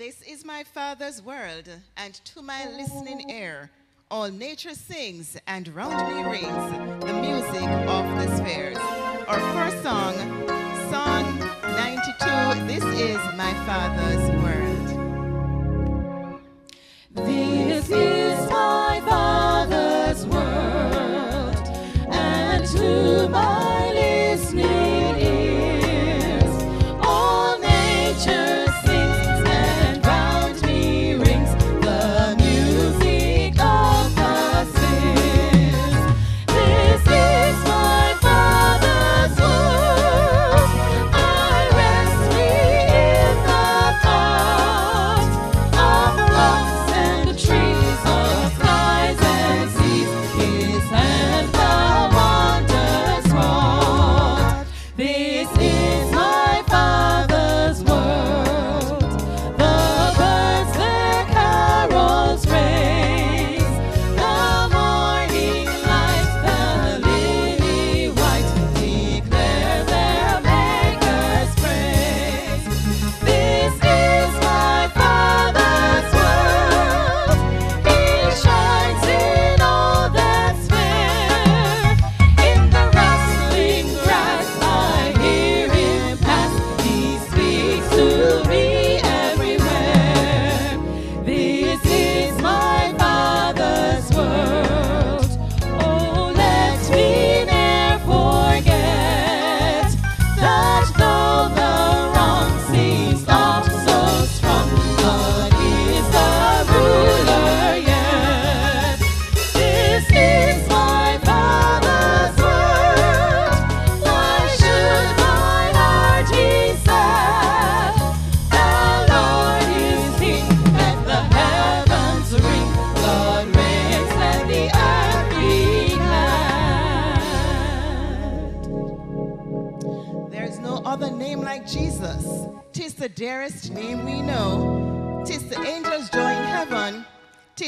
This is my Father's world, and to my listening ear, all nature sings, and round me rings the music of the spheres. Our first song, Song 92, this is my Father's world. This is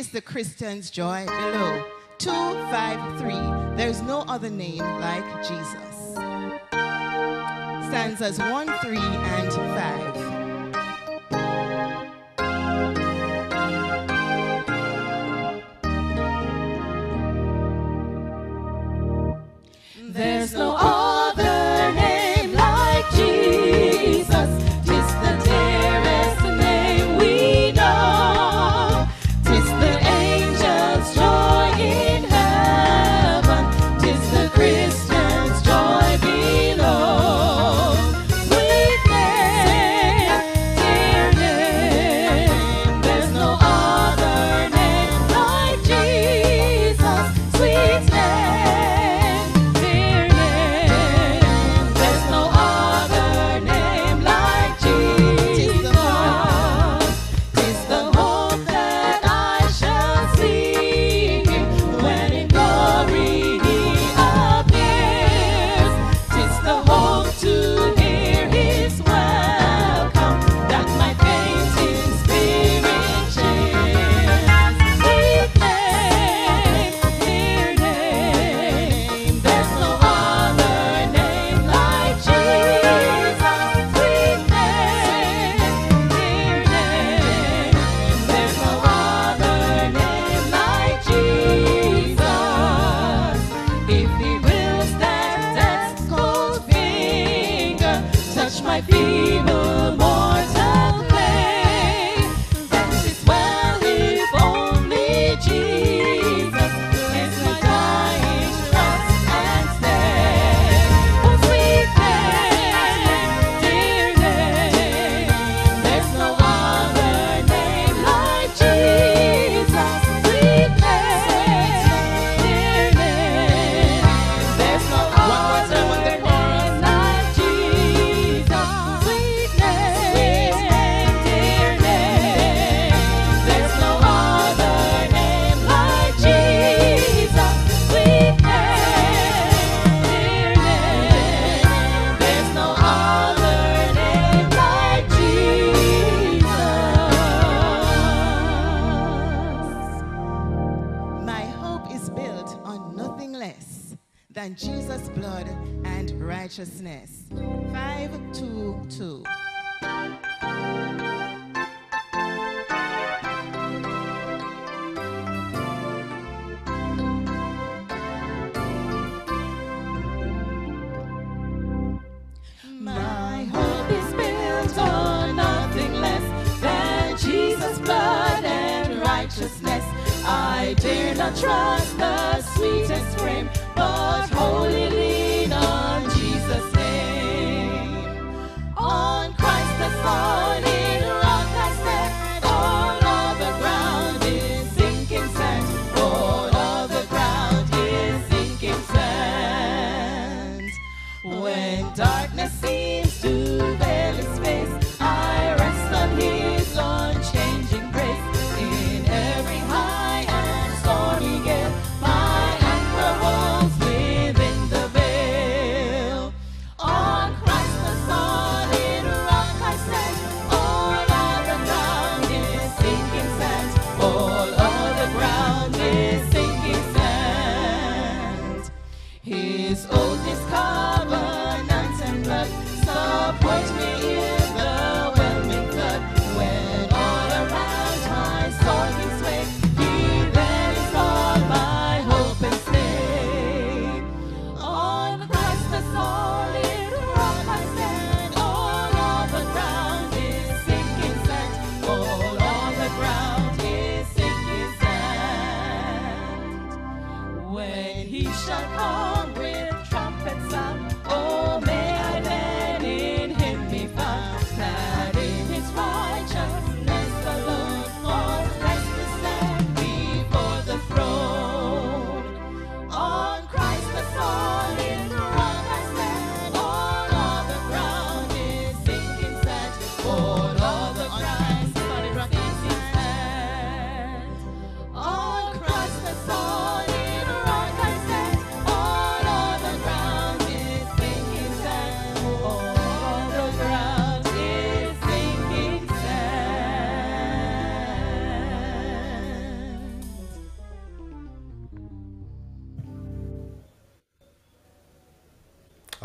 is the Christian's joy below. 253. There's no other name like Jesus. Stanzas 1, 3, and 5. There's no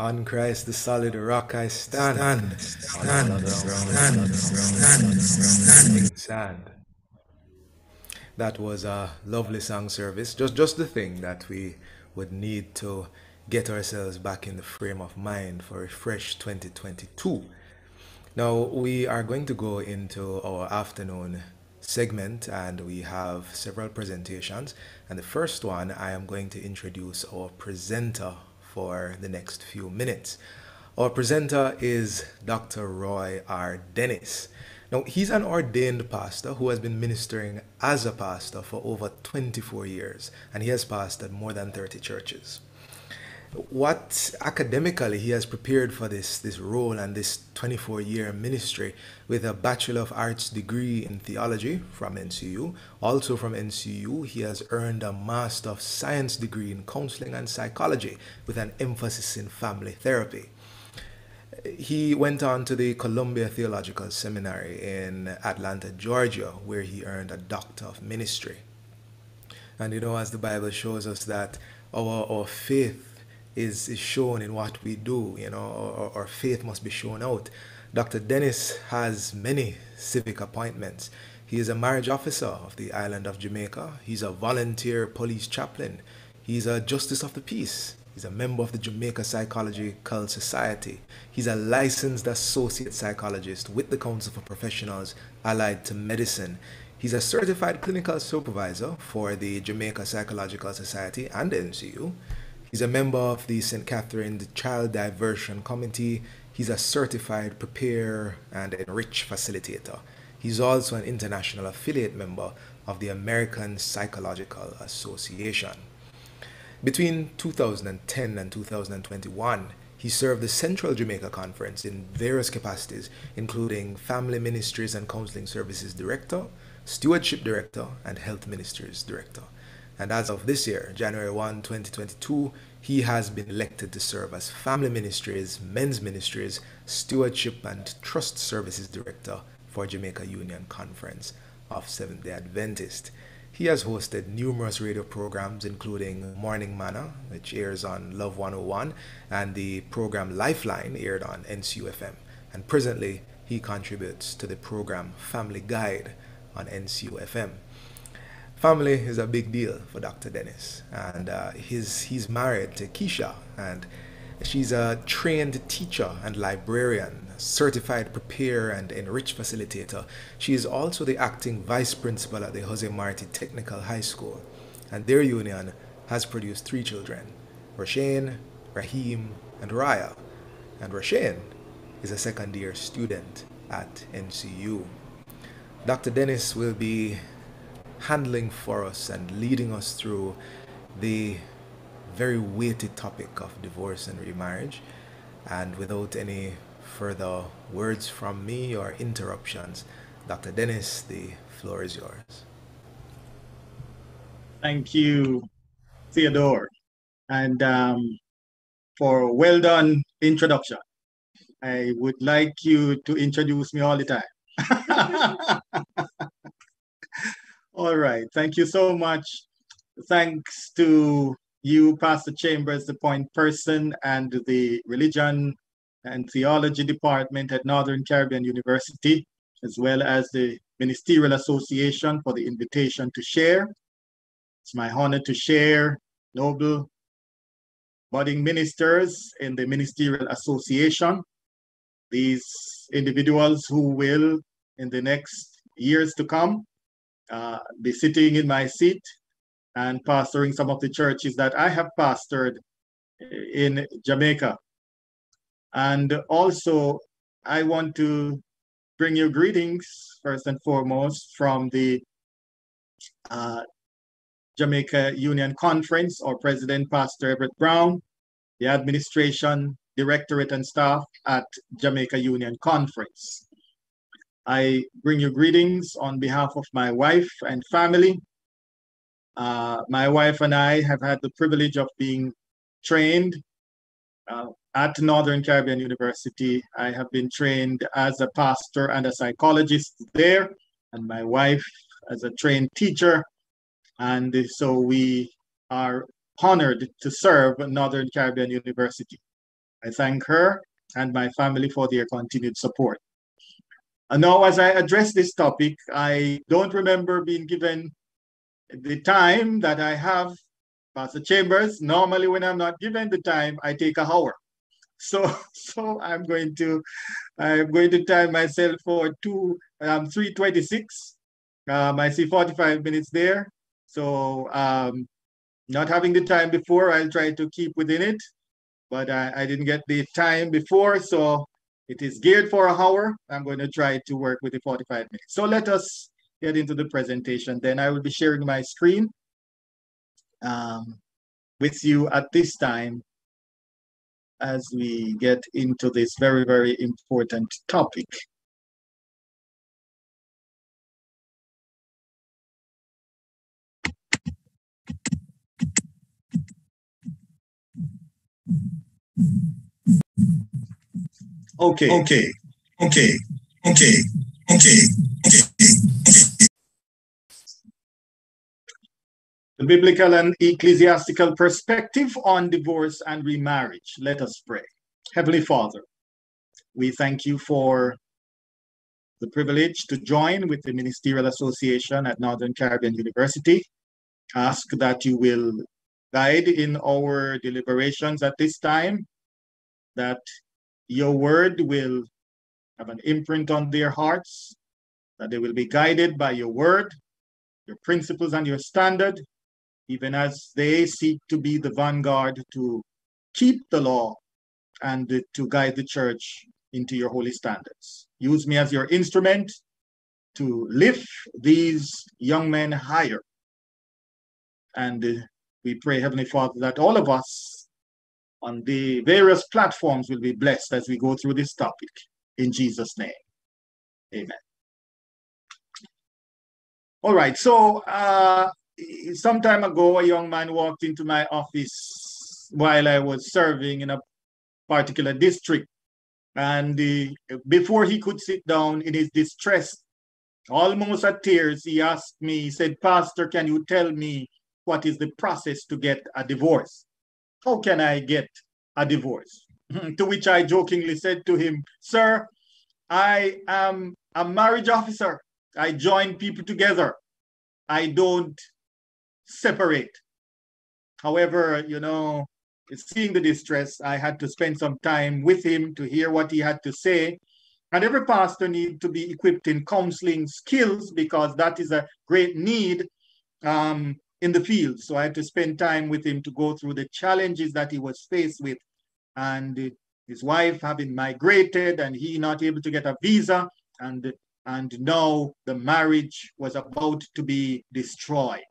On Christ, the solid rock I stand. Stand, stand, stand, stand, stand, stand. That was a lovely song service. Just, just the thing that we would need to get ourselves back in the frame of mind for a fresh 2022. Now, we are going to go into our afternoon segment and we have several presentations. And the first one, I am going to introduce our presenter for the next few minutes. Our presenter is Dr. Roy R. Dennis. Now, he's an ordained pastor who has been ministering as a pastor for over 24 years, and he has pastored more than 30 churches what academically he has prepared for this this role and this 24 year ministry with a bachelor of arts degree in theology from NCU also from NCU he has earned a master of science degree in counseling and psychology with an emphasis in family therapy he went on to the Columbia Theological Seminary in Atlanta, Georgia, where he earned a doctor of ministry. And you know, as the Bible shows us that our, our faith is, is shown in what we do, you know, our, our faith must be shown out. Dr. Dennis has many civic appointments. He is a marriage officer of the island of Jamaica. He's a volunteer police chaplain. He's a justice of the peace. He's a member of the Jamaica Psychological Society. He's a licensed associate psychologist with the Council for Professionals Allied to Medicine. He's a certified clinical supervisor for the Jamaica Psychological Society and the NCU. He's a member of the St. Catherine Child Diversion Committee. He's a certified prepare and enrich facilitator. He's also an international affiliate member of the American Psychological Association. Between 2010 and 2021, he served the Central Jamaica Conference in various capacities, including Family Ministries and Counseling Services Director, Stewardship Director, and Health Ministries Director. And as of this year, January 1, 2022, he has been elected to serve as Family Ministries, Men's Ministries, Stewardship, and Trust Services Director for Jamaica Union Conference of Seventh day Adventist. He has hosted numerous radio programs, including Morning Manna, which airs on Love 101, and the program Lifeline, aired on NCUFM. And presently, he contributes to the program Family Guide on NCUFM. Family is a big deal for Dr. Dennis, and uh, he's, he's married to Keisha, and she's a trained teacher and librarian, certified prepare and enrich facilitator. She is also the acting vice principal at the Jose Marti Technical High School. and their union has produced three children Roshane, Raheem, and Raya. And Roshane is a second year student at NCU. Dr. Dennis will be handling for us and leading us through the very weighty topic of divorce and remarriage. And without any further words from me or interruptions, Dr. Dennis, the floor is yours. Thank you, Theodore, and um, for well done introduction. I would like you to introduce me all the time. all right, thank you so much. Thanks to you, Pastor Chambers, the point person, and the religion and theology department at Northern Caribbean University, as well as the Ministerial Association for the invitation to share. It's my honor to share noble budding ministers in the Ministerial Association. These individuals who will, in the next years to come, uh, be sitting in my seat and pastoring some of the churches that I have pastored in Jamaica. And also, I want to bring you greetings, first and foremost, from the uh, Jamaica Union Conference, or President Pastor Everett Brown, the administration, directorate, and staff at Jamaica Union Conference. I bring you greetings on behalf of my wife and family. Uh, my wife and I have had the privilege of being trained uh, at Northern Caribbean University. I have been trained as a pastor and a psychologist there, and my wife as a trained teacher and so we are honored to serve Northern Caribbean University. I thank her and my family for their continued support. And now, as I address this topic, I don't remember being given the time that I have, Pastor Chambers. Normally, when I'm not given the time, I take a hour. So, so I'm going to, I'm going to time myself for two, um, 326. Um, I see 45 minutes there. So um, not having the time before, I'll try to keep within it, but I, I didn't get the time before, so it is geared for an hour. I'm going to try to work with the 45 minutes. So let us get into the presentation. Then I will be sharing my screen um, with you at this time as we get into this very, very important topic. Okay. Okay. Okay. Okay. Okay. Okay. The biblical and ecclesiastical perspective on divorce and remarriage. Let us pray. Heavenly Father, we thank you for the privilege to join with the Ministerial Association at Northern Caribbean University. Ask that you will guide in our deliberations at this time, that your word will have an imprint on their hearts, that they will be guided by your word, your principles, and your standard, even as they seek to be the vanguard to keep the law and to guide the church into your holy standards. Use me as your instrument to lift these young men higher. And we pray, Heavenly Father, that all of us on the various platforms will be blessed as we go through this topic. In Jesus' name, amen. All right, so uh, some time ago, a young man walked into my office while I was serving in a particular district. And before he could sit down in his distress, almost at tears, he asked me, he said, Pastor, can you tell me what is the process to get a divorce? How can I get a divorce? to which I jokingly said to him, Sir, I am a marriage officer. I join people together. I don't separate. However, you know, seeing the distress, I had to spend some time with him to hear what he had to say. And every pastor needs to be equipped in counseling skills because that is a great need um, in the field. So I had to spend time with him to go through the challenges that he was faced with. And his wife having migrated and he not able to get a visa. And, and now the marriage was about to be destroyed.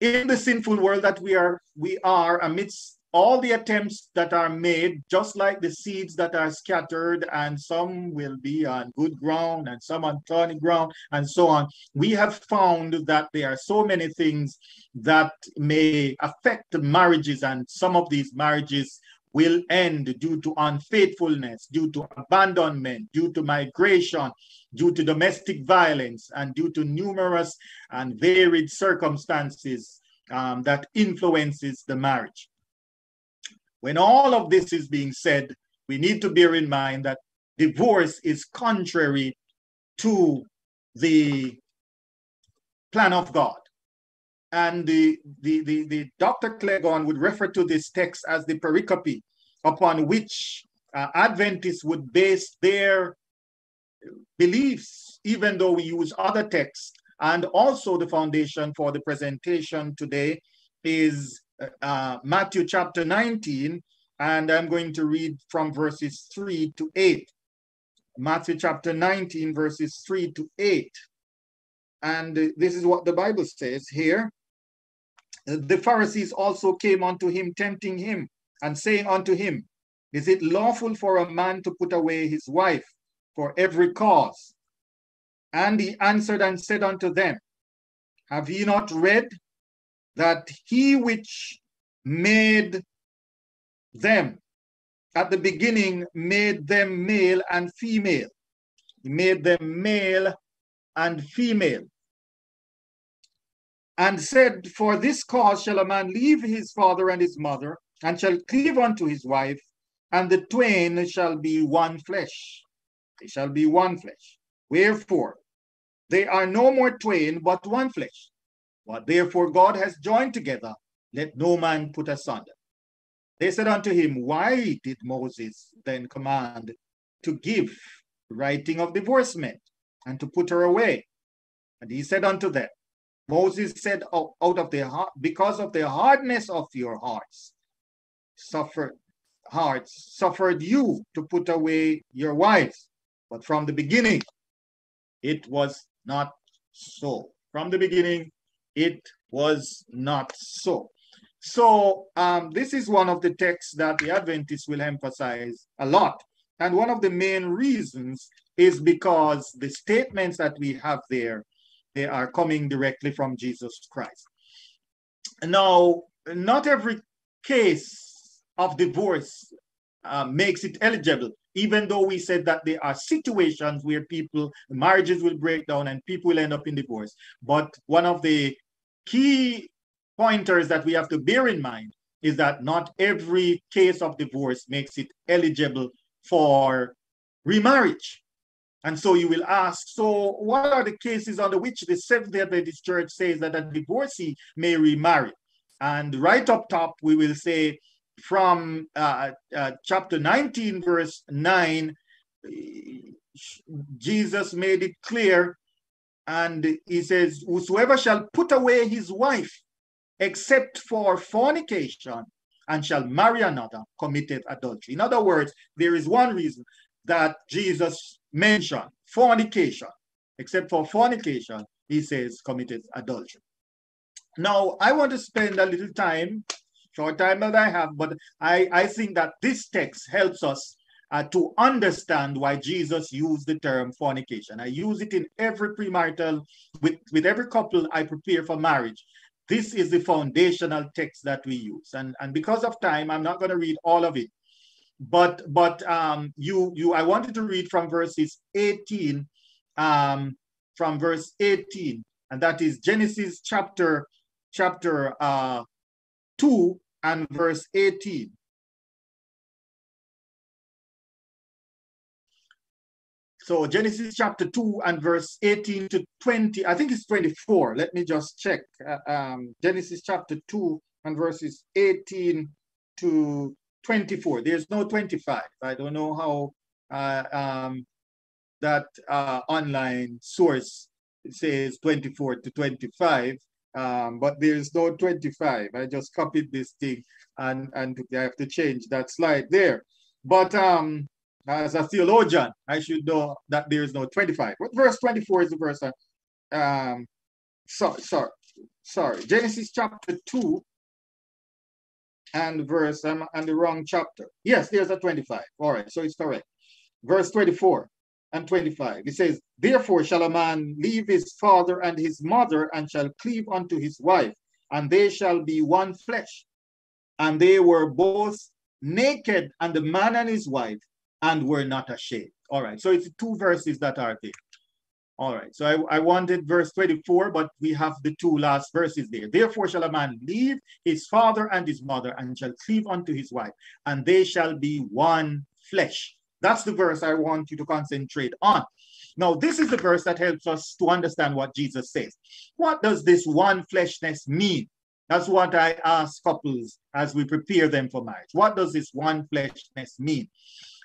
In the sinful world that we are, we are amidst all the attempts that are made, just like the seeds that are scattered, and some will be on good ground and some on thorny ground, and so on. We have found that there are so many things that may affect marriages, and some of these marriages will end due to unfaithfulness, due to abandonment, due to migration, due to domestic violence, and due to numerous and varied circumstances um, that influences the marriage. When all of this is being said, we need to bear in mind that divorce is contrary to the plan of God. And the, the, the, the Dr. Clegon would refer to this text as the pericope upon which uh, Adventists would base their beliefs, even though we use other texts. And also the foundation for the presentation today is uh, Matthew chapter 19, and I'm going to read from verses 3 to 8. Matthew chapter 19, verses 3 to 8. And this is what the Bible says here. The Pharisees also came unto him, tempting him, and saying unto him, Is it lawful for a man to put away his wife for every cause? And he answered and said unto them, Have ye not read that he which made them at the beginning made them male and female. He made them male and female. And said, For this cause shall a man leave his father and his mother, and shall cleave unto his wife, and the twain shall be one flesh. They shall be one flesh. Wherefore, they are no more twain, but one flesh. What therefore God has joined together, let no man put asunder. They said unto him, Why did Moses then command to give writing of divorcement and to put her away? And he said unto them, Moses said, Out of the heart, because of the hardness of your hearts, suffered hearts suffered you to put away your wives. But from the beginning, it was not so. From the beginning, it was not so. So um, this is one of the texts that the Adventists will emphasize a lot. And one of the main reasons is because the statements that we have there, they are coming directly from Jesus Christ. Now, not every case of divorce uh, makes it eligible, even though we said that there are situations where people, marriages will break down and people will end up in divorce. But one of the key pointers that we have to bear in mind is that not every case of divorce makes it eligible for remarriage. And so you will ask, so what are the cases under which the Seventh day Adventist Church says that a divorcee may remarry? And right up top, we will say from uh, uh, chapter 19, verse 9, Jesus made it clear, and he says, Whosoever shall put away his wife except for fornication and shall marry another, committed adultery. In other words, there is one reason that Jesus mentioned fornication. Except for fornication, he says committed adultery. Now, I want to spend a little time, short time that I have, but I, I think that this text helps us uh, to understand why Jesus used the term fornication. I use it in every premarital, with, with every couple I prepare for marriage. This is the foundational text that we use. And, and because of time, I'm not going to read all of it. But but um, you you I wanted to read from verses 18, um, from verse 18, and that is Genesis chapter chapter uh, 2 and verse 18. So Genesis chapter 2 and verse 18 to 20, I think it's 24. Let me just check. Uh, um, Genesis chapter 2 and verses 18 to 24. There's no 25. I don't know how uh, um, that uh, online source says 24 to 25, um, but there's no 25. I just copied this thing and, and I have to change that slide there. But um, as a theologian, I should know that there's no 25. But verse 24 is the verse. Uh, um, sorry, sorry, sorry. Genesis chapter 2 and verse, I'm on the wrong chapter. Yes, there's a 25. All right, so it's correct. Verse 24 and 25. It says, Therefore shall a man leave his father and his mother and shall cleave unto his wife, and they shall be one flesh. And they were both naked, and the man and his wife, and were not ashamed. All right, so it's two verses that are there. All right, so I, I wanted verse 24, but we have the two last verses there. Therefore shall a man leave his father and his mother and shall cleave unto his wife, and they shall be one flesh. That's the verse I want you to concentrate on. Now, this is the verse that helps us to understand what Jesus says. What does this one fleshness mean? That's what I ask couples as we prepare them for marriage. What does this one fleshness mean?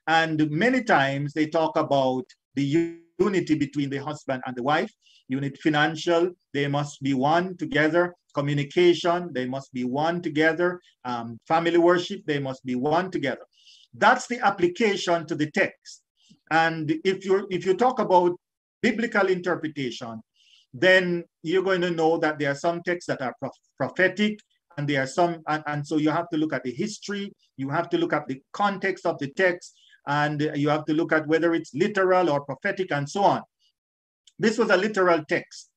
And many times they talk about the unity between the husband and the wife, unit financial, they must be one together, communication, they must be one together, um, family worship, they must be one together. That's the application to the text. And if you if you talk about biblical interpretation, then you're going to know that there are some texts that are prophetic and there are some and, and so you have to look at the history. You have to look at the context of the text and you have to look at whether it's literal or prophetic and so on. This was a literal text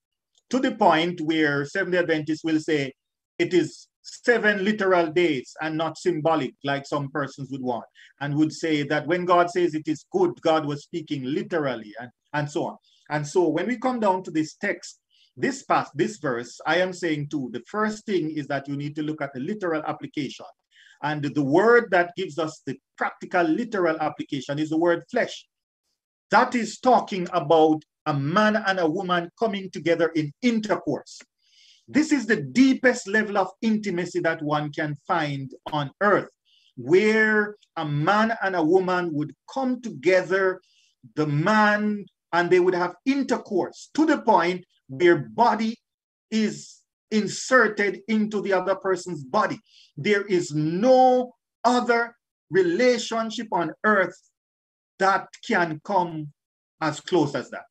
to the point where Seventh Adventists will say it is seven literal days and not symbolic like some persons would want and would say that when god says it is good god was speaking literally and, and so on. And so when we come down to this text this pass this verse i am saying too the first thing is that you need to look at the literal application and the word that gives us the practical literal application is the word flesh. That is talking about a man and a woman coming together in intercourse. This is the deepest level of intimacy that one can find on earth, where a man and a woman would come together, the man, and they would have intercourse to the point where body is inserted into the other person's body. There is no other relationship on earth that can come as close as that.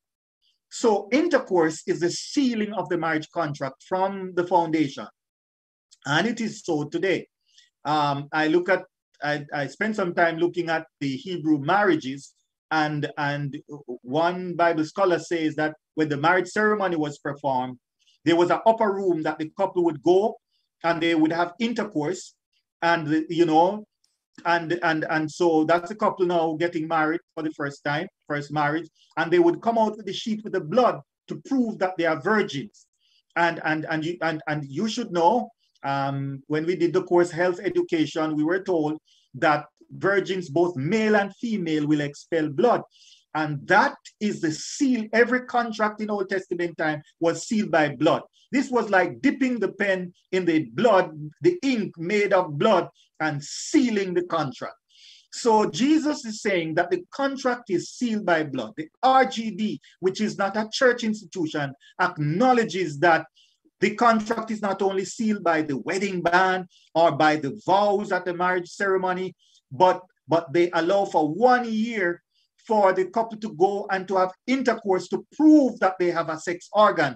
So intercourse is the sealing of the marriage contract from the foundation. And it is so today. Um, I look at, I, I spent some time looking at the Hebrew marriages and, and one Bible scholar says that when the marriage ceremony was performed, there was an upper room that the couple would go and they would have intercourse and, you know, and and and so that's a couple now getting married for the first time first marriage and they would come out with the sheet with the blood to prove that they are virgins. And and and you and, and you should know um, when we did the course health education we were told that virgins both male and female will expel blood and that is the seal every contract in old testament time was sealed by blood this was like dipping the pen in the blood the ink made of blood and sealing the contract. So Jesus is saying that the contract is sealed by blood. The RGD, which is not a church institution, acknowledges that the contract is not only sealed by the wedding band or by the vows at the marriage ceremony, but, but they allow for one year for the couple to go and to have intercourse to prove that they have a sex organ.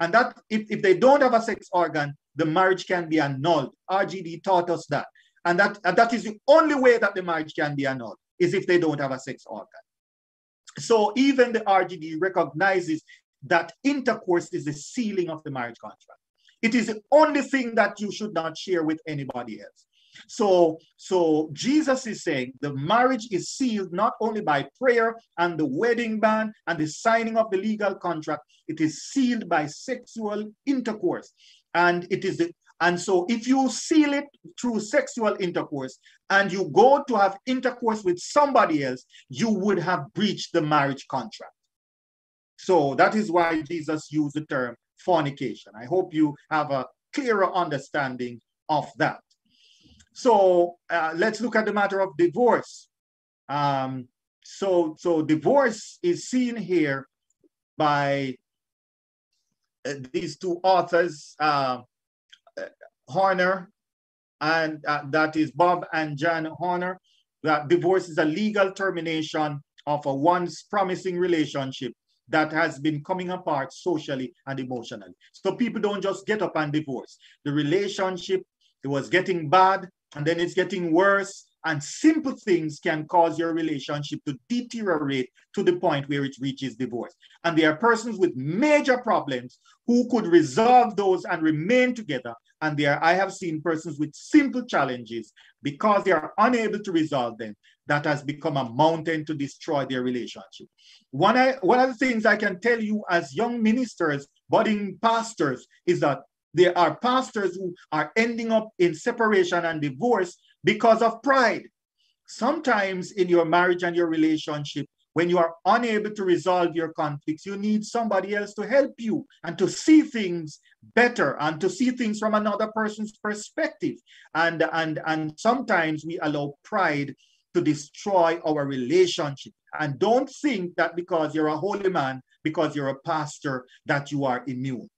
And that if, if they don't have a sex organ, the marriage can be annulled. RGD taught us that. And that, and that is the only way that the marriage can be annulled, is if they don't have a sex organ. So even the RGD recognizes that intercourse is the sealing of the marriage contract. It is the only thing that you should not share with anybody else. So, so Jesus is saying the marriage is sealed not only by prayer and the wedding band and the signing of the legal contract, it is sealed by sexual intercourse. And it is the and so if you seal it through sexual intercourse and you go to have intercourse with somebody else, you would have breached the marriage contract. So that is why Jesus used the term fornication. I hope you have a clearer understanding of that. So uh, let's look at the matter of divorce. Um, so, so divorce is seen here by uh, these two authors, uh, Horner, and uh, that is Bob and Jan Horner, that divorce is a legal termination of a once promising relationship that has been coming apart socially and emotionally. So people don't just get up and divorce. The relationship it was getting bad and then it's getting worse and simple things can cause your relationship to deteriorate to the point where it reaches divorce. And there are persons with major problems who could resolve those and remain together. And there, I have seen persons with simple challenges because they are unable to resolve them. That has become a mountain to destroy their relationship. One, I, one of the things I can tell you as young ministers, budding pastors, is that there are pastors who are ending up in separation and divorce because of pride. Sometimes in your marriage and your relationship, when you are unable to resolve your conflicts, you need somebody else to help you and to see things better and to see things from another person's perspective. And, and, and sometimes we allow pride to destroy our relationship. And don't think that because you're a holy man, because you're a pastor, that you are immune.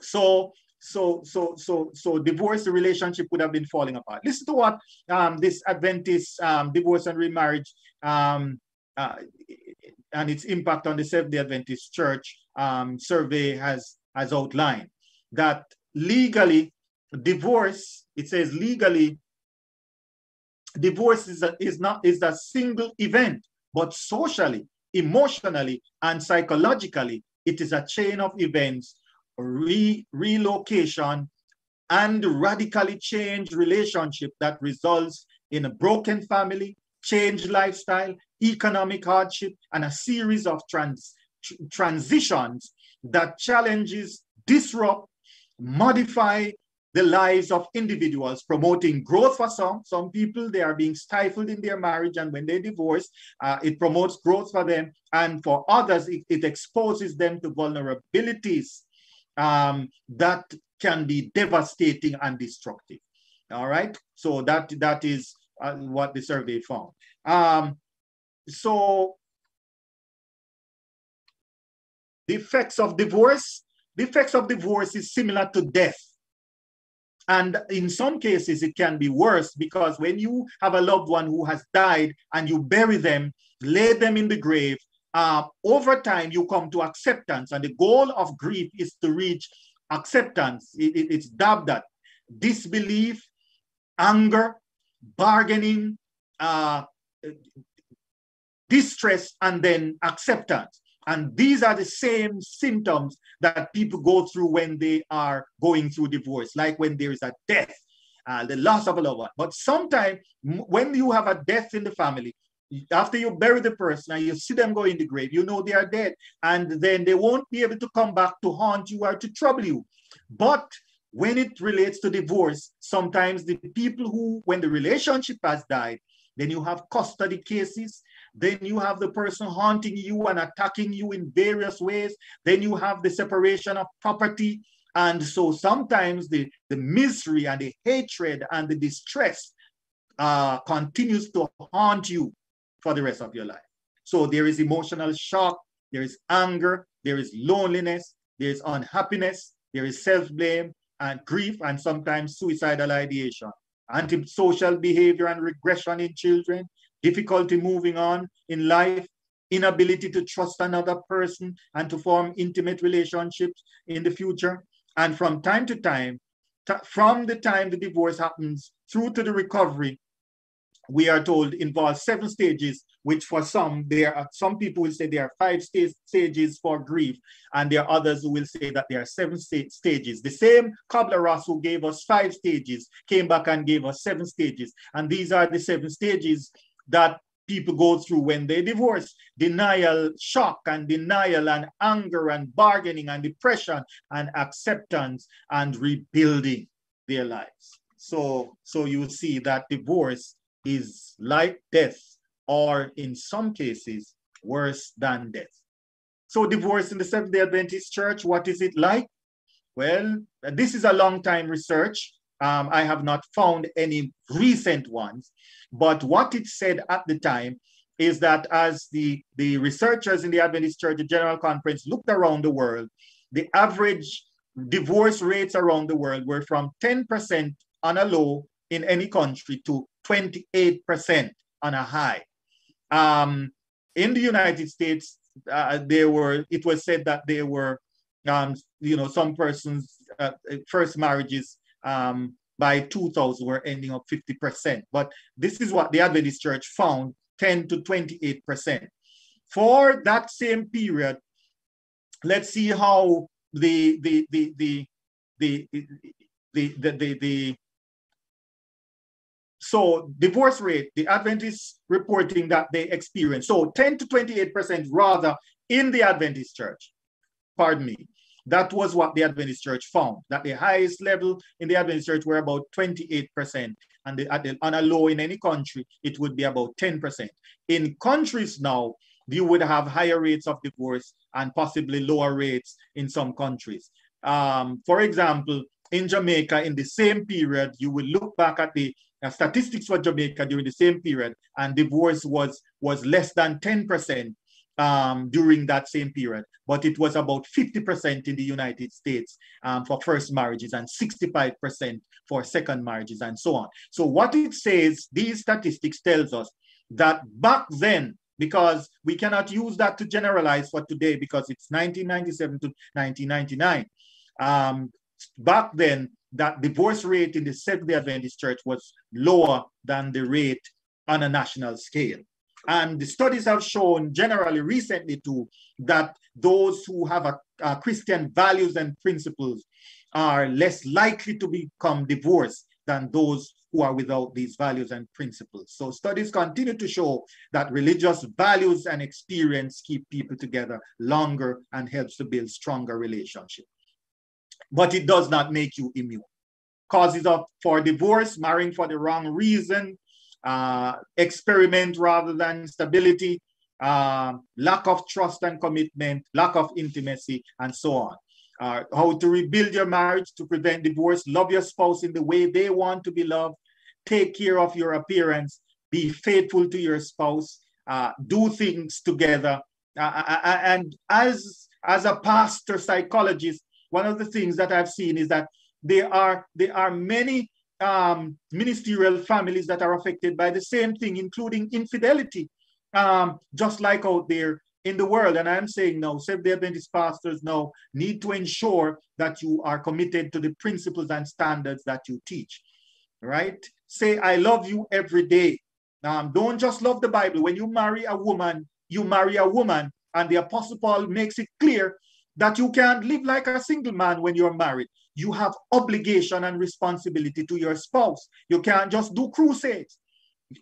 So so so so so divorce relationship would have been falling apart. Listen to what um, this adventist um, divorce and remarriage um, uh, and its impact on the seventh day adventist church um, survey has has outlined that legally divorce it says legally divorce is, a, is not is a single event but socially emotionally and psychologically it is a chain of events re relocation, and radically changed relationship that results in a broken family, changed lifestyle, economic hardship, and a series of trans tr transitions that challenges, disrupt, modify the lives of individuals, promoting growth for some. Some people, they are being stifled in their marriage, and when they divorce, uh, it promotes growth for them. And for others, it, it exposes them to vulnerabilities um, that can be devastating and destructive. All right, so that that is uh, what the survey found. Um, so the effects of divorce, the effects of divorce is similar to death. And in some cases, it can be worse because when you have a loved one who has died and you bury them, lay them in the grave, uh, over time you come to acceptance and the goal of grief is to reach acceptance. It, it, it's dubbed that. Disbelief anger bargaining uh, distress and then acceptance. And these are the same symptoms that people go through when they are going through divorce like when there is a death uh, the loss of a loved one. But sometimes when you have a death in the family after you bury the person and you see them go in the grave, you know they are dead. And then they won't be able to come back to haunt you or to trouble you. But when it relates to divorce, sometimes the people who, when the relationship has died, then you have custody cases. Then you have the person haunting you and attacking you in various ways. Then you have the separation of property. And so sometimes the, the misery and the hatred and the distress uh, continues to haunt you for the rest of your life. So there is emotional shock, there is anger, there is loneliness, there is unhappiness, there is self-blame and grief and sometimes suicidal ideation, antisocial behavior and regression in children, difficulty moving on in life, inability to trust another person and to form intimate relationships in the future. And from time to time, from the time the divorce happens through to the recovery, we are told involves seven stages, which for some, there are some people will say there are five st stages for grief, and there are others who will say that there are seven st stages. The same Kubler-Ross who gave us five stages came back and gave us seven stages. And these are the seven stages that people go through when they divorce denial shock and denial and anger and bargaining and depression and acceptance and rebuilding their lives so so you see that divorce is like death, or in some cases, worse than death. So, divorce in the Seventh day Adventist Church, what is it like? Well, this is a long time research. Um, I have not found any recent ones, but what it said at the time is that as the, the researchers in the Adventist Church the General Conference looked around the world, the average divorce rates around the world were from 10% on a low in any country to 28% on a high. Um, in the United States, uh, there were it was said that there were um, you know some persons uh, first marriages um, by 2000 were ending up 50%. But this is what the Adventist Church found 10 to 28%. For that same period, let's see how the the the the the the the, the, the, the so divorce rate, the Adventists reporting that they experience. So 10 to 28% rather in the Adventist church. Pardon me. That was what the Adventist church found, that the highest level in the Adventist church were about 28%. And the, the, on a low in any country, it would be about 10%. In countries now, you would have higher rates of divorce and possibly lower rates in some countries. Um, for example, in Jamaica, in the same period, you will look back at the uh, statistics for Jamaica during the same period, and divorce was was less than 10% um, during that same period, but it was about 50% in the United States um, for first marriages and 65% for second marriages and so on. So what it says, these statistics tells us that back then, because we cannot use that to generalize for today because it's 1997 to 1999. Um, back then, that divorce rate in the Seventh-day Adventist Church was lower than the rate on a national scale. And the studies have shown generally recently too that those who have a, a Christian values and principles are less likely to become divorced than those who are without these values and principles. So studies continue to show that religious values and experience keep people together longer and helps to build stronger relationships. But it does not make you immune. Causes of for divorce, marrying for the wrong reason, uh, experiment rather than stability, uh, lack of trust and commitment, lack of intimacy, and so on. Uh, how to rebuild your marriage to prevent divorce, love your spouse in the way they want to be loved, take care of your appearance, be faithful to your spouse, uh, do things together. Uh, uh, uh, and as, as a pastor psychologist, one of the things that I've seen is that there are, there are many um, ministerial families that are affected by the same thing, including infidelity, um, just like out there in the world. And I'm saying now, Seventh-day Adventist pastors now need to ensure that you are committed to the principles and standards that you teach, right? Say, I love you every day. Um, don't just love the Bible. When you marry a woman, you marry a woman. And the Apostle Paul makes it clear that you can't live like a single man when you're married. You have obligation and responsibility to your spouse. You can't just do crusades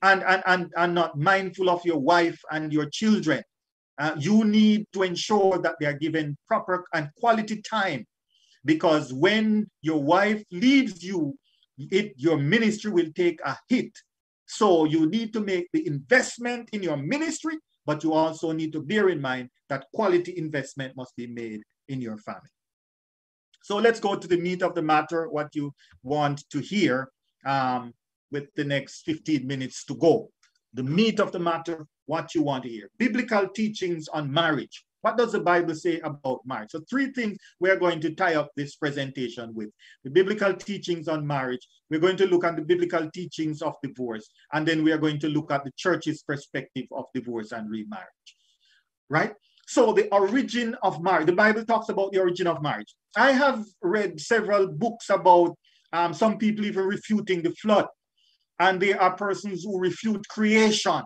and, and, and, and not mindful of your wife and your children. Uh, you need to ensure that they are given proper and quality time because when your wife leaves you, it, your ministry will take a hit. So you need to make the investment in your ministry but you also need to bear in mind that quality investment must be made in your family. So let's go to the meat of the matter, what you want to hear um, with the next 15 minutes to go. The meat of the matter, what you want to hear. Biblical teachings on marriage. What does the Bible say about marriage? So three things we're going to tie up this presentation with. The biblical teachings on marriage. We're going to look at the biblical teachings of divorce. And then we are going to look at the church's perspective of divorce and remarriage. Right? So the origin of marriage. The Bible talks about the origin of marriage. I have read several books about um, some people even refuting the flood. And there are persons who refute creation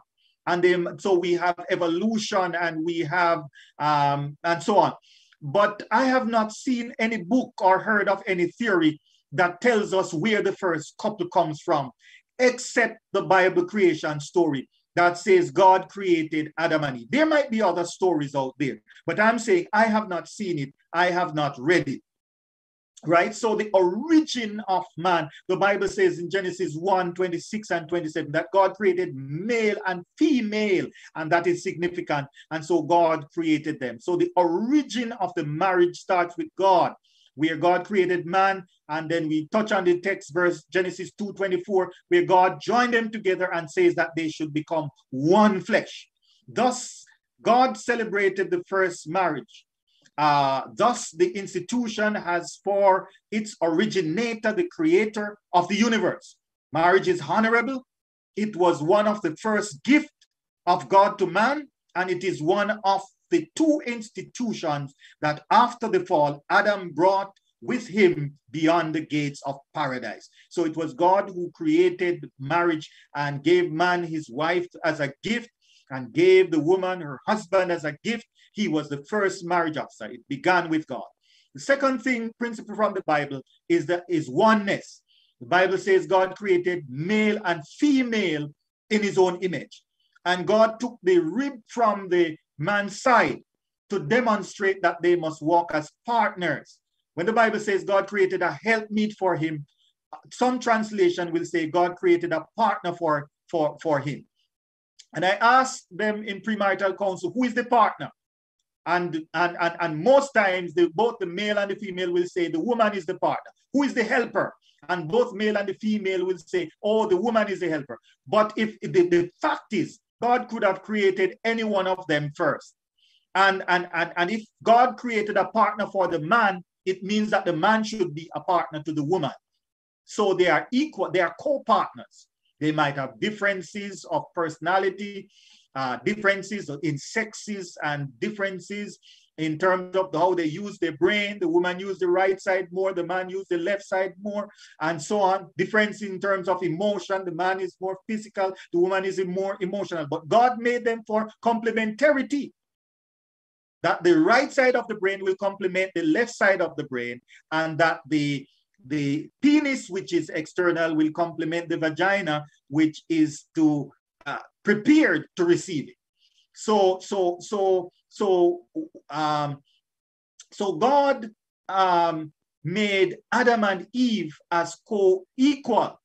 and then so we have evolution and we have um, and so on. But i have not seen any book or heard of any theory that tells us where the first couple comes from except the bible creation story that says god created adam and eve. There might be other stories out there but i'm saying i have not seen it. I have not read it right? So the origin of man, the Bible says in Genesis 1 26 and 27 that God created male and female, and that is significant. And so God created them. So the origin of the marriage starts with God. Where God created man, and then we touch on the text verse Genesis 2 24, where God joined them together and says that they should become one flesh. Thus, God celebrated the first marriage Uh, thus, the institution has for its originator the creator of the universe. Marriage is honorable. It was one of the first gift of God to man, and it is one of the two institutions that after the fall, Adam brought with him beyond the gates of paradise. So it was God who created marriage and gave man his wife as a gift and gave the woman her husband as a gift. He was the first marriage officer. It began with God. The second thing, principle from the Bible, is that is oneness. The Bible says God created male and female in his own image. And God took the rib from the man's side to demonstrate that they must walk as partners. When the Bible says God created a helpmeet for him, some translation will say God created a partner for, for, for him. And I asked them in premarital counsel, who is the partner? And, and, and, and most times, the, both the male and the female will say the woman is the partner. Who is the helper? And both male and the female will say, oh, the woman is the helper. But if the, the fact is, God could have created any one of them first. And, and, and, and if God created a partner for the man, it means that the man should be a partner to the woman. So they are equal, they are co-partners. They might have differences of personality, uh, differences in sexes and differences in terms of how they use their brain. The woman use the right side more, the man use the left side more, and so on. Difference in terms of emotion. The man is more physical, the woman is more emotional. But God made them for complementarity that the right side of the brain will complement the left side of the brain, and that the the penis, which is external, will complement the vagina, which is to uh, prepared to receive it. So, so, so, so, um, so God um, made Adam and Eve as co-equal,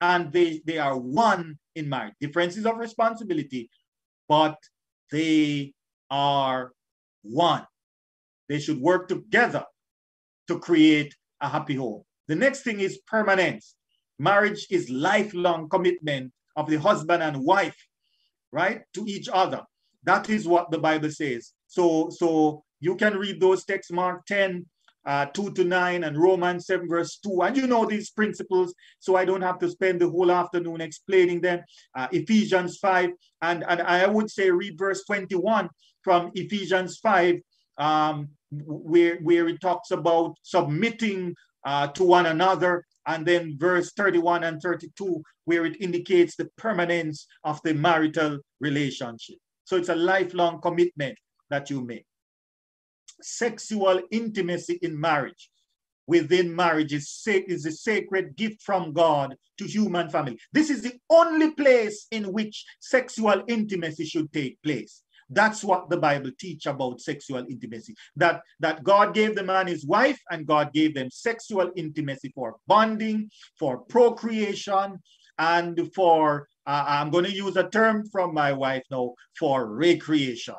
and they they are one in marriage. Differences of responsibility, but they are one. They should work together to create a happy home. The next thing is permanence. Marriage is lifelong commitment of the husband and wife, right, to each other. That is what the Bible says. So, so you can read those texts, Mark 10, uh, 2 to 9, and Romans 7, verse 2. And you know these principles, so I don't have to spend the whole afternoon explaining them. Uh, Ephesians 5, and, and I would say read verse 21 from Ephesians 5, um, where, where it talks about submitting uh, to one another, and then verse 31 and 32, where it indicates the permanence of the marital relationship. So it's a lifelong commitment that you make. Sexual intimacy in marriage within marriage is, is a sacred gift from God to human family. This is the only place in which sexual intimacy should take place. That's what the Bible teach about sexual intimacy. That, that God gave the man his wife and God gave them sexual intimacy for bonding, for procreation, and for, uh, I'm going to use a term from my wife now, for recreation.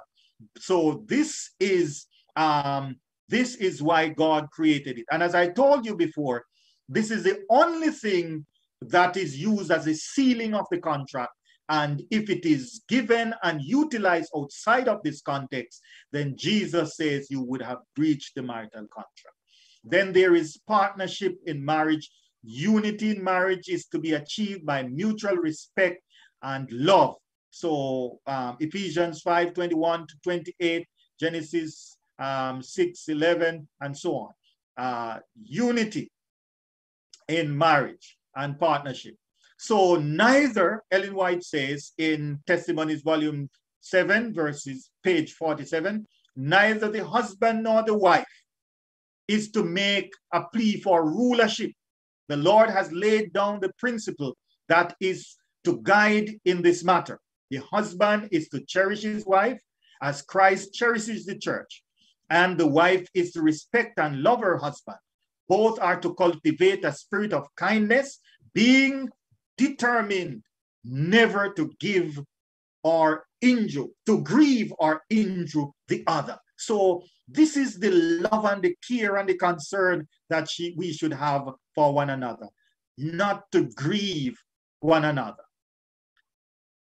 So this is, um, this is why God created it. And as I told you before, this is the only thing that is used as a sealing of the contract and if it is given and utilized outside of this context, then Jesus says you would have breached the marital contract. Then there is partnership in marriage. Unity in marriage is to be achieved by mutual respect and love. So um, Ephesians 5 21 to 28, Genesis um, 6 11, and so on. Uh, unity in marriage and partnership. So neither, Ellen White says in Testimonies, volume 7, verses page 47, neither the husband nor the wife is to make a plea for rulership. The Lord has laid down the principle that is to guide in this matter. The husband is to cherish his wife as Christ cherishes the church, and the wife is to respect and love her husband. Both are to cultivate a spirit of kindness, being determined never to give or injure, to grieve or injure the other. So this is the love and the care and the concern that she, we should have for one another, not to grieve one another.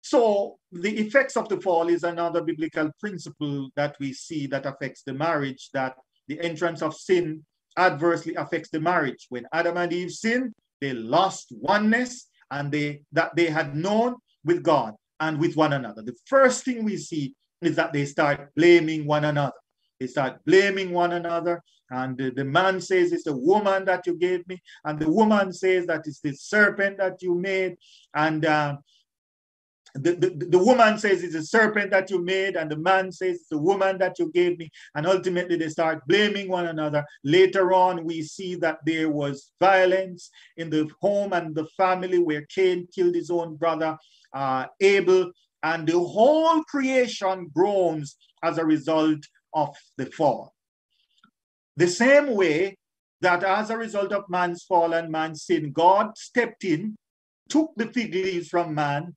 So the effects of the fall is another biblical principle that we see that affects the marriage, that the entrance of sin adversely affects the marriage. When Adam and Eve sinned, they lost oneness and they that they had known with God and with one another. The first thing we see is that they start blaming one another. They start blaming one another. And the, the man says, It's the woman that you gave me. And the woman says that it's the serpent that you made. And uh, the, the, the woman says it's a serpent that you made, and the man says it's the woman that you gave me. And ultimately, they start blaming one another. Later on, we see that there was violence in the home and the family where Cain killed his own brother uh, Abel, and the whole creation groans as a result of the fall. The same way that as a result of man's fall and man's sin, God stepped in, took the fig leaves from man,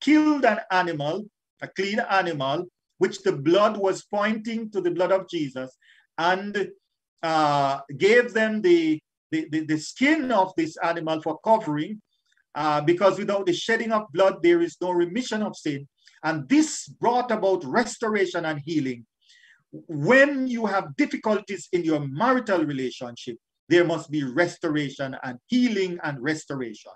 killed an animal, a clean animal, which the blood was pointing to the blood of Jesus, and uh, gave them the, the, the, the, skin of this animal for covering, uh, because without the shedding of blood, there is no remission of sin. And this brought about restoration and healing. When you have difficulties in your marital relationship, there must be restoration and healing and restoration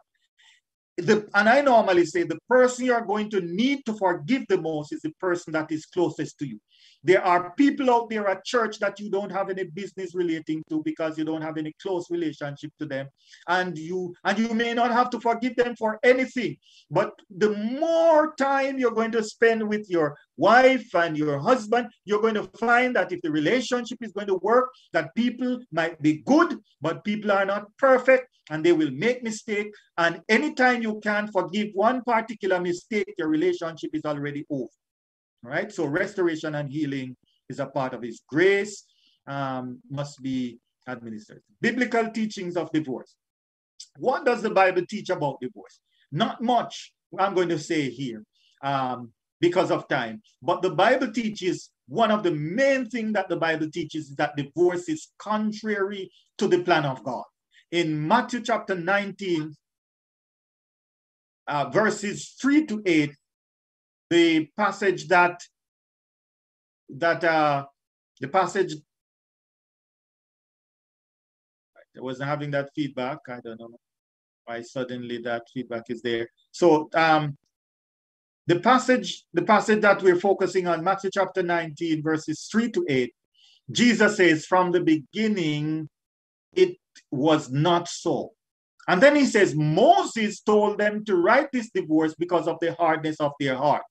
the, and I normally say the person you're going to need to forgive the most is the person that is closest to you. There are people out there at church that you don't have any business relating to because you don't have any close relationship to them. And you and you may not have to forgive them for anything. But the more time you're going to spend with your wife and your husband, you're going to find that if the relationship is going to work, that people might be good, but people are not perfect and they will make mistake. And anytime you can forgive one particular mistake, your relationship is already over right? So restoration and healing is a part of his grace, um, must be administered. Biblical teachings of divorce. What does the Bible teach about divorce? Not much, I'm going to say here um, because of time. But the Bible teaches one of the main things that the Bible teaches is that divorce is contrary to the plan of God. In Matthew chapter 19, uh, verses 3 to 8, the passage that that uh, the passage I wasn't having that feedback. I don't know why suddenly that feedback is there. So um, the passage, the passage that we're focusing on, Matthew chapter 19, verses 3 to 8, Jesus says, From the beginning, it was not so. And then he says, Moses told them to write this divorce because of the hardness of their heart.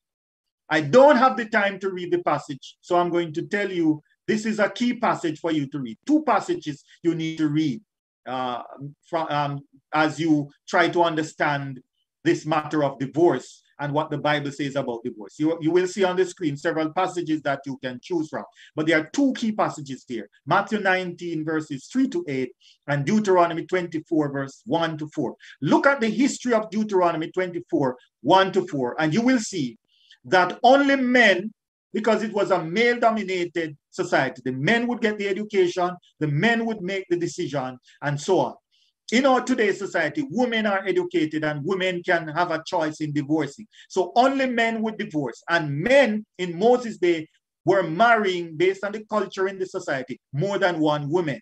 I don't have the time to read the passage, so I'm going to tell you this is a key passage for you to read. Two passages you need to read uh, from, um, as you try to understand this matter of divorce and what the Bible says about divorce. You, you will see on the screen several passages that you can choose from, but there are two key passages here Matthew 19, verses 3 to 8, and Deuteronomy 24, verse 1 to 4. Look at the history of Deuteronomy 24, 1 to 4, and you will see that only men, because it was a male dominated society, the men would get the education, the men would make the decision, and so on. In our today's society, women are educated and women can have a choice in divorcing. So only men would divorce. And men in Moses' day were marrying based on the culture in the society more than one woman.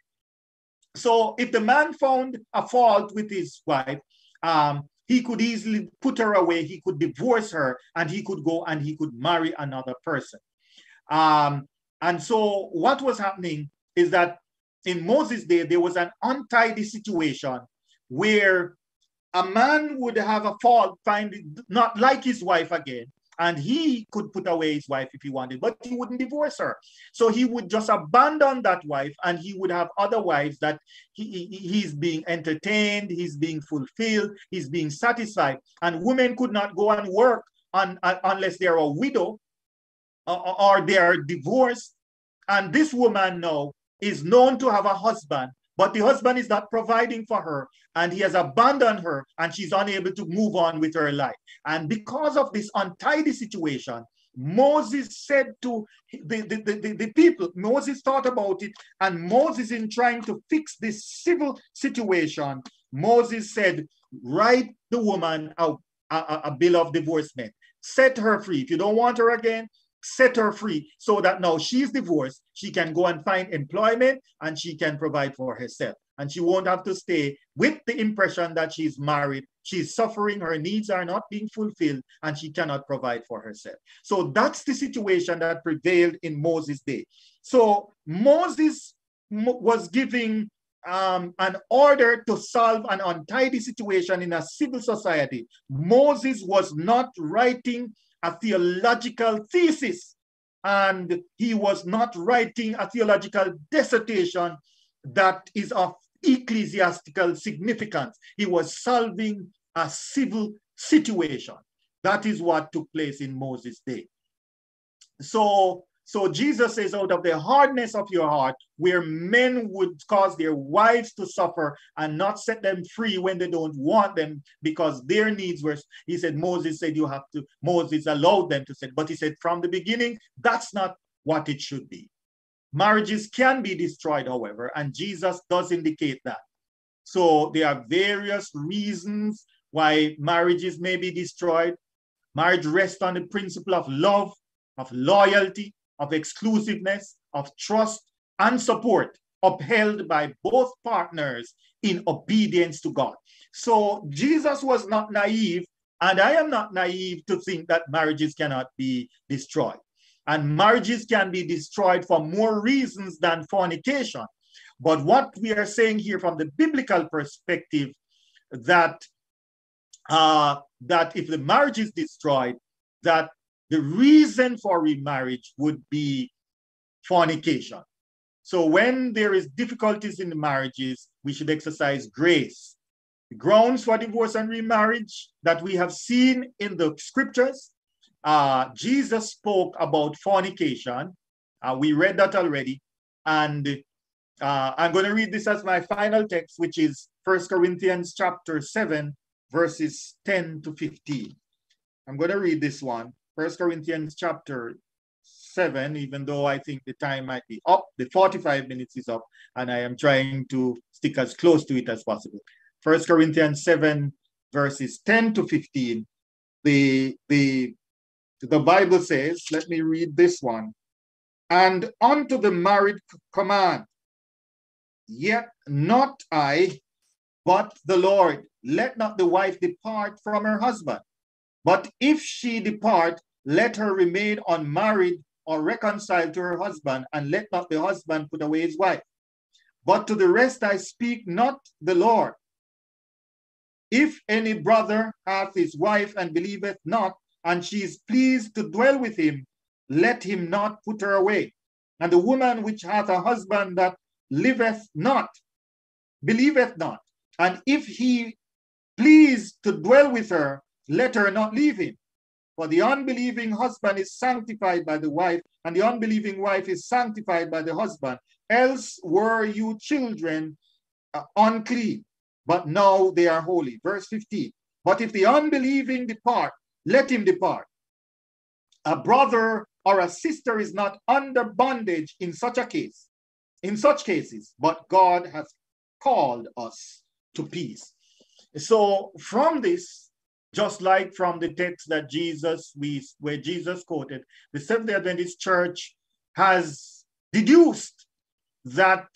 So if the man found a fault with his wife, um, he could easily put her away, he could divorce her, and he could go and he could marry another person. Um, and so what was happening is that in Moses' day, there was an untidy situation where a man would have a fault, find not like his wife again, and he could put away his wife if he wanted, but he wouldn't divorce her. So he would just abandon that wife and he would have other wives that he, he, he's being entertained, he's being fulfilled, he's being satisfied. And women could not go and work on, uh, unless they're a widow or, or they are divorced. And this woman now is known to have a husband but the husband is not providing for her and he has abandoned her and she's unable to move on with her life. And because of this untidy situation, Moses said to the, the, the, the, people, Moses thought about it, and Moses, in trying to fix this civil situation, Moses said, Write the woman a, a, a bill of divorcement. Set her free. If you don't want her again, set her free so that now she's divorced. She can go and find employment and she can provide for herself. And she won't have to stay with the impression that she's married. She's suffering, her needs are not being fulfilled, and she cannot provide for herself. So that's the situation that prevailed in Moses' day. So Moses was giving um, an order to solve an untidy situation in a civil society. Moses was not writing a theological thesis, and he was not writing a theological dissertation that is of ecclesiastical significance. He was solving a civil situation. That is what took place in Moses' day. So so Jesus says, out of the hardness of your heart, where men would cause their wives to suffer and not set them free when they don't want them because their needs were, he said, Moses said, you have to, Moses allowed them to set. But he said, from the beginning, that's not what it should be. Marriages can be destroyed, however, and Jesus does indicate that. So there are various reasons why marriages may be destroyed. Marriage rests on the principle of love, of loyalty, of exclusiveness, of trust, and support upheld by both partners in obedience to God. So Jesus was not naive, and I am not naive to think that marriages cannot be destroyed. And marriages can be destroyed for more reasons than fornication. But what we are saying here from the biblical perspective, that uh, that if the marriage is destroyed, that the reason for remarriage would be fornication. So when there is difficulties in the marriages, we should exercise grace. The grounds for divorce and remarriage that we have seen in the scriptures, uh, Jesus spoke about fornication. Uh, we read that already. And uh, I'm going to read this as my final text, which is First Corinthians chapter 7, verses 10 to 15. I'm going to read this one. First Corinthians chapter 7, even though I think the time might be up, the 45 minutes is up, and I am trying to stick as close to it as possible. First Corinthians 7, verses 10 to 15. The, the, the Bible says, let me read this one. And unto the married command, yet not I, but the Lord. Let not the wife depart from her husband. But if she depart, let her remain unmarried or reconciled to her husband, and let not the husband put away his wife. But to the rest I speak not the Lord. If any brother hath his wife and believeth not, and she is pleased to dwell with him, let him not put her away. And the woman which hath a husband that liveth not, believeth not, and if he please to dwell with her, let her not leave him. For the unbelieving husband is sanctified by the wife, and the unbelieving wife is sanctified by the husband. Else were you children uh, unclean, but now they are holy. Verse 15. But if the unbelieving depart, let him depart. A brother or a sister is not under bondage in such a case, in such cases, but God has called us to peace. So from this, just like from the text that Jesus, we, where Jesus quoted, the Seventh-day Adventist Church has deduced that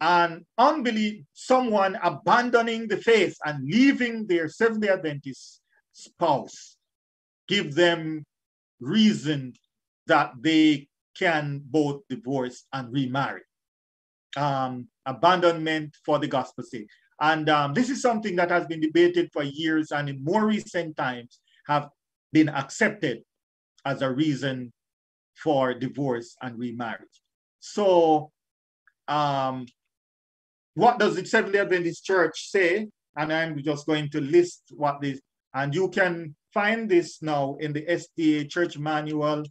an unbelief, someone abandoning the faith and leaving their Seventh-day Adventist spouse, give them reason that they can both divorce and remarry. Um, abandonment for the gospel's sake. And um, this is something that has been debated for years and in more recent times have been accepted as a reason for divorce and remarriage. So um, what does the Seventh-day Adventist Church say? And I'm just going to list what this, and you can find this now in the SDA Church Manual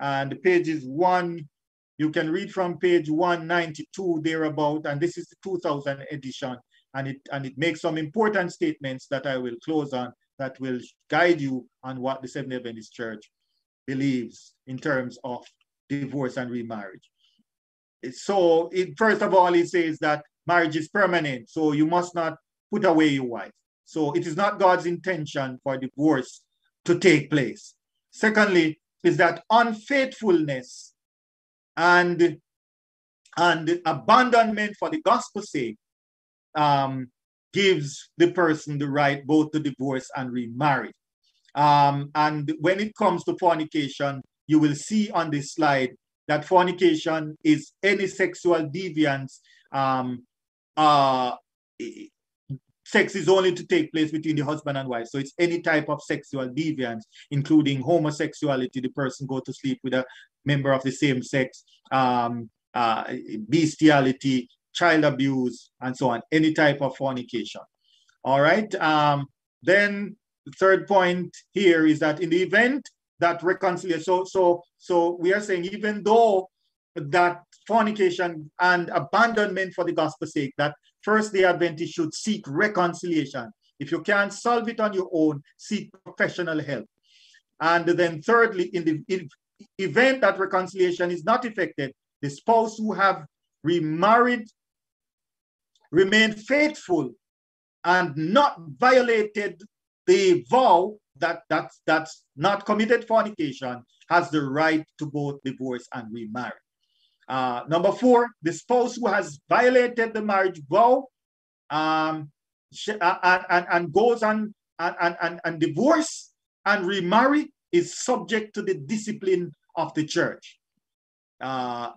and the pages one, you can read from page 192 thereabout, and this is the 2000 edition and it and it makes some important statements that I will close on that will guide you on what the Seventh Adventist Church believes in terms of divorce and remarriage. So it, first of all, it says that marriage is permanent, so you must not put away your wife. So it is not God's intention for divorce to take place. Secondly, is that unfaithfulness and, and abandonment for the gospel's sake um, gives the person the right both to divorce and remarry. Um, and when it comes to fornication, you will see on this slide that fornication is any sexual deviance. Um, uh, sex is only to take place between the husband and wife. So it's any type of sexual deviance, including homosexuality, the person go to sleep with a member of the same sex, um, uh, bestiality, child abuse, and so on, any type of fornication. All right. Um, then the third point here is that in the event that reconciliation, so so so we are saying even though that fornication and abandonment for the gospel's sake, that first the Adventist should seek reconciliation. If you can't solve it on your own, seek professional help. And then thirdly, in the event that reconciliation is not effected, the spouse who have remarried remain faithful and not violated the vow that that's that's not committed fornication has the right to both divorce and remarry. Uh, number four, the spouse who has violated the marriage vow um, uh, and, and, goes on and, and, and divorce and remarry is subject to the discipline of the church. Uh,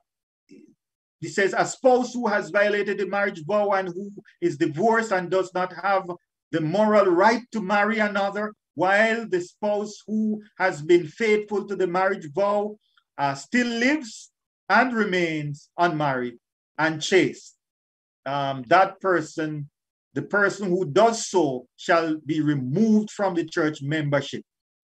he says, a spouse who has violated the marriage vow and who is divorced and does not have the moral right to marry another, while the spouse who has been faithful to the marriage vow uh, still lives and remains unmarried and chaste. Um, that person, the person who does so, shall be removed from the church membership.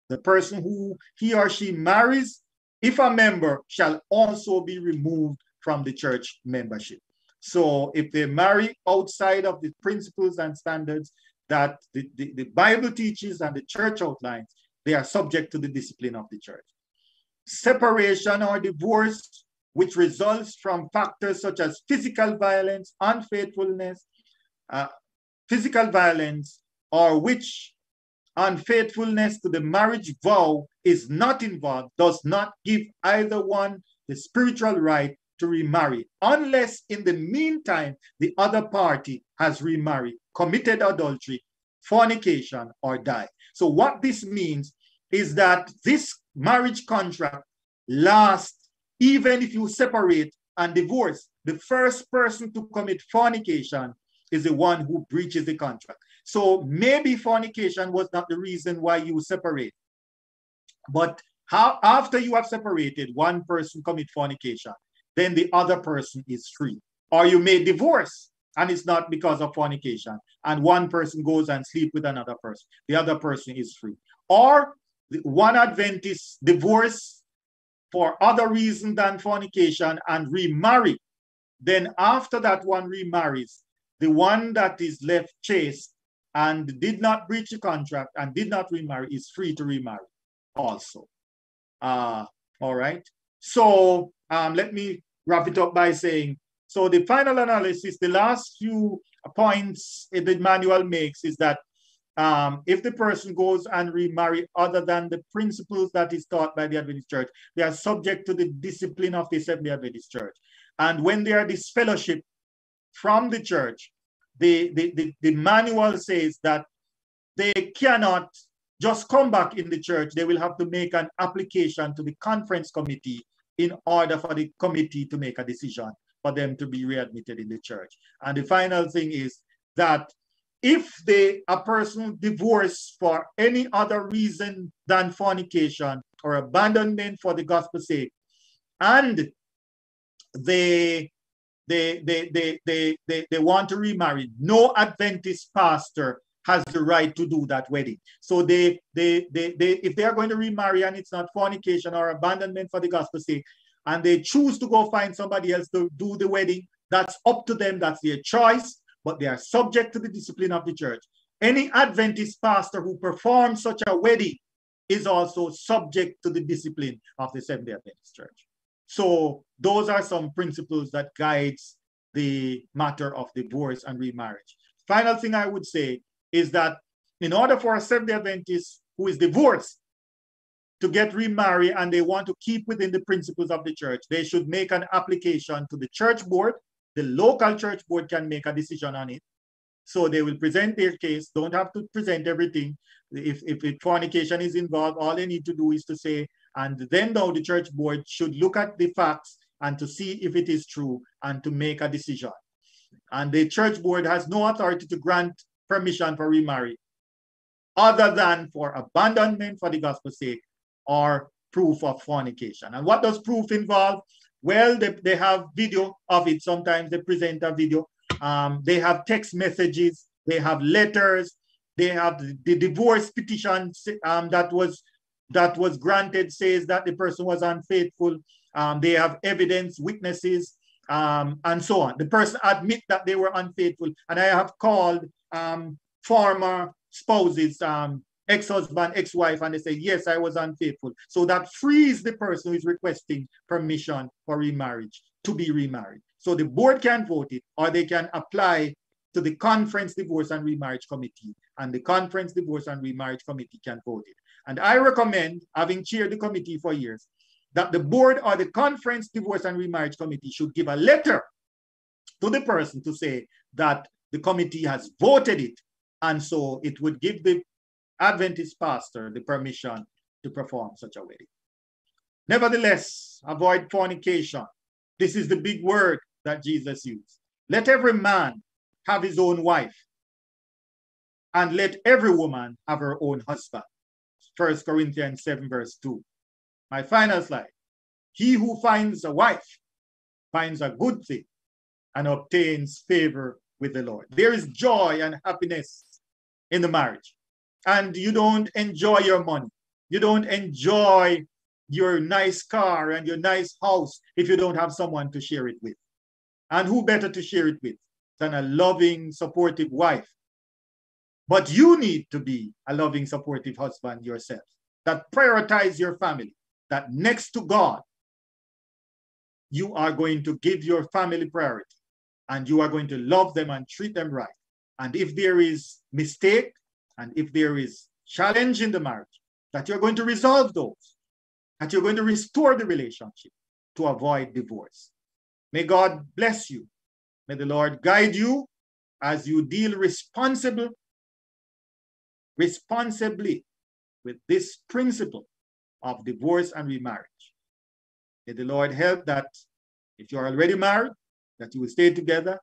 The person who he or she marries, if a member, shall also be removed from the church membership. So if they marry outside of the principles and standards that the, the, the, Bible teaches and the church outlines, they are subject to the discipline of the church. Separation or divorce, which results from factors such as physical violence, unfaithfulness, uh, physical violence, or which unfaithfulness to the marriage vow is not involved, does not give either one the spiritual right to remarry unless in the meantime the other party has remarried, committed adultery, fornication, or died. So what this means is that this marriage contract lasts even if you separate and divorce. The first person to commit fornication is the one who breaches the contract. So maybe fornication was not the reason why you separate. But how after you have separated, one person commit fornication, then the other person is free. Or you may divorce and it's not because of fornication, and one person goes and sleep with another person. The other person is free. Or one Adventist divorce for other reason than fornication and remarry. Then after that one remarries, the one that is left chaste and did not breach the contract and did not remarry is free to remarry also. Uh, all right. So um, let me wrap it up by saying, so the final analysis, the last few points the manual makes is that um, if the person goes and remarry other than the principles that is taught by the Adventist Church, they are subject to the discipline of the Seventh-day Adventist Church. And when they are disfellowship from the church, the, the, the, the manual says that they cannot just come back in the church. They will have to make an application to the conference committee in order for the committee to make a decision for them to be readmitted in the church. And the final thing is that if they a person divorced for any other reason than fornication or abandonment for the gospel's sake, and they they they they they they, they want to remarry, no Adventist pastor has the right to do that wedding. So they, they, they, they, if they are going to remarry and it's not fornication or abandonment for the gospel sake, and they choose to go find somebody else to do the wedding, that's up to them. That's their choice, but they are subject to the discipline of the church. Any Adventist pastor who performs such a wedding is also subject to the discipline of the Seventh-day Adventist Church. So those are some principles that guides the matter of divorce and remarriage. Final thing I would say is that in order for a Seventh-day Adventist who is divorced to get remarried and they want to keep within the principles of the church, they should make an application to the church board. The local church board can make a decision on it. So they will present their case, don't have to present everything. If, if, fornication is involved, all they need to do is to say, and then now the church board should look at the facts and to see if it is true and to make a decision. And the church board has no authority to grant permission for remarry other than for abandonment for the gospel's sake or proof of fornication. And what does proof involve? Well, they, they have video of it. Sometimes they present a video. Um, they have text messages. They have letters. They have the, the divorce petition um, that was that was granted says that the person was unfaithful. Um, they have evidence, witnesses, um, and so on. The person admit that they were unfaithful. And I have called um, former spouses, um, ex-husband, ex-wife, and they say, yes, I was unfaithful. So that frees the person who is requesting permission for remarriage to be remarried. So the board can vote it, or they can apply to the Conference Divorce and Remarriage Committee, and the Conference Divorce and Remarriage Committee can vote it. And I recommend, having chaired the committee for years, that the board or the Conference Divorce and Remarriage Committee should give a letter to the person to say that the committee has voted it, and so it would give the Adventist pastor the permission to perform such a wedding. Nevertheless, avoid fornication. This is the big word that Jesus used. Let every man have his own wife, and let every woman have her own husband. First Corinthians 7, verse 2. My final slide. He who finds a wife finds a good thing and obtains favor with the Lord. There is joy and happiness in the marriage and you don't enjoy your money. You don't enjoy your nice car and your nice house if you don't have someone to share it with. And who better to share it with than a loving, supportive wife? But you need to be a loving, supportive husband yourself that prioritize your family, that next to God, you are going to give your family priority and you are going to love them and treat them right. And if there is mistake, and if there is challenge in the marriage, that you're going to resolve those, that you're going to restore the relationship to avoid divorce. May God bless you. May the Lord guide you as you deal responsible, responsibly with this principle of divorce and remarriage. May the Lord help that if you're already married, that you will stay together.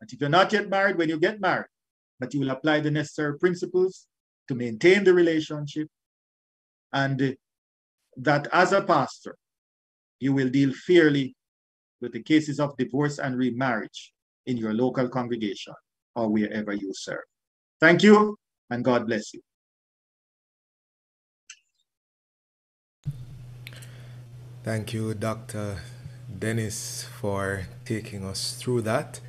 And if you're not yet married, when you get married, that you will apply the necessary principles to maintain the relationship, and that as a pastor, you will deal fairly with the cases of divorce and remarriage in your local congregation or wherever you serve. Thank you, and God bless you. Thank you, Dr. Dennis, for taking us through that.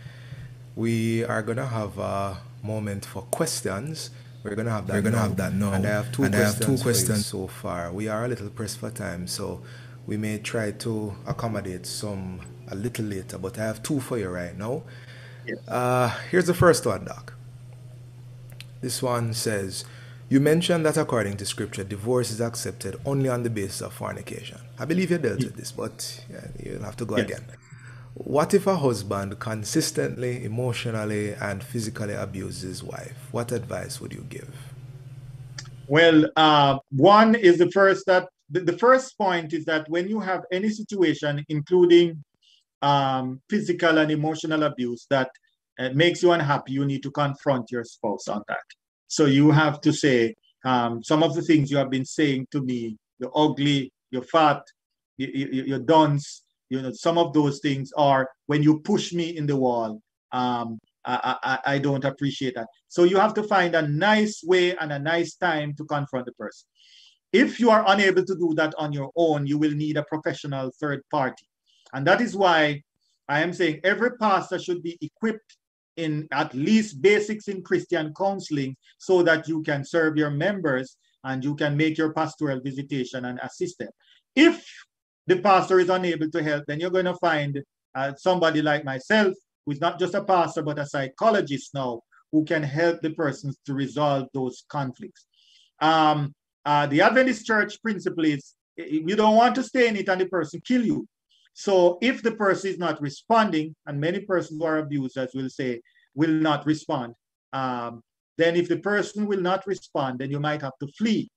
We are going to have a moment for questions. We're gonna have that. We're gonna now. have that now. And I have two and questions. I have two questions so far. We are a little pressed for time, so we may try to accommodate some a little later. But I have two for you right now. Yes. Uh, here's the first one, Doc. This one says, "You mentioned that according to Scripture, divorce is accepted only on the basis of fornication. I believe you dealt with this, but yeah, you'll have to go yes. again." What if a husband consistently, emotionally, and physically abuses his wife? What advice would you give? Well, uh, one is the first that the, first point is that when you have any situation, including um, physical and emotional abuse, that uh, makes you unhappy, you need to confront your spouse on that. So you have to say um, some of the things you have been saying to me: you're ugly, you're fat, you, you, you're dunce, you know, some of those things are when you push me in the wall. Um, I, I, I don't appreciate that. So you have to find a nice way and a nice time to confront the person. If you are unable to do that on your own, you will need a professional third party. And that is why I am saying every pastor should be equipped in at least basics in Christian counseling so that you can serve your members and you can make your pastoral visitation and assist them. If the pastor is unable to help, then you're going to find uh, somebody like myself, who's not just a pastor, but a psychologist now, who can help the persons to resolve those conflicts. Um, uh, the Adventist church principle is you don't want to stay in it and the person kill you. So if the person is not responding, and many persons who are abusers will say, will not respond, um, then if the person will not respond, then you might have to flee,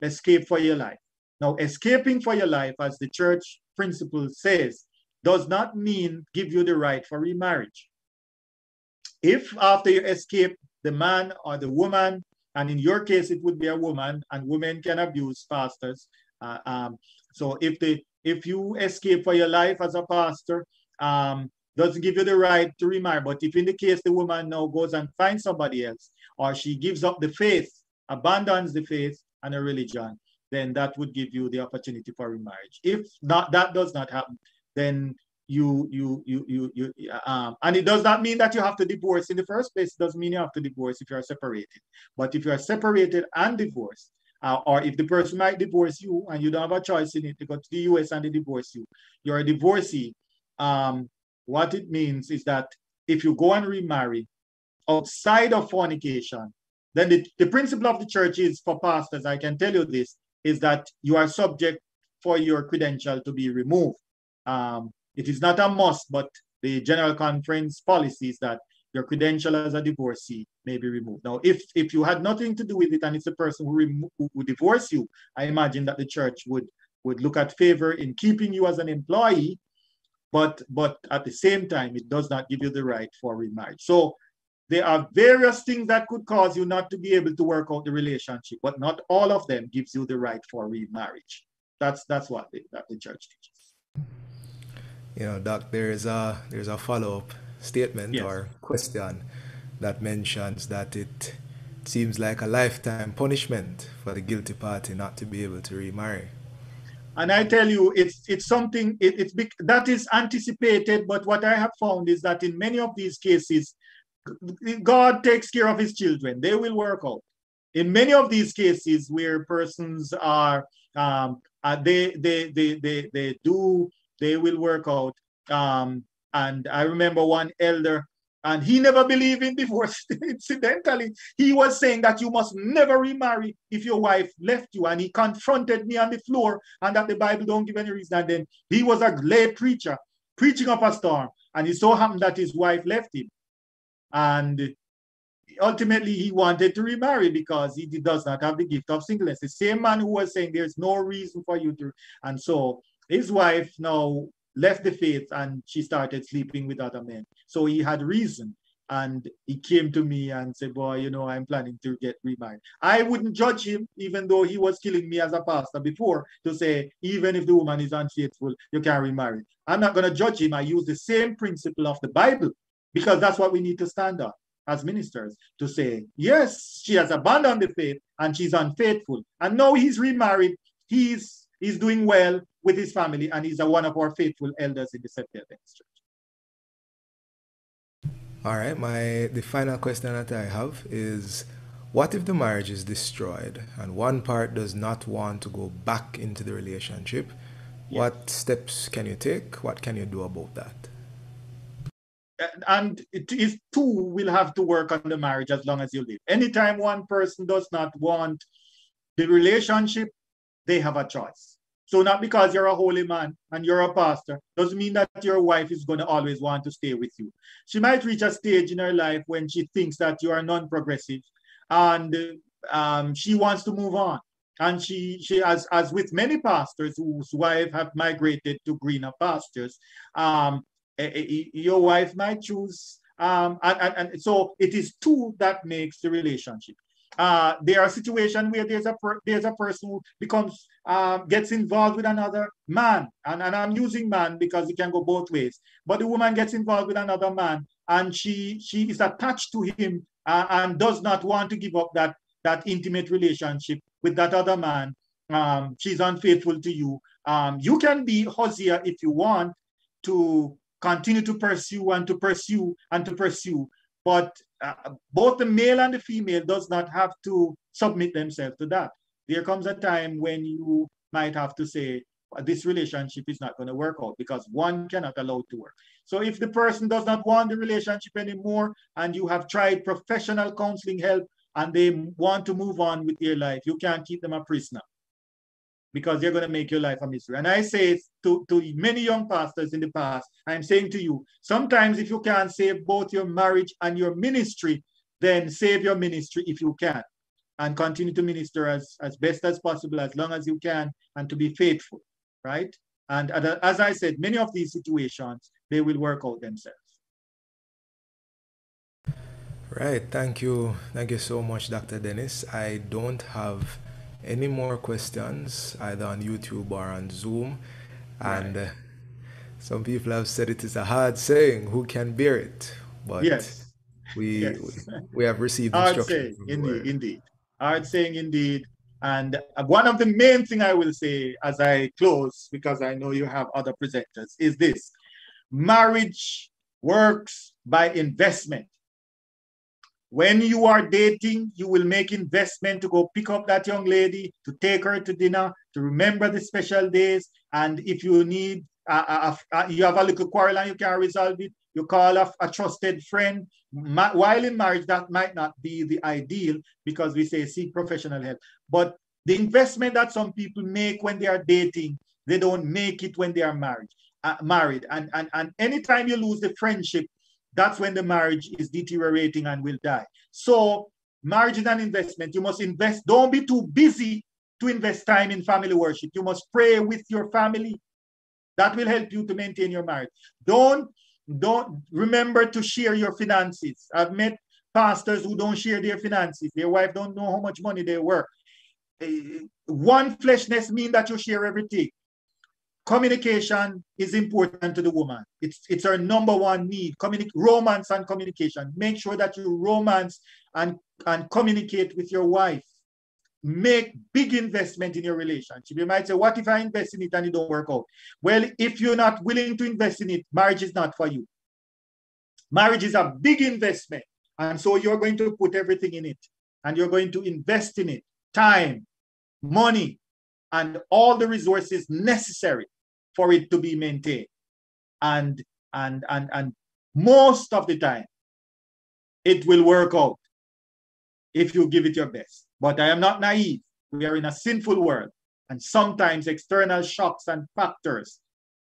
escape for your life. Now, escaping for your life, as the church principle says, does not mean give you the right for remarriage. If after you escape, the man or the woman, and in your case, it would be a woman, and women can abuse pastors. Uh, um, so if the if you escape for your life as a pastor, um, doesn't give you the right to remarry. But if in the case the woman now goes and finds somebody else, or she gives up the faith, abandons the faith and a religion, then that would give you the opportunity for remarriage. If not, that does not happen, then you you you you you um and it does not mean that you have to divorce in the first place. It doesn't mean you have to divorce if you are separated. But if you are separated and divorced, uh, or if the person might divorce you and you don't have a choice in it to go to the US and they divorce you, you're a divorcee. Um, what it means is that if you go and remarry outside of fornication, then the, the principle of the church is for pastors, I can tell you this, is that you are subject for your credential to be removed. Um, it is not a must, but the general conference policy is that your credential as a divorcee may be removed. Now, if if you had nothing to do with it and it's the person who, remo- who, who divorce you, I imagine that the church would would look at favor in keeping you as an employee, but but at the same time, it does not give you the right for remarriage. So there are various things that could cause you not to be able to work out the relationship, but not all of them gives you the right for remarriage. That's that's what the, that the church teaches. You know, Doc, there is a there's a follow up statement yes. or question that mentions that it seems like a lifetime punishment for the guilty party not to be able to remarry. And I tell you, it's it's something it, it's that is anticipated. But what I have found is that in many of these cases, God takes care of his children. They will work out. In many of these cases where persons are, um, uh, they, they, they, they, they do, they will work out. Um, and I remember one elder, and he never believed in divorce. Incidentally, he was saying that you must never remarry if your wife left you. And he confronted me on the floor, and that the Bible don't give any reason. And then he was a lay preacher, preaching up a storm. And it so happened that his wife left him. And ultimately, he wanted to remarry because he does not have the gift of singleness. The same man who was saying there's no reason for you to. And so his wife now left the faith and she started sleeping with other men. So he had reason. And he came to me and said, Boy, you know, I'm planning to get remarried. I wouldn't judge him, even though he was killing me as a pastor before, to say, even if the woman is unfaithful, you can remarry. I'm not going to judge him. I use the same principle of the Bible because that's what we need to stand on as ministers to say, yes, she has abandoned the faith and she's unfaithful. And now he's remarried. He's he's doing well with his family and he's a, one of our faithful elders in the Seventh Adventist Church. All right, my the final question that I have is what if the marriage is destroyed and one part does not want to go back into the relationship? What steps can you take? What can you do about that? And it is two will have to work on the marriage as long as you live. Anytime one person does not want the relationship, they have a choice. So not because you're a holy man and you're a pastor doesn't mean that your wife is going to always want to stay with you. She might reach a stage in her life when she thinks that you are non-progressive and um, she wants to move on. And she, she as, as with many pastors whose wife have migrated to greener pastures, um, your wife might choose um, and, and, and, so it is two that makes the relationship. Uh, there are situations where there's a there's a person who becomes um, gets involved with another man, and, and I'm using man because it can go both ways. But the woman gets involved with another man, and she she is attached to him uh, and does not want to give up that that intimate relationship with that other man. Um, she's unfaithful to you. Um, you can be Hosea if you want to continue to pursue and to pursue and to pursue. But uh, both the male and the female does not have to submit themselves to that. There comes a time when you might have to say, this relationship is not going to work out because one cannot allow it to work. So if the person does not want the relationship anymore and you have tried professional counseling help and they want to move on with their life, you can't keep them a prisoner because they're going to make your life a misery. And I say to, to many young pastors in the past, I'm saying to you, sometimes if you can't save both your marriage and your ministry, then save your ministry if you can and continue to minister as, as best as possible, as long as you can, and to be faithful, right? And as I said, many of these situations, they will work out themselves. Right. Thank you. Thank you so much, Dr. Dennis. I don't have any more questions either on YouTube or on Zoom. And uh, some people have said it is a hard saying, who can bear it? But yes. We, yes. we, we have received hard saying, indeed, indeed. Hard saying indeed. And uh, one of the main thing I will say as I close, because I know you have other presenters, is this. Marriage works by investment. When you are dating, you will make investment to go pick up that young lady, to take her to dinner, to remember the special days. And if you need, uh, uh, you have a little quarrel and you can't resolve it, you call a, a trusted friend. Ma while in marriage, that might not be the ideal because we say seek professional help. But the investment that some people make when they are dating, they don't make it when they are married. Uh, married. And, and, and anytime you lose the friendship, that's when the marriage is deteriorating and will die. So marriage is an investment. You must invest. Don't be too busy to invest time in family worship. You must pray with your family. That will help you to maintain your marriage. Don't don't remember to share your finances. I've met pastors who don't share their finances. Their wife don't know how much money they work. Uh, one fleshness mean that you share everything communication is important to the woman. It's it's her number one need. Communi- romance and communication. Make sure that you romance and, and communicate with your wife. Make big investment in your relationship. You might say, what if I invest in it and it don't work out? Well, if you're not willing to invest in it, marriage is not for you. Marriage is a big investment. And so you're going to put everything in it and you're going to invest in it, time, money, and all the resources necessary for it to be maintained. And and and and most of the time it will work out if you give it your best. But I am not naive. We are in a sinful world, and sometimes external shocks and factors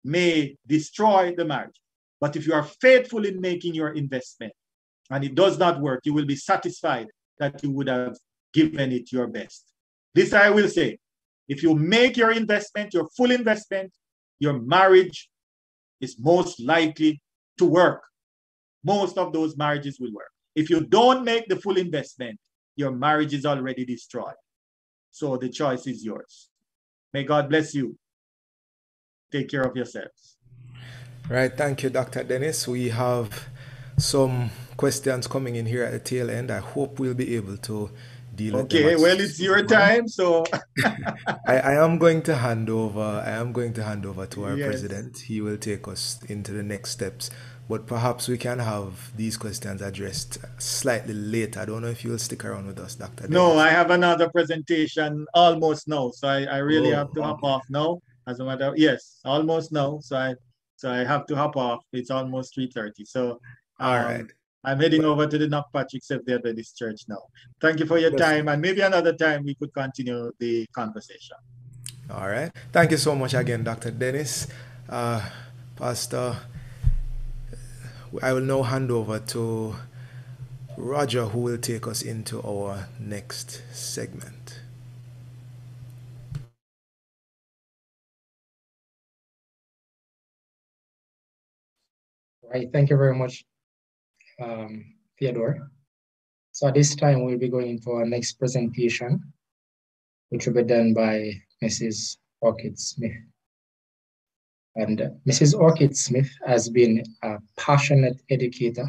may destroy the marriage. But if you are faithful in making your investment and it does not work, you will be satisfied that you would have given it your best. This I will say if you make your investment, your full investment, your marriage is most likely to work. Most of those marriages will work. If you don't make the full investment, your marriage is already destroyed. So the choice is yours. May God bless you. Take care of yourselves. Right. Thank you, Dr. Dennis. We have some questions coming in here at the tail end. I hope we'll be able to deal okay well it's your time so. I, I am going to hand over i am going to hand over to our yes. president. He will take us into the next steps. But perhaps we can have these questions addressed slightly later. I don't know if you'll stick around with us dr no i have another presentation almost now so i, I really oh, have to okay. hop off now. As a matter of, yes almost now so i so i have to hop off. It's almost 3.30 so um, all right I'm heading over to the Knockpatrick Seventh Adventist Church now. Thank you for your time, and maybe another time we could continue the conversation. All right. Thank you so much again, Dr. Dennis. Uh, Pastor, I will now hand over to Roger, who will take us into our next segment. All right. Thank you very much, um, Theodore. So at this time, we'll be going for our next presentation, which will be done by Mrs. Orchid Smith. And uh, Mrs. Orchid Smith has been a passionate educator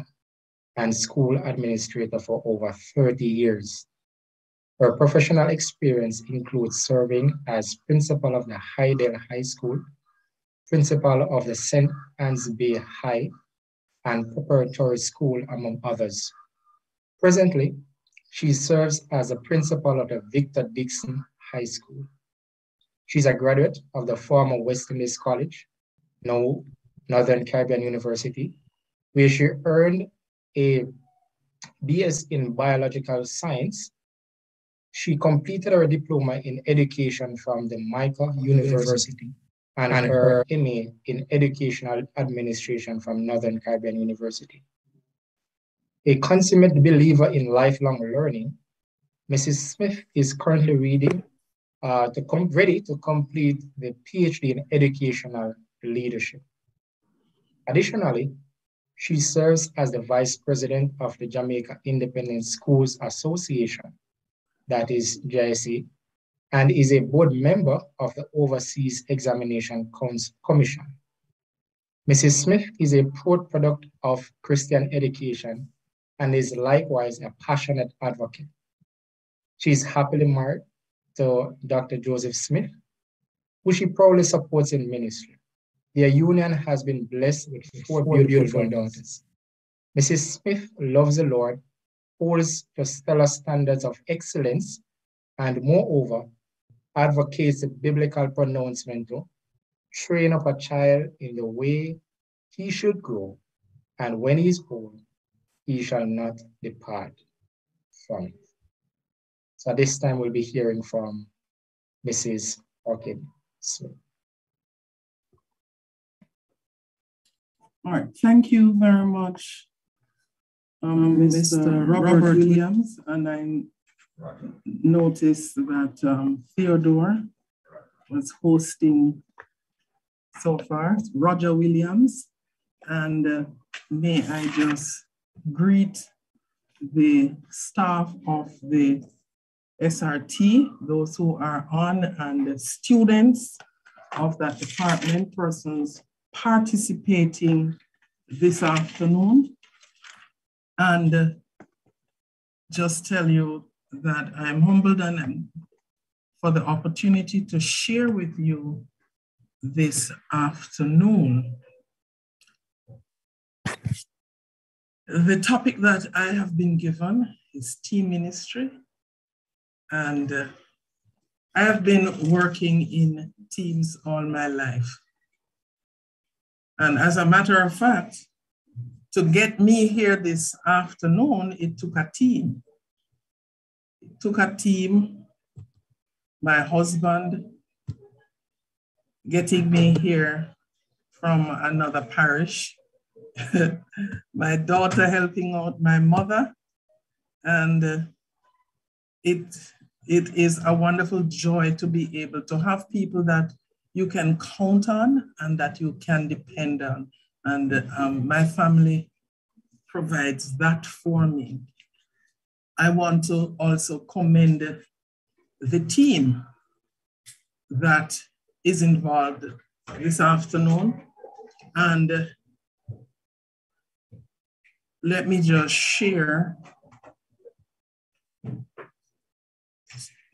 and school administrator for over 30 years. Her professional experience includes serving as principal of the Hydel High School, principal of the St. Ann's Bay High, and preparatory school, among others. Presently, she serves as a principal of the Victor Dixon High School. She's a graduate of the former West Indies College, now Northern Caribbean University, where she earned a BS in Biological Science. She completed her diploma in education from the Mico University and her MA in Educational Administration from Northern Caribbean University. A consummate believer in lifelong learning, Mrs. Smith is currently reading uh, to come ready to complete the PhD in educational leadership. Additionally, she serves as the vice president of the Jamaica Independent Schools Association, that is JIC, and is a board member of the Overseas Examination Commission. Mrs. Smith is a proud product of Christian education and is likewise a passionate advocate. She is happily married to Dr. Joseph Smith, who she proudly supports in ministry. Their union has been blessed with four beautiful daughters. Mrs. Smith loves the Lord, holds to stellar standards of excellence, and moreover, advocates the biblical pronouncement to train up a child in the way he should go, and when he is old, he shall not depart from it. So this time we'll be hearing from Mrs. Orchid Smith. All right, thank you very much, um, Mr. Robert, Robert Williams. And I noticed that um, Theodore was hosting so far, Roger Williams. And uh, may I just greet the staff of the SRT, those who are on, and the students of that department, persons participating this afternoon. And uh, just tell you that I'm humbled and for the opportunity to share with you this afternoon. The topic that I have been given is team ministry and uh, I have been working in teams all my life. And as a matter of fact, to get me here this afternoon, it took a team. Took a team, my husband getting me here from another parish, my daughter helping out my mother, and uh, it it is a wonderful joy to be able to have people that you can count on and that you can depend on. And um, my family provides that for me. I want to also commend the team that is involved this afternoon. And uh, let me just share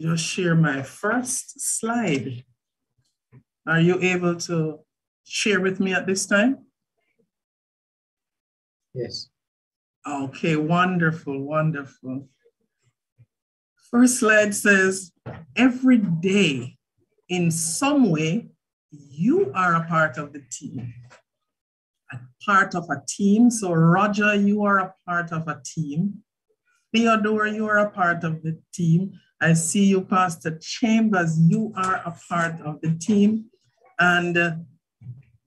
just share my first slide. Are you able to share with me at this time? Yes. Okay, wonderful, wonderful. First slide says, every day, in some way, you are a part of the team. A part of a team. So Roger, you are a part of a team. Theodore, you are a part of the team. I see you, Pastor Chambers. You are a part of the team. And uh,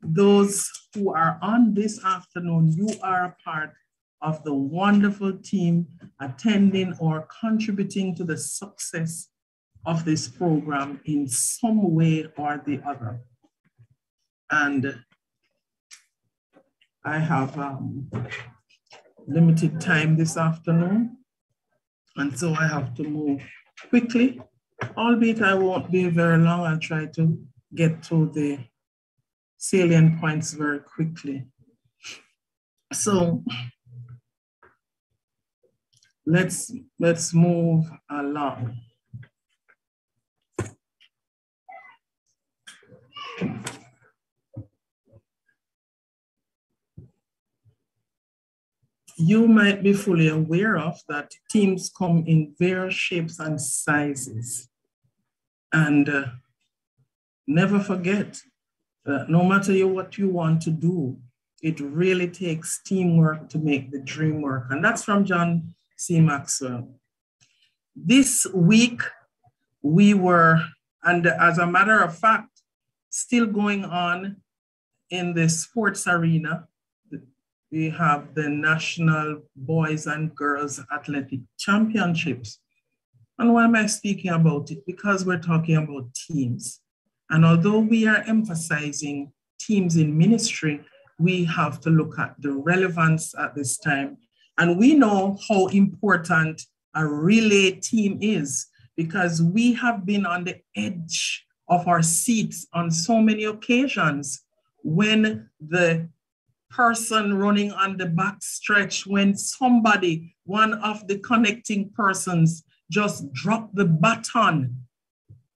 those who are on this afternoon, you are a part of the wonderful team attending or contributing to the success of this program in some way or the other. And I have um, limited time this afternoon, and so I have to move quickly, albeit I won't be very long. I'll try to get to the salient points very quickly. So let's let's move along. you might be fully aware of that teams come in various shapes and sizes. And uh, never forget that no matter you, what you want to do, it really takes teamwork to make the dream work. And that's from John C. Maxwell. This week, we were, and as a matter of fact, still going on in the sports arena. We have the National Boys and Girls Athletic Championships. And why am I speaking about it? Because we're talking about teams. And although we are emphasizing teams in ministry, we have to look at the relevance at this time. And we know how important a relay team is because we have been on the edge of our seats on so many occasions when the person running on the back stretch, when somebody, one of the connecting persons, just dropped the baton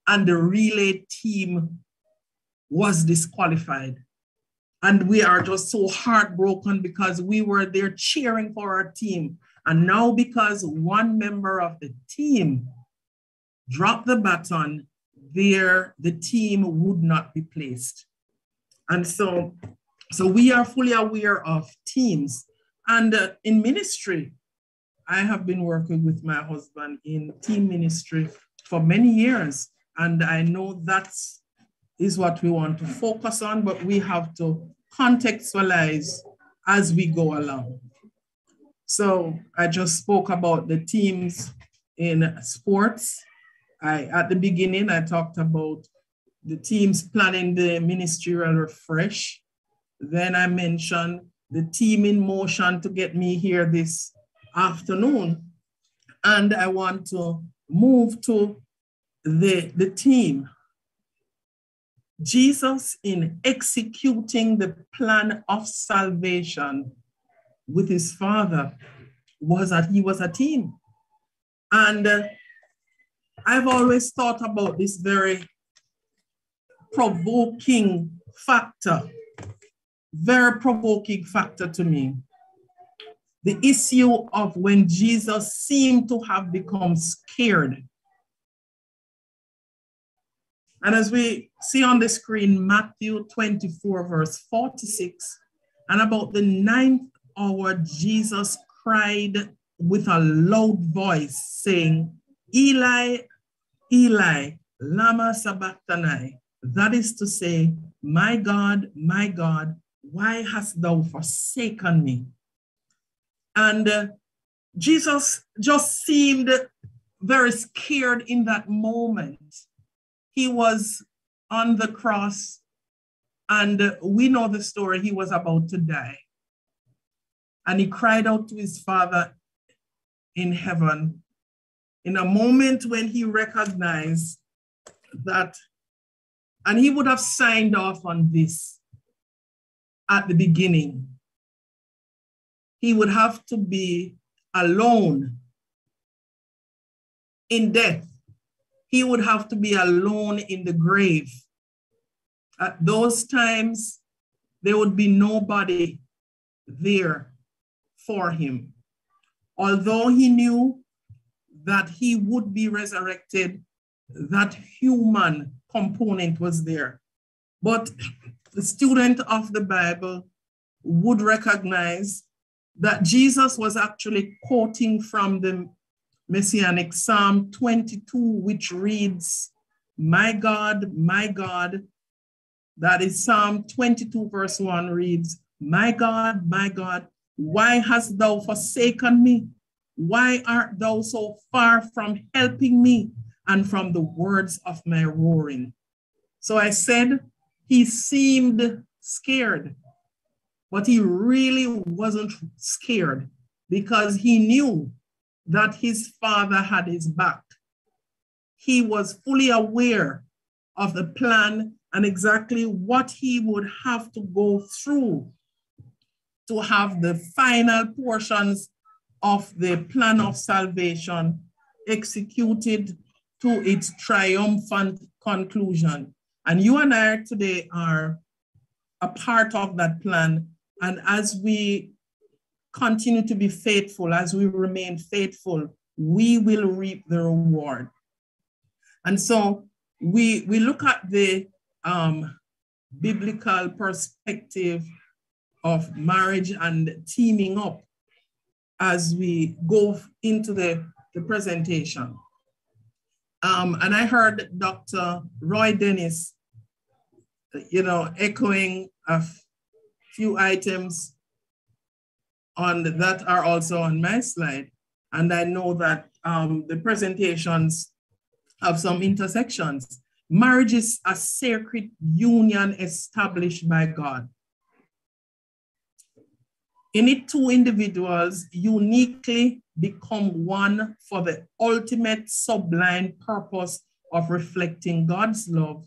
and the relay team was disqualified. And we are just so heartbroken because we were there cheering for our team. And now, because one member of the team dropped the baton, there the team would not be placed. And so, so we are fully aware of teams. And uh, in ministry, I have been working with my husband in team ministry for many years. And I know that is what we want to focus on, but we have to contextualize as we go along. So I just spoke about the teams in sports. I, at the beginning, I talked about the teams planning the ministerial refresh. Then I mentioned the team in motion to get me here this afternoon. And I want to move to the, the team. Jesus, in executing the plan of salvation with his father, was that he was a team. And uh, I've always thought about this very provoking factor, very provoking factor to me. The issue of when Jesus seemed to have become scared. And as we see on the screen, Matthew 24, verse 46, and about the ninth hour, Jesus cried with a loud voice, saying, Eli, Eli, Lama Sabachthani. That is to say, My God, my God, why hast thou forsaken me? And uh, Jesus just seemed very scared in that moment. He was on the cross, and we know the story. He was about to die. And he cried out to his father in heaven in a moment when he recognized that, and he would have signed off on this at the beginning. He would have to be alone in death. He would have to be alone in the grave. At those times, there would be nobody there for him. Although he knew that he would be resurrected, that human component was there. But the student of the Bible would recognize that Jesus was actually quoting from the Messianic Psalm 22, which reads, My God, my God, that is Psalm 22, verse 1 reads, My God, my God, why hast thou forsaken me? Why art thou so far from helping me and from the words of my roaring? So I said, he seemed scared, but he really wasn't scared because he knew that his father had his back. He was fully aware of the plan and exactly what he would have to go through to have the final portions of the plan of salvation executed to its triumphant conclusion. And you and I today are a part of that plan. And as we continue to be faithful, as we remain faithful, we will reap the reward. And so we, we look at the um, biblical perspective of marriage and teaming up as we go into the, the presentation. Um, and I heard Dr. Roy Dennis, you know, echoing a few items on the, that are also on my slide. And I know that um, the presentations have some intersections. Marriage is a sacred union established by God. In it, two individuals uniquely become one for the ultimate sublime purpose of reflecting God's love,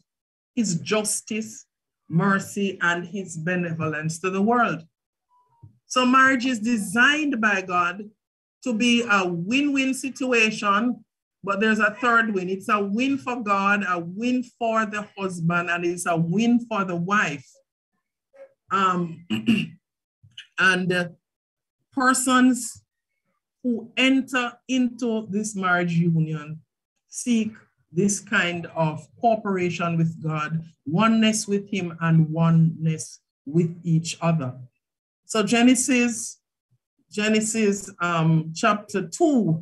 his justice, mercy, and his benevolence to the world. So marriage is designed by God to be a win-win situation, but there's a third win. It's a win for God, a win for the husband, and it's a win for the wife. Um, and uh, persons who enter into this marriage union seek this kind of cooperation with God, oneness with Him, and oneness with each other. So Genesis, Genesis um, chapter 2,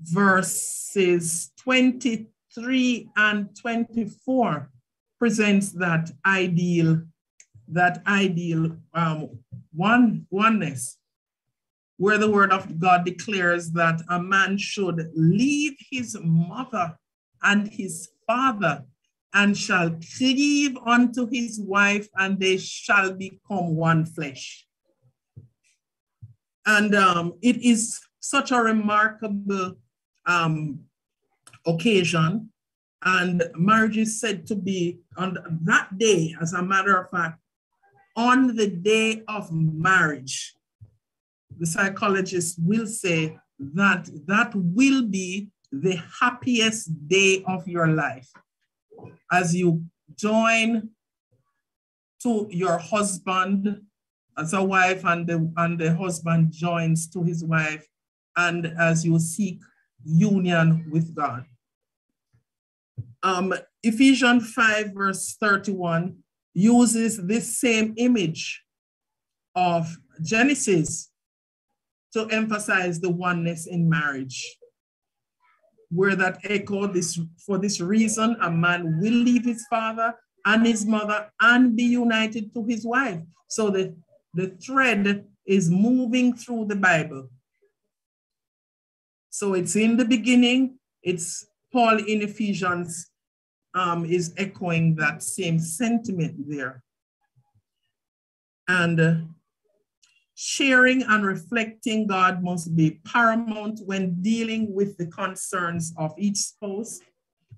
verses 23 and 24 presents that ideal, that ideal um, one, oneness where the word of God declares that a man should leave his mother and his father and shall cleave unto his wife, and they shall become one flesh. And um, it is such a remarkable um, occasion. And marriage is said to be on that day, as a matter of fact, on the day of marriage, the psychologist will say that that will be the happiest day of your life as you join to your husband as a wife and the, and the husband joins to his wife and as you seek union with God. Um, Ephesians 5 verse 31 uses this same image of Genesis to emphasize the oneness in marriage. Where that echo this for this reason, a man will leave his father and his mother and be united to his wife. So the, the thread is moving through the Bible. So it's in the beginning, it's Paul in Ephesians um, is echoing that same sentiment there. And uh, Sharing and reflecting God must be paramount when dealing with the concerns of each spouse.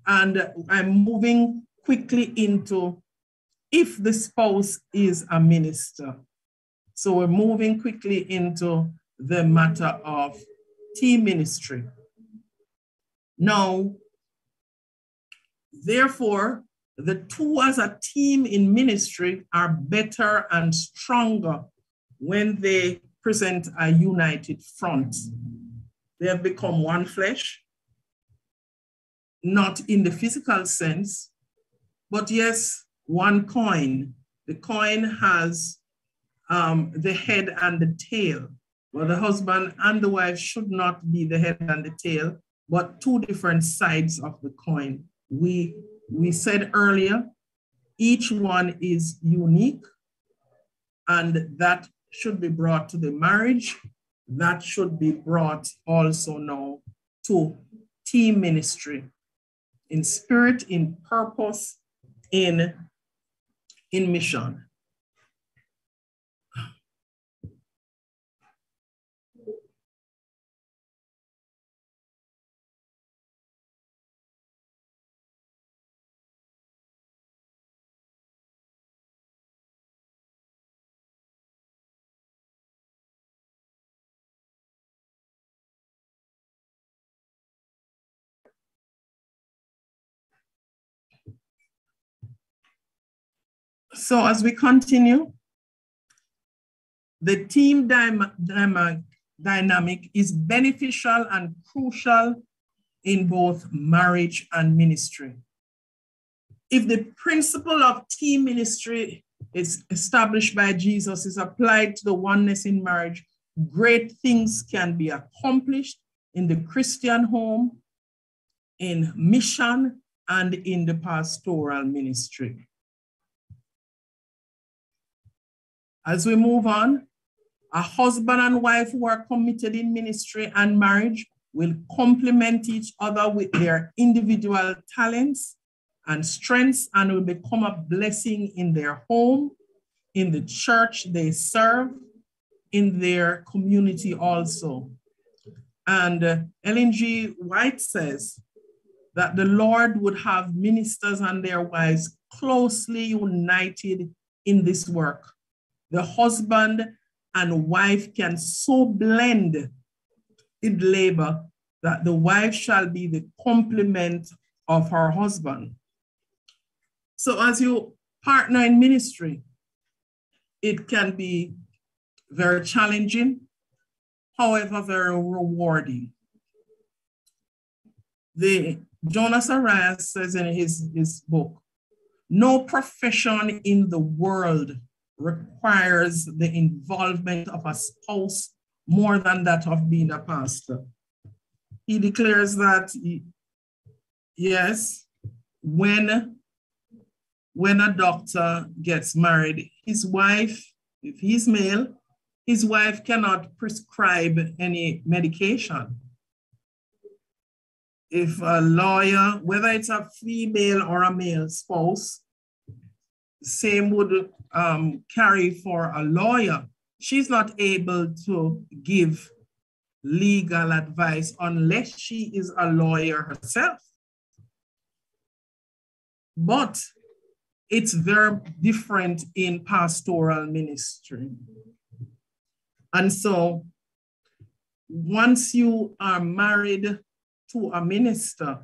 And I'm moving quickly into if the spouse is a minister. So we're moving quickly into the matter of team ministry. Now, therefore, the two as a team in ministry are better and stronger when they present a united front. They have become one flesh, not in the physical sense, but yes, one coin. The coin has um, the head and the tail. Well, the husband and the wife should not be the head and the tail, but two different sides of the coin. We, we said earlier, each one is unique, and that should be brought to the marriage. That should be brought also now to team ministry in spirit, in purpose, in, in mission. So as we continue, the team dynamic is beneficial and crucial in both marriage and ministry. if the principle of team ministry is established by Jesus is applied to the oneness in marriage, great things can be accomplished in the Christian home, in mission, and in the pastoral ministry. As we move on, a husband and wife who are committed in ministry and marriage will complement each other with their individual talents and strengths and will become a blessing in their home, in the church they serve, in their community also. And uh, Ellen G. White says that the Lord would have ministers and their wives closely united in this work. The husband and wife can so blend in labor that the wife shall be the complement of her husband. So as you partner in ministry, it can be very challenging, however, very rewarding. The Jonas Arrais says in his, his book, no profession in the world requires the involvement of a spouse more than that of being a pastor. He declares that, yes, when when a doctor gets married, his wife, if he's male, his wife cannot prescribe any medication. If a lawyer, whether it's a female or a male spouse, same would um, carry for a lawyer. She's not able to give legal advice unless she is a lawyer herself. But it's very different in pastoral ministry. And so once you are married to a minister,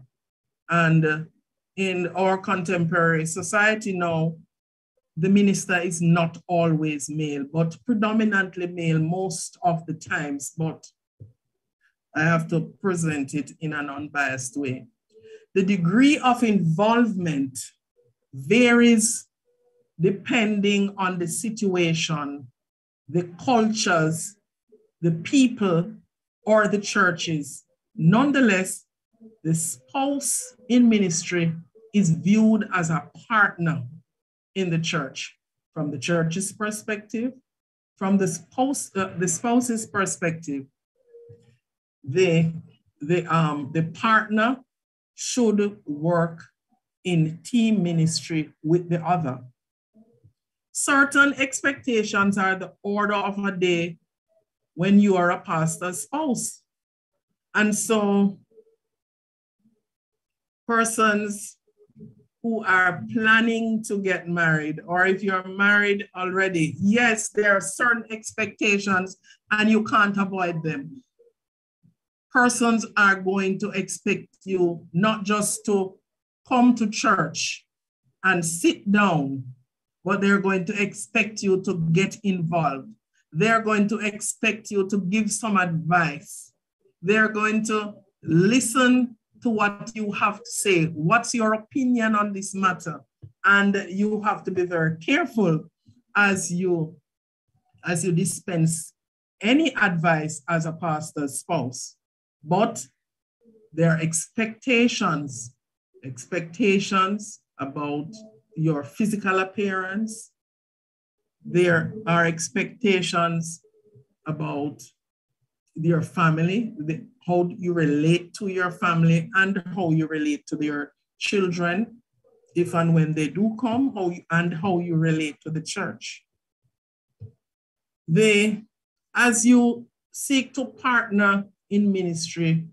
and in our contemporary society now, the minister is not always male, but predominantly male most of the times, but I have to present it in an unbiased way. The degree of involvement varies depending on the situation, the cultures, the people, or the churches. Nonetheless, the spouse in ministry is viewed as a partner in the church from the church's perspective, from the, spouse, uh, the spouse's perspective. The, the, um, the partner should work in team ministry with the other. Certain expectations are the order of a day when you are a pastor's spouse. And so persons who are planning to get married, or if you're married already, yes, there are certain expectations and you can't avoid them. Persons are going to expect you not just to come to church and sit down, but they're going to expect you to get involved. They're going to expect you to give some advice. They're going to listen to what you have to say. What's your opinion on this matter? And you have to be very careful as you as you dispense any advice as a pastor's spouse. But their expectations expectations about your physical appearance. There are expectations about your family, the, how you relate to your family and how you relate to your children, if and when they do come, how you, and how you relate to the church. They, as you seek to partner in ministry,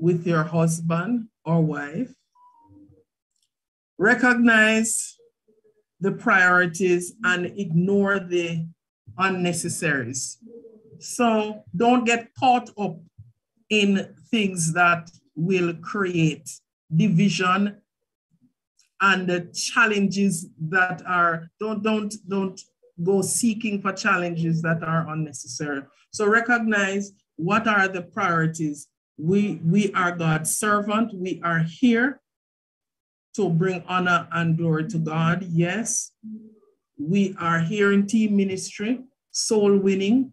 with your husband or wife. Recognize the priorities and ignore the unnecessaries. So don't get caught up in things that will create division and the challenges that are don't don't don't go seeking for challenges that are unnecessary so recognize what are the priorities we, we are God's servant. We are here to bring honor and glory to God. Yes, we are here in team ministry, soul winning,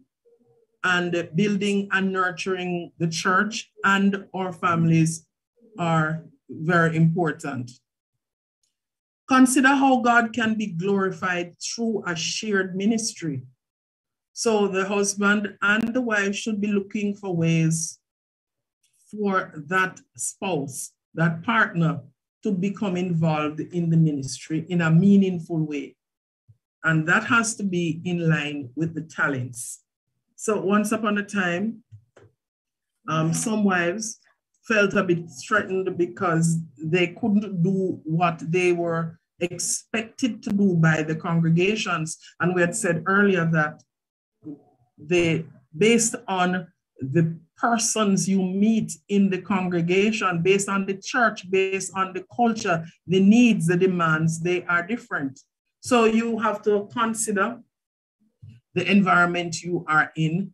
and building and nurturing the church and our families are very important. Consider how God can be glorified through a shared ministry. So the husband and the wife should be looking for ways for that spouse, that partner, to become involved in the ministry in a meaningful way. And that has to be in line with the talents. So once upon a time, um, some wives felt a bit threatened because they couldn't do what they were expected to do by the congregations. And we had said earlier that they, based on the persons you meet in the congregation, based on the church, based on the culture, the needs, the demands, they are different. So you have to consider the environment you are in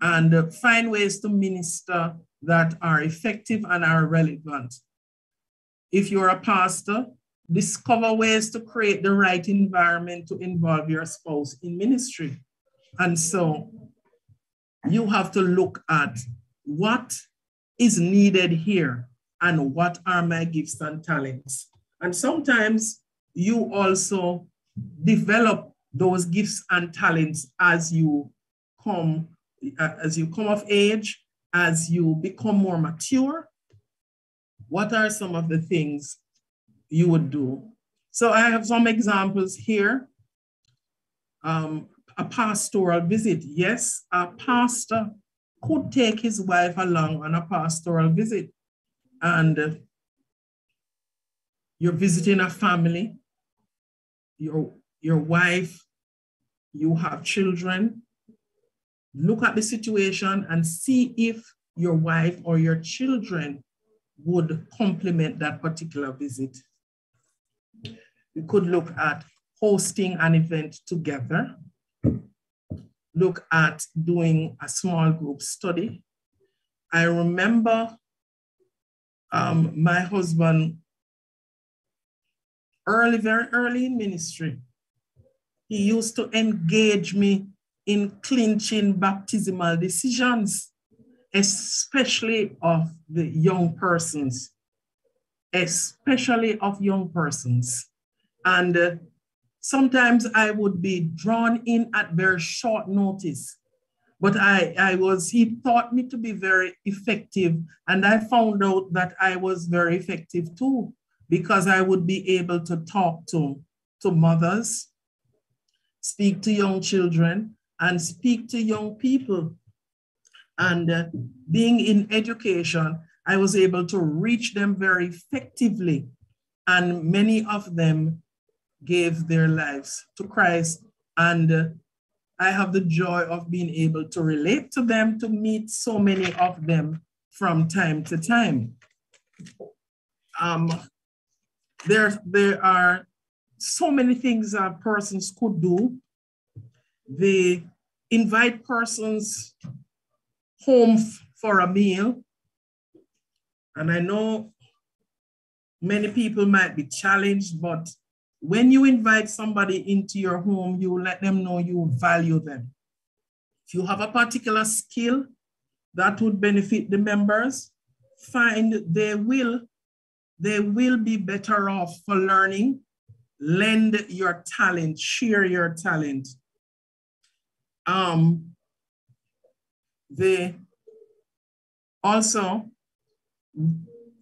and find ways to minister that are effective and are relevant. If you're a pastor, discover ways to create the right environment to involve your spouse in ministry. And so you have to look at what is needed here and what are my gifts and talents. And sometimes you also develop those gifts and talents as you come uh, as you come of age, as you become more mature. What are some of the things you would do? So I have some examples here. Um, a pastoral visit. Yes, a pastor could take his wife along on a pastoral visit. And you're visiting a family, your, your wife, you have children. Look at the situation and see if your wife or your children would complement that particular visit. You could look at hosting an event together look at doing a small group study. I remember um, my husband early, very early in ministry, he used to engage me in clinching baptismal decisions, especially of the young persons, especially of young persons. And uh, sometimes I would be drawn in at very short notice. But I, I was, he taught me to be very effective. And I found out that I was very effective too, because I would be able to talk to, to mothers, speak to young children, and speak to young people. And uh, being in education, I was able to reach them very effectively. And many of them gave their lives to Christ. And uh, I have the joy of being able to relate to them, to meet so many of them from time to time. Um, there, there are so many things that persons could do. They invite persons home for a meal. And I know many people might be challenged, but when you invite somebody into your home, you let them know you value them. If you have a particular skill that would benefit the members, find they will, they will be better off for learning. Lend your talent, share your talent. Um, they also,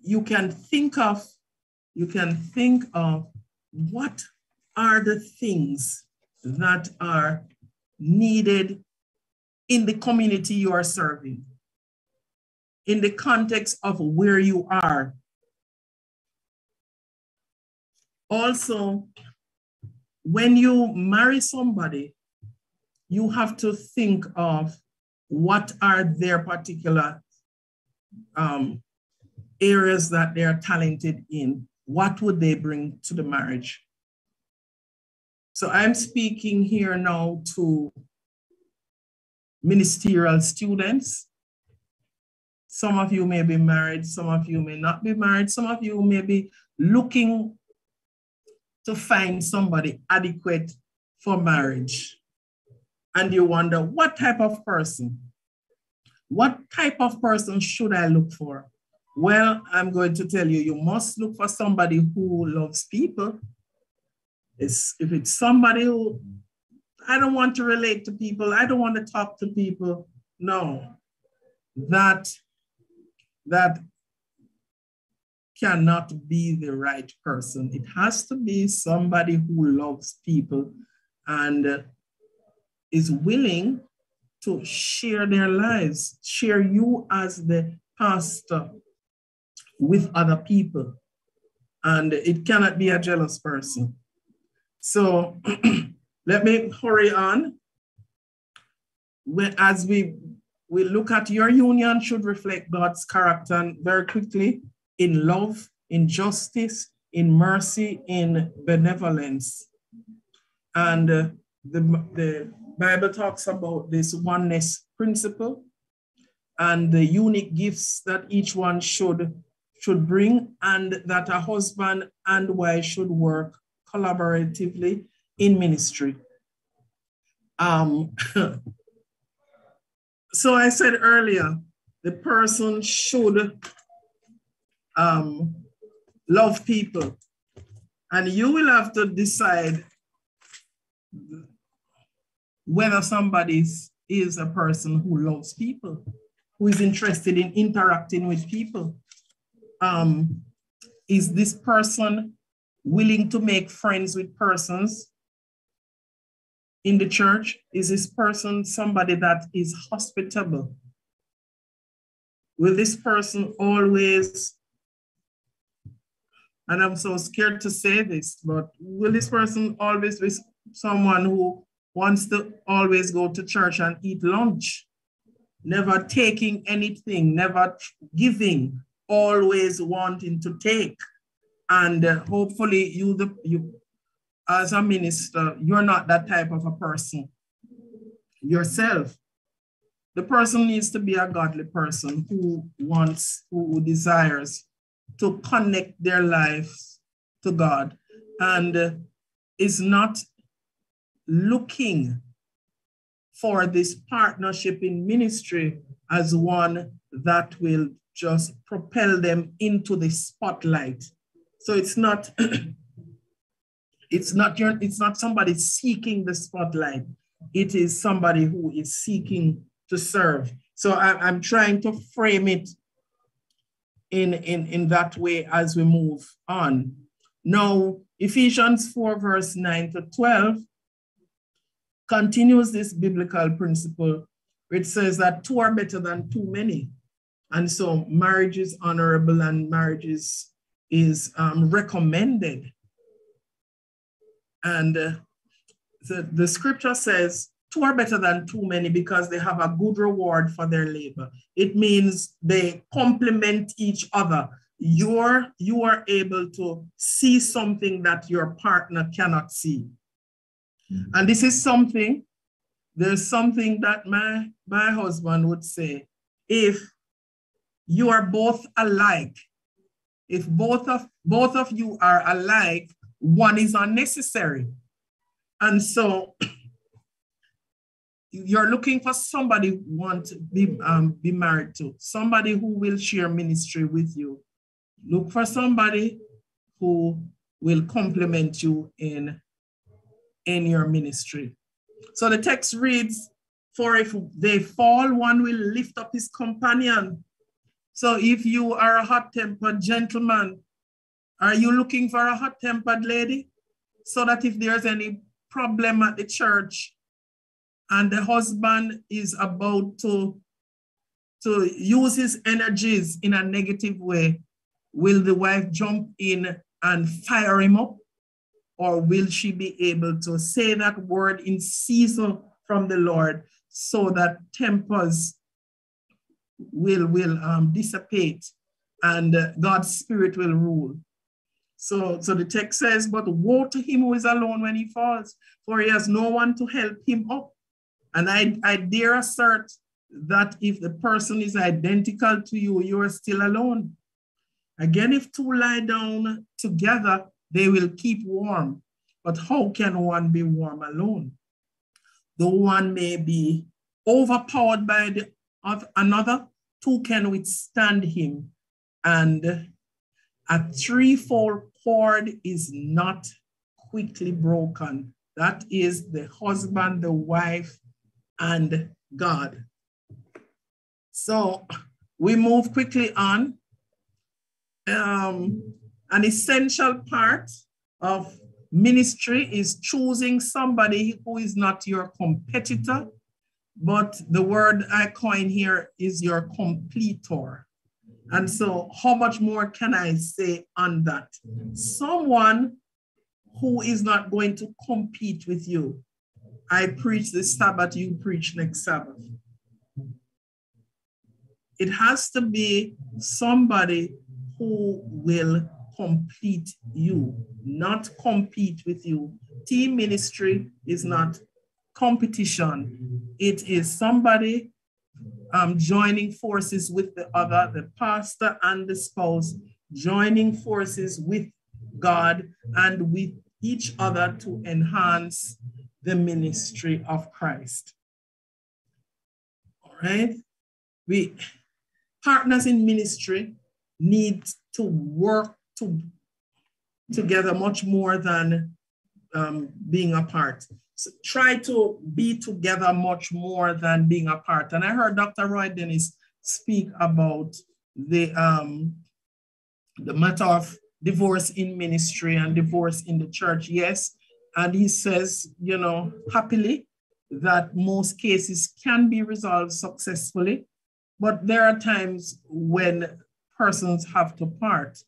you can think of, you can think of what are the things that are needed in the community you are serving, in the context of where you are. Also, when you marry somebody, you have to think of what are their particular um, areas that they're talented in what would they bring to the marriage? So I'm speaking here now to ministerial students. Some of you may be married, some of you may not be married, some of you may be looking to find somebody adequate for marriage. And you wonder, what type of person? What type of person should I look for? Well, I'm going to tell you, you must look for somebody who loves people. It's, if it's somebody who, I don't want to relate to people, I don't want to talk to people, no. That, that cannot be the right person. It has to be somebody who loves people and uh, is willing to share their lives, share you as the pastor with other people. And it cannot be a jealous person. So let me hurry on. As we, we look at your union should reflect God's character very quickly in love, in justice, in mercy, in benevolence. And uh, the, the Bible talks about this oneness principle and the unique gifts that each one should, should bring, and that a husband and wife should work collaboratively in ministry. Um, so I said earlier, the person should um, love people. And you will have to decide whether somebody is a person who loves people, who is interested in interacting with people. Um, is this person willing to make friends with persons in the church? Is this person somebody that is hospitable? Will this person always and I'm so scared to say this, but will this person always be someone who wants to always go to church and eat lunch, never taking anything, never giving, always wanting to take? And uh, hopefully, you, the, you, as a minister, you're not that type of a person yourself. The person needs to be a godly person who wants, who desires to connect their lives to God and uh, is not looking for this partnership in ministry as one that will just propel them into the spotlight. So it's not it's not your it's not somebody seeking the spotlight. It is somebody who is seeking to serve. So I, I'm trying to frame it in, in, in that way as we move on. Now, Ephesians 4, verse 9 to 12 continues this biblical principle. It says that two are better than too many. And so marriage is honorable and marriage is, is um, recommended. And uh, the, the scripture says, two are better than too many because they have a good reward for their labor. It means they complement each other. You're, you are able to see something that your partner cannot see. Mm-hmm. And this is something, there's something that my, my husband would say. If you are both alike, if both of, both of you are alike, one is unnecessary. And so you're looking for somebody want to be, um, be married to, somebody who will share ministry with you. Look for somebody who will complement you in, in your ministry. So the text reads, for if they fall, one will lift up his companion. So if you are a hot-tempered gentleman, are you looking for a hot-tempered lady? So that if there's any problem at the church, and the husband is about to, to use his energies in a negative way, will the wife jump in and fire him up? Or will she be able to say that word in season from the Lord so that tempers will, will um, dissipate and uh, God's spirit will rule? So, so the text says, but woe to him who is alone when he falls, for he has no one to help him up. And I, I dare assert that if the person is identical to you, you are still alone. Again, if two lie down together, they will keep warm. But how can one be warm alone? The one may be overpowered by the of another, two can withstand him. And a threefold cord is not quickly broken. That is the husband, the wife, and God. So we move quickly on. Um, an essential part of ministry is choosing somebody who is not your competitor, but the word I coin here is your completor. And so, how much more can I say on that? Someone who is not going to compete with you. I preach this Sabbath, you preach next Sabbath. It has to be somebody who will complete you, not compete with you. Team ministry is not competition. It is somebody um, joining forces with the other, the pastor and the spouse, joining forces with God and with each other to enhance the ministry of Christ. All right? We partners in ministry need to work to, together much more than um, being apart. So try to be together much more than being apart. And I heard Dr. Roy Dennis speak about the um, the matter of divorce in ministry and divorce in the church. Yes, and he says, you know, happily that most cases can be resolved successfully, but there are times when persons have to part.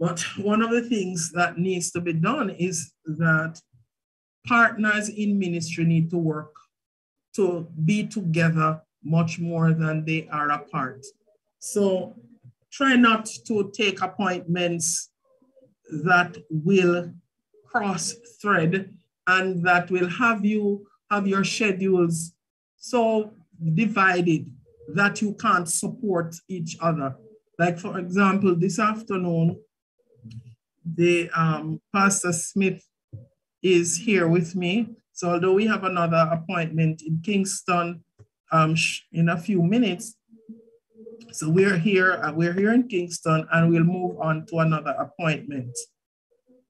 But one of the things that needs to be done is that partners in ministry need to work to be together much more than they are apart. So try not to take appointments that will cross thread and that will have you have your schedules so divided that you can't support each other. Like for example, this afternoon, the um, Pastor Smith is here with me. So although we have another appointment in Kingston um, in a few minutes, so we're here, uh, we're here in Kingston and we'll move on to another appointment.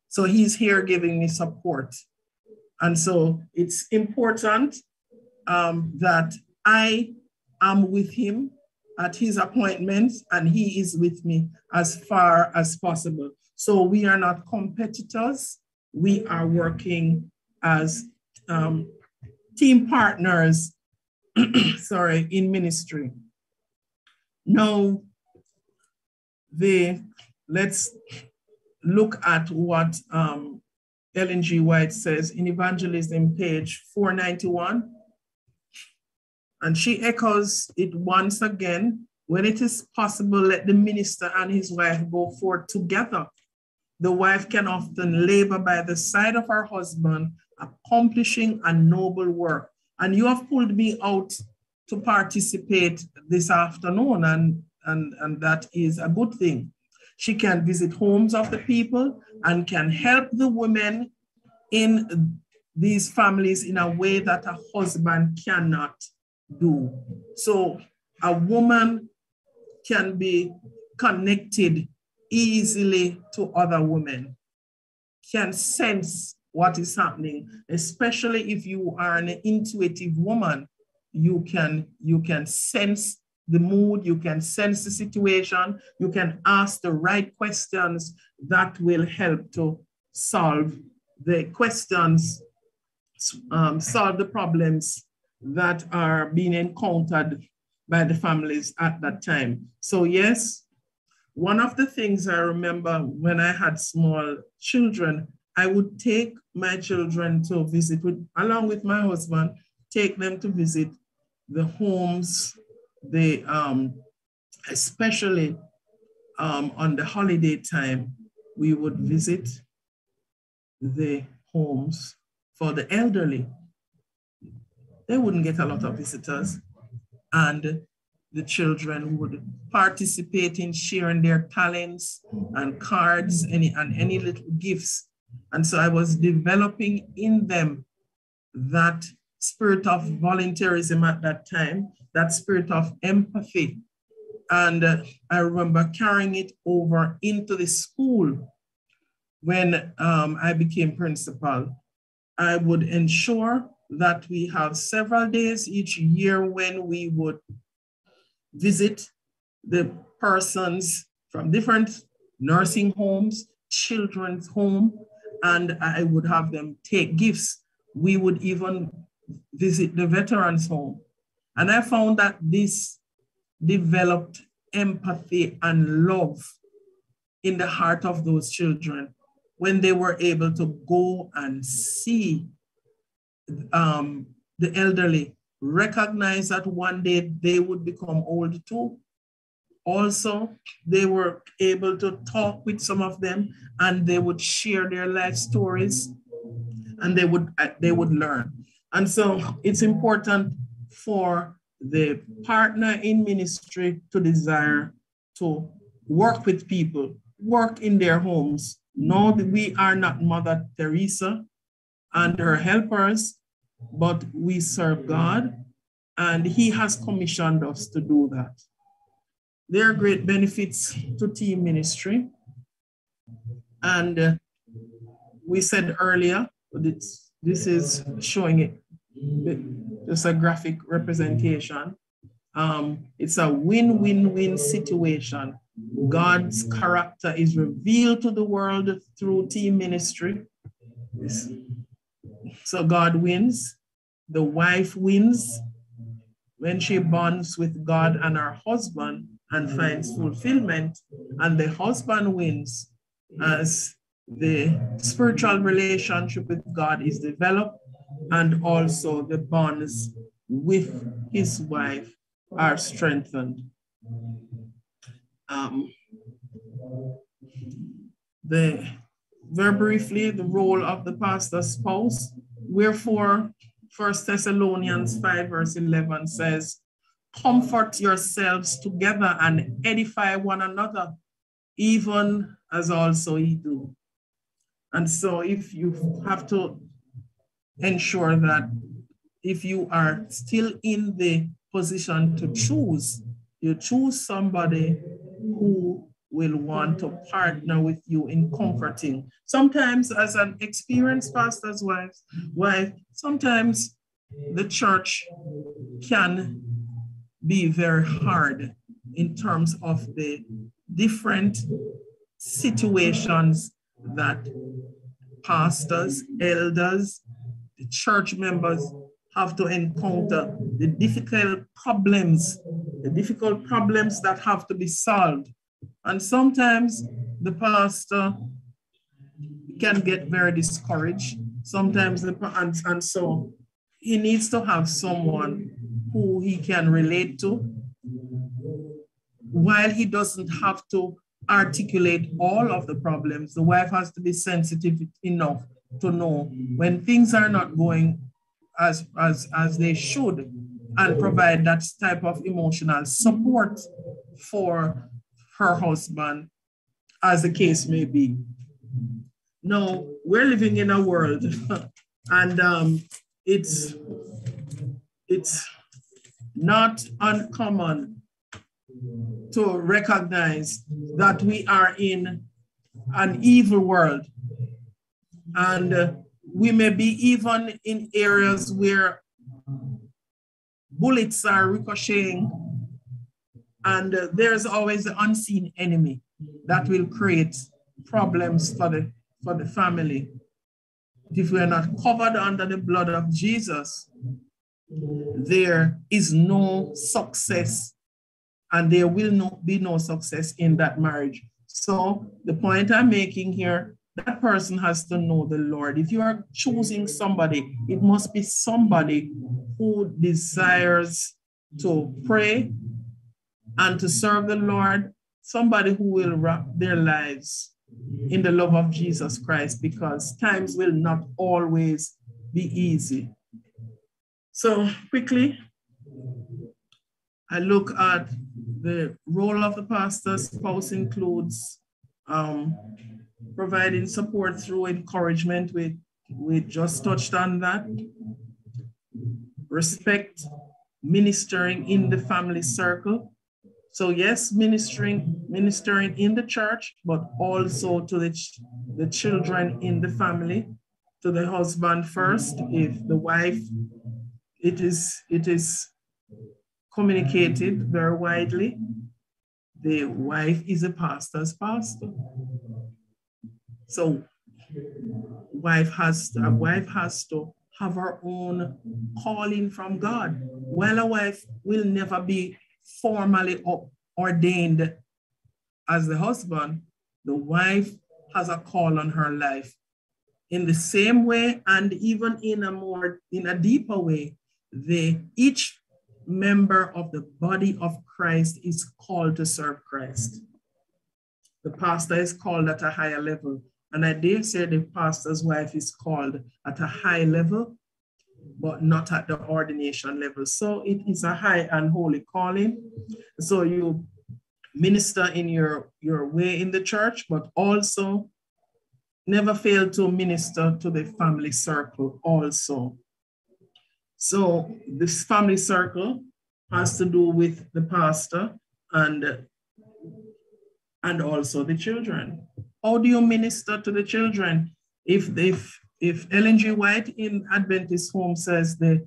So he's here giving me support. And so it's important um, that I am with him at his appointments and he is with me as far as possible. So we are not competitors. We are working as um, team partners, sorry, in ministry. Now, the, let's look at what um, Ellen G. White says in Evangelism, page 491. And she echoes it once again when it is possible, let the minister and his wife go forth together. The wife can often labor by the side of her husband, accomplishing a noble work. And you have pulled me out to participate this afternoon, and, and, and that is a good thing. She can visit homes of the people and can help the women in these families in a way that a husband cannot do. So a woman can be connected easily to other women, can sense what is happening, especially if you are an intuitive woman, you can, you can sense the mood, you can sense the situation, you can ask the right questions that will help to solve the questions, um, solve the problems that are being encountered by the families at that time. So yes, one of the things I remember when I had small children, I would take my children to visit with, along with my husband, take them to visit the homes they um, especially um, on the holiday time, we would visit the homes for the elderly. They wouldn't get a lot of visitors. And the children would participate in sharing their talents and cards any, and any little gifts. And so I was developing in them that spirit of volunteerism at that time, that spirit of empathy. And uh, I remember carrying it over into the school when um, I became principal. I would ensure that we have several days each year when we would visit the persons from different nursing homes, children's home, and I would have them take gifts. We would even visit the veterans home. And I found that this developed empathy and love in the heart of those children when they were able to go and see um, the elderly, recognize that one day they would become old too. Also, they were able to talk with some of them and they would share their life stories and they would, uh, they would learn. And so it's important for the partner in ministry to desire to work with people, work in their homes. Know that we are not Mother Teresa and her helpers, but we serve God, and He has commissioned us to do that. There are great benefits to team ministry. And uh, we said earlier, this, this is showing it, just a graphic representation. Um, it's a win win win situation. God's character is revealed to the world through team ministry. So God wins. The wife wins when she bonds with God and her husband and finds fulfillment. And the husband wins as the spiritual relationship with God is developed and also the bonds with his wife are strengthened. Um, the very briefly, the role of the pastor's spouse. Wherefore, First Thessalonians 5, verse 11 says, Comfort yourselves together and edify one another, even as also ye do. And so, if you have to ensure that if you are still in the position to choose, you choose somebody who will want to partner with you in comforting. Sometimes, as an experienced pastor's wife, wife, sometimes the church can be very hard in terms of the different situations that pastors, elders, the church members have to encounter, the difficult problems, the difficult problems that have to be solved and sometimes the pastor can get very discouraged. Sometimes the and, and so he needs to have someone who he can relate to while he doesn't have to articulate all of the problems. The wife has to be sensitive enough to know when things are not going as as as they should and provide that type of emotional support for her husband, as the case may be. Now, we're living in a world, and um, it's, it's not uncommon to recognize that we are in an evil world. And we may be even in areas where bullets are ricocheting and there's always the unseen enemy that will create problems for the, for the family. If we are not covered under the blood of Jesus, there is no success and there will not be no success in that marriage. So the point I'm making here, that person has to know the Lord. If you are choosing somebody, it must be somebody who desires to pray and to serve the Lord, somebody who will wrap their lives in the love of Jesus Christ because times will not always be easy. So, quickly, I look at the role of the pastor spouse includes um, providing support through encouragement. We, we just touched on that. Respect, ministering in the family circle. So yes, ministering, ministering in the church, but also to the, ch the children in the family, to the husband first. If the wife, it is, it is communicated very widely. The wife is a pastor's pastor. So wife has to, a wife has to have her own calling from God. While a wife will never be formally ordained as the husband, the wife has a call on her life. In the same way, and even in a more in a deeper way, they each member of the body of Christ is called to serve Christ. The pastor is called at a higher level. And I dare say the pastor's wife is called at a high level, but not at the ordination level. So it is a high and holy calling. So you minister in your, your way in the church, but also never fail to minister to the family circle also. So this family circle has to do with the pastor and, and also the children. How do you minister to the children? If, if, if Ellen G. White in Adventist Home says the,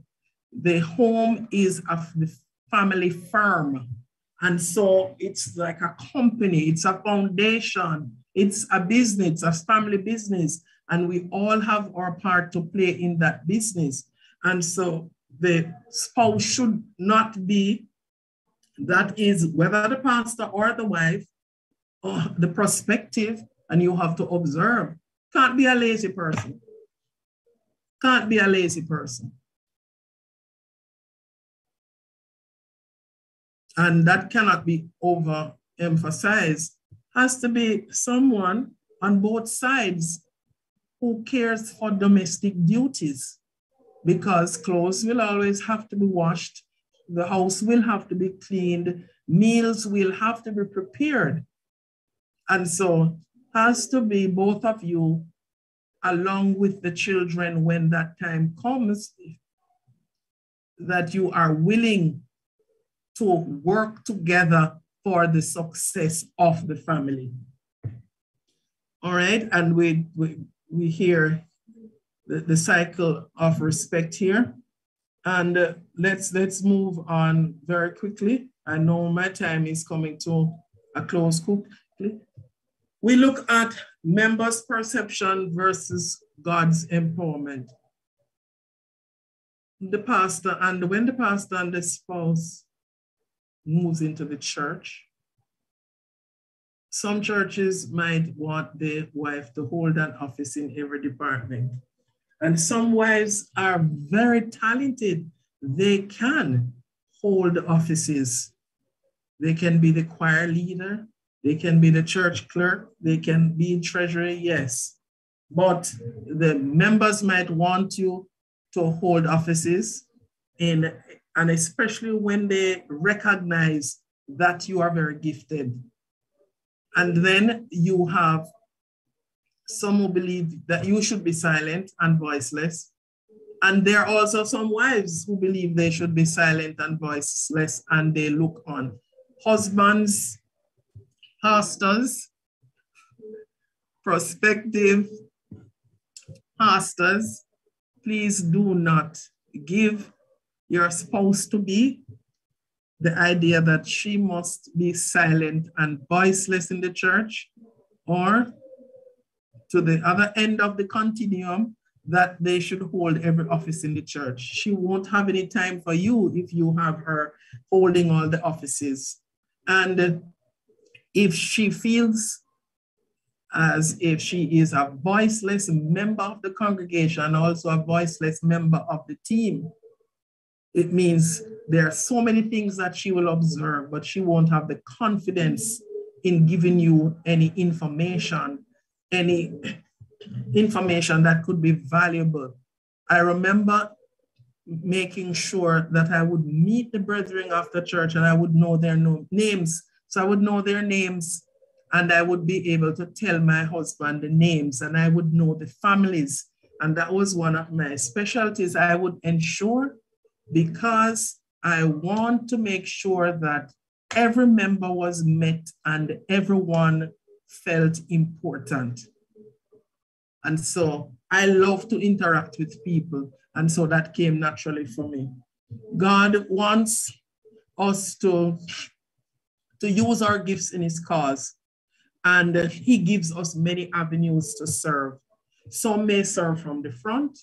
the home is a the family firm, and so it's like a company, it's a foundation, it's a business, it's a family business, and we all have our part to play in that business. And so the spouse should not be, that is whether the pastor or the wife, or the prospective, and you have to observe. Can't be a lazy person. Can't be a lazy person. And that cannot be overemphasized. Has to be someone on both sides who cares for domestic duties because clothes will always have to be washed, the house will have to be cleaned, meals will have to be prepared. And so has to be both of you along with the children when that time comes that you are willing to work together for the success of the family. All right, and we, we, we hear the, the cycle of respect here. And uh, let's, let's move on very quickly. I know my time is coming to a close quickly. We look at members' perception versus God's empowerment. The pastor, and when the pastor and the spouse moves into the church, some churches might want the wife to hold an office in every department. And some wives are very talented. They can hold offices. They can be the choir leader. They can be the church clerk. They can be in treasury, yes. But the members might want you to hold offices in, and especially when they recognize that you are very gifted. And then you have some who believe that you should be silent and voiceless. And there are also some wives who believe they should be silent and voiceless and they look on. Husbands, pastors, prospective pastors, please do not give your spouse to be the idea that she must be silent and voiceless in the church or to the other end of the continuum that they should hold every office in the church. She won't have any time for you if you have her holding all the offices. And if she feels as if she is a voiceless member of the congregation, also a voiceless member of the team, it means there are so many things that she will observe, but she won't have the confidence in giving you any information any information that could be valuable. I remember making sure that I would meet the brethren after church and I would know their no- names. So I would know their names and I would be able to tell my husband the names and I would know the families. And that was one of my specialties. I would ensure because I want to make sure that every member was met and everyone felt important. And so I love to interact with people. And so that came naturally for me. God wants us to, to use our gifts in his cause. And he gives us many avenues to serve. Some may serve from the front,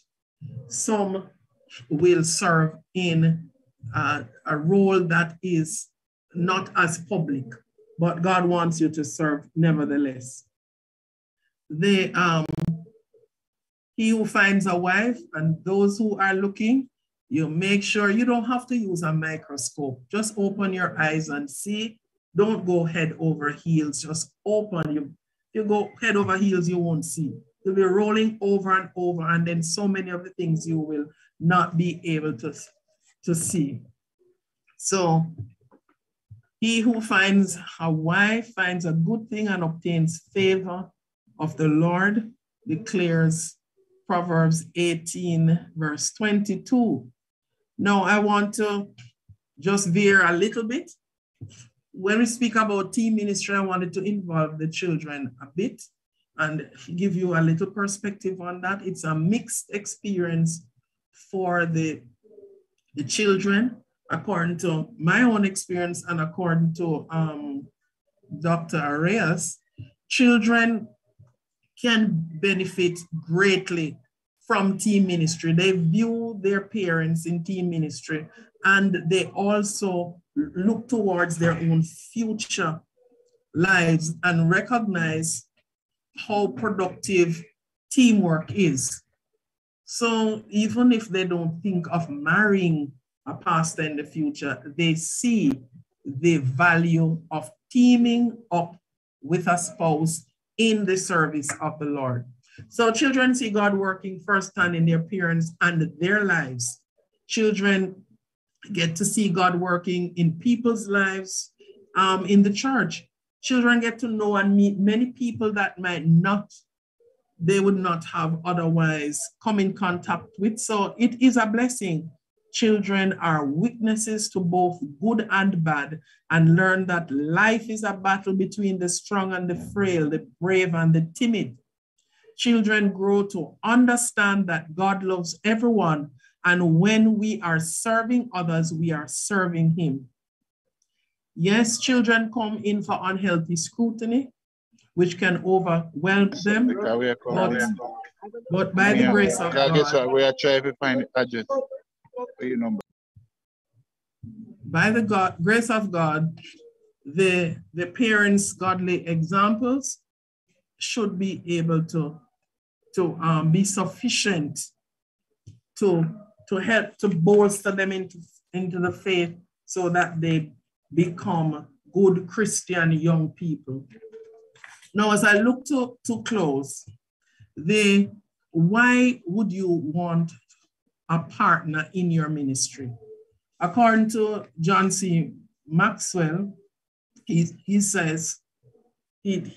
some will serve in uh, a role that is not as public, but God wants you to serve nevertheless. The, um, he who finds a wife and those who are looking, you make sure you don't have to use a microscope. Just open your eyes and see. Don't go head over heels. Just open. You, you go head over heels, you won't see. You'll be rolling over and over, and then so many of the things you will not be able to, to see. So he who finds a wife finds a good thing and obtains favor of the Lord, declares Proverbs 18, verse 22. Now, I want to just veer a little bit. When we speak about team ministry, I wanted to involve the children a bit and give you a little perspective on that. It's a mixed experience for the, the children, according to my own experience and according to um, Dr. Arrais. Children can benefit greatly from team ministry. They view their parents in team ministry and they also look towards their own future lives and recognize how productive teamwork is. So even if they don't think of marrying a pastor in the future, they see the value of teaming up with a spouse in the service of the Lord. So children see God working firsthand in their parents and their lives. Children get to see God working in people's lives, um, in the church. Children get to know and meet many people that might not, they would not have otherwise come in contact with. So it is a blessing. Children are witnesses to both good and bad and learn that life is a battle between the strong and the frail, the brave and the timid. Children grow to understand that God loves everyone. And when we are serving others, we are serving Him. Yes, children come in for unhealthy scrutiny, which can overwhelm them. But, but by the grace of God, we are trying to find address your number. By the God, grace of God, the, the parents' godly examples should be able to, to um, be sufficient to, to help to bolster them into, into the faith so that they become good Christian young people. Now, as I look to, to close, the why would you want a partner in your ministry? According to John C. Maxwell, he, he says, he,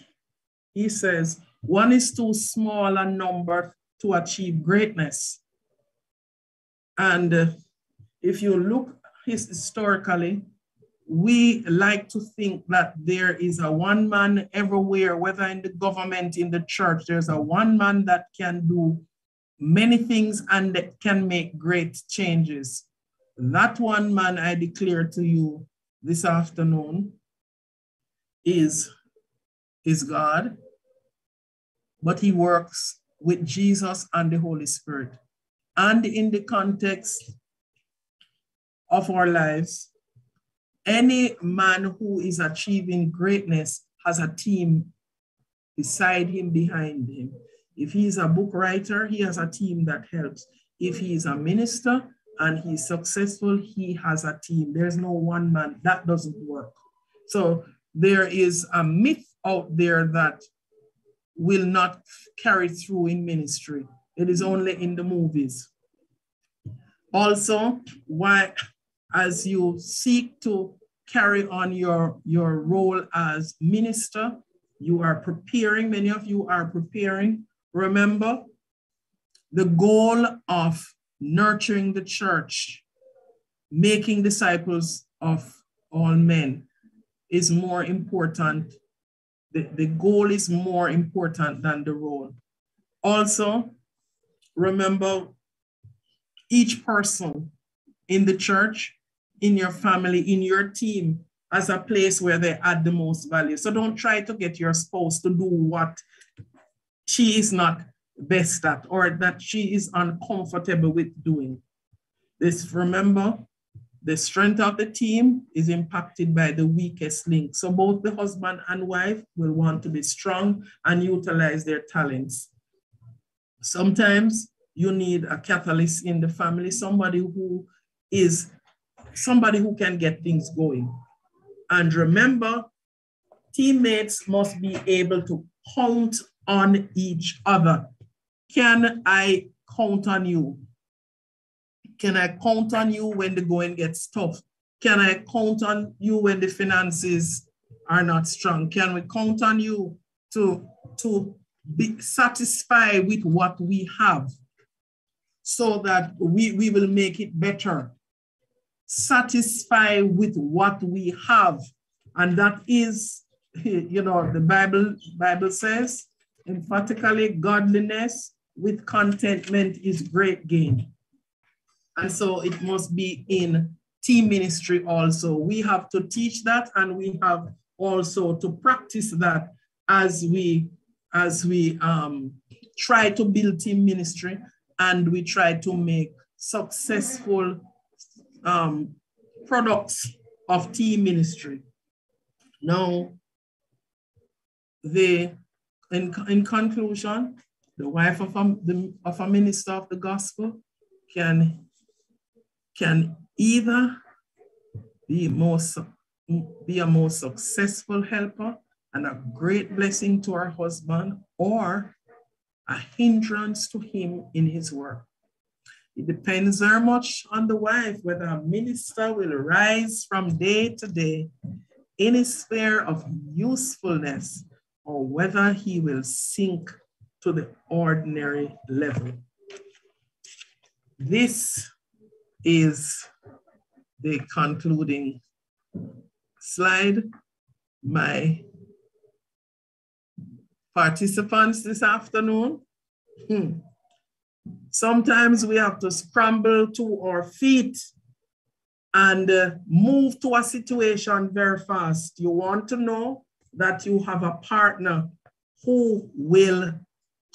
he says, one is too small a number to achieve greatness. And uh, if you look historically, we like to think that there is a one man everywhere, whether in the government, in the church, there's a one man that can do many things and can make great changes. That one man I declare to you this afternoon is, is God, but he works with Jesus and the Holy Spirit. And in the context of our lives, any man who is achieving greatness has a team beside him, behind him. If he is a book writer, he has a team that helps. If he is a minister and he's successful, he has a team. There's no one man. That doesn't work. So there is a myth out there that will not carry through in ministry. It is only in the movies. Also, why, as you seek to carry on your, your role as minister, you are preparing, many of you are preparing. Remember, the goal of nurturing the church, making disciples of all men is more important. The, the goal is more important than the role. Also, remember each person in the church, in your family, in your team, as a place where they add the most value. So don't try to get your spouse to do what she is not best at or that she is uncomfortable with doing. This remember, the strength of the team is impacted by the weakest link. So both the husband and wife will want to be strong and utilize their talents. Sometimes you need a catalyst in the family, somebody who is somebody who can get things going. And remember, teammates must be able to count on each other. Can I count on you? Can I count on you when the going gets tough? Can I count on you when the finances are not strong? Can we count on you to, to be satisfied with what we have so that we, we will make it better? Satisfied with what we have. And that is, you know, the Bible, Bible says emphatically godliness with contentment is great gain. And so it must be in team ministry also. We have to teach that and we have also to practice that as we as we um, try to build team ministry and we try to make successful um, products of team ministry. Now, the in, in conclusion, the wife of a, the, of a minister of the gospel can, can either be, be a more successful helper and a great blessing to her husband or a hindrance to him in his work. It depends very much on the wife whether a minister will rise from day to day in a sphere of usefulness or whether he will sink to the ordinary level. This is the concluding slide. My participants this afternoon, hmm. sometimes we have to scramble to our feet and uh, move to a situation very fast. You want to know that you have a partner who will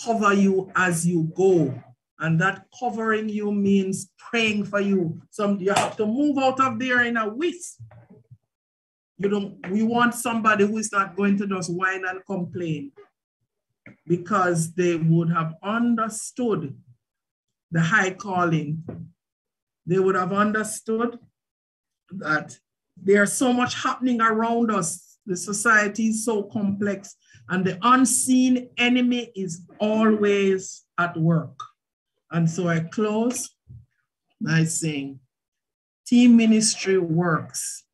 cover you as you go. And that covering you means praying for you. Some you have to move out of there in a whisk. You don't we want somebody who is not going to just whine and complain because they would have understood the high calling. They would have understood that there's so much happening around us. The society is so complex and the unseen enemy is always at work. And so I close by saying, team ministry works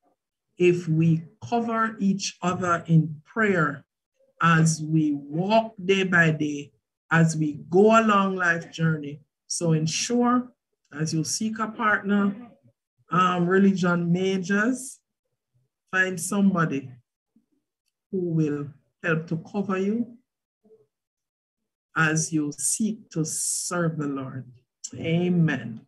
if we cover each other in prayer as we walk day by day, as we go along life journey. So ensure as you seek a partner, um, religion majors, find somebody who will help to cover you as you seek to serve the Lord. Amen.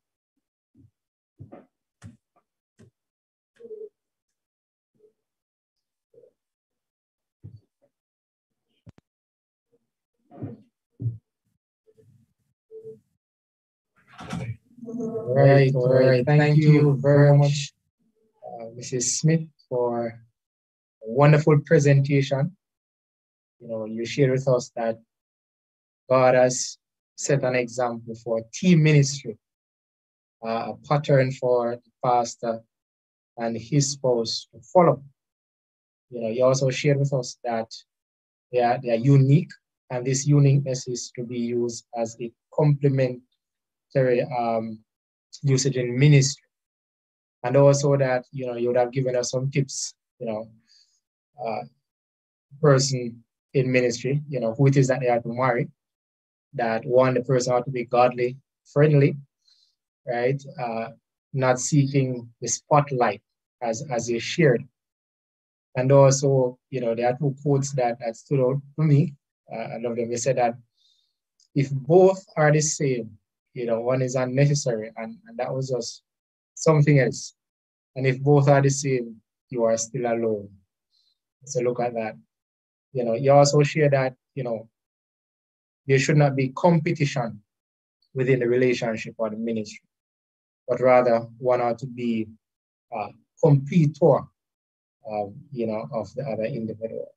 Right, all right. Thank you very much, uh, Mrs. Smith, for wonderful presentation you know, you share with us that God has set an example for team ministry, uh, a pattern for the pastor and his spouse to follow. You know, you also shared with us that they are, they are unique, and this uniqueness is to be used as a complementary um, usage in ministry. And also that, you know, you would have given us some tips, you know, uh, person in ministry, you know, who it is that they are to marry, that one, the person ought to be godly, friendly, right? Uh, not seeking the spotlight as, as you shared. And also, you know, there are two quotes that, that stood out to me. Uh, I love them. They said that if both are the same, you know, one is unnecessary and, and that was just something else. And if both are the same, you are still alone. So look at that. You know, you also share that, you know, there should not be competition within the relationship or the ministry, but rather one ought to be a completor, um, you know, of the other individual.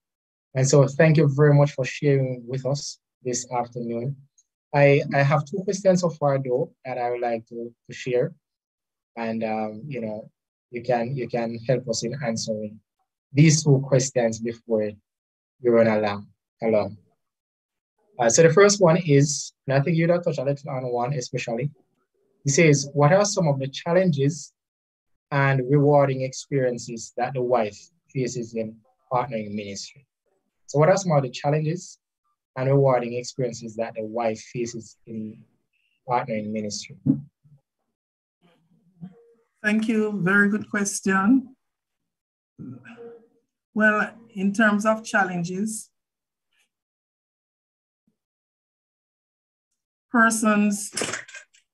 And so thank you very much for sharing with us this afternoon. I, I have two questions so far though that I would like to, to share. And um, you know, you can you can help us in answering these two questions before we run along. along. Uh, so the first one is, and I think you touched a little on one especially. He says, what are some of the challenges and rewarding experiences that the wife faces in partnering ministry? So what are some of the challenges and rewarding experiences that the wife faces in partnering ministry? Thank you. Very good question. Well, in terms of challenges, persons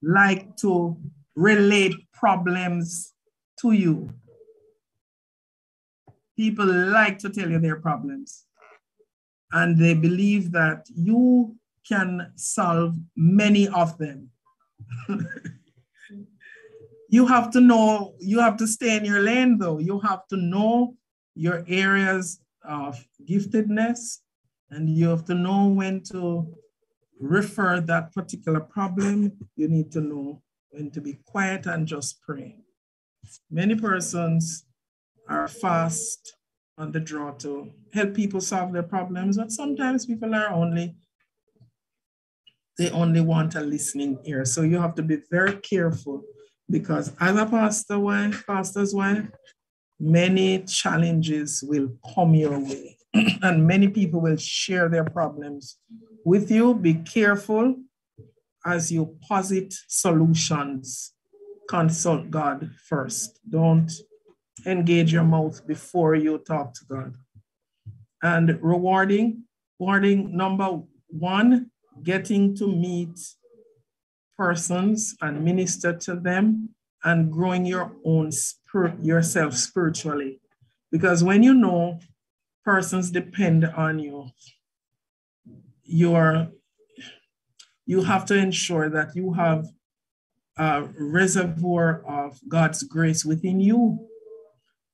like to relate problems to you. People like to tell you their problems and they believe that you can solve many of them. you have to know, you have to stay in your lane though. You have to know your areas of giftedness and you have to know when to refer that particular problem. You need to know when to be quiet and just pray. Many persons are fast on the draw to help people solve their problems, but sometimes people are only, they only want a listening ear. So you have to be very careful because as a pastor wife, pastor's wife, many challenges will come your way and many people will share their problems with you. Be careful as you posit solutions. Consult God first. Don't engage your mouth before you talk to God. And rewarding, rewarding number one, getting to meet persons and minister to them and growing your own spirit yourself spiritually. Because when you know persons depend on you, you're you have to ensure that you have a reservoir of God's grace within you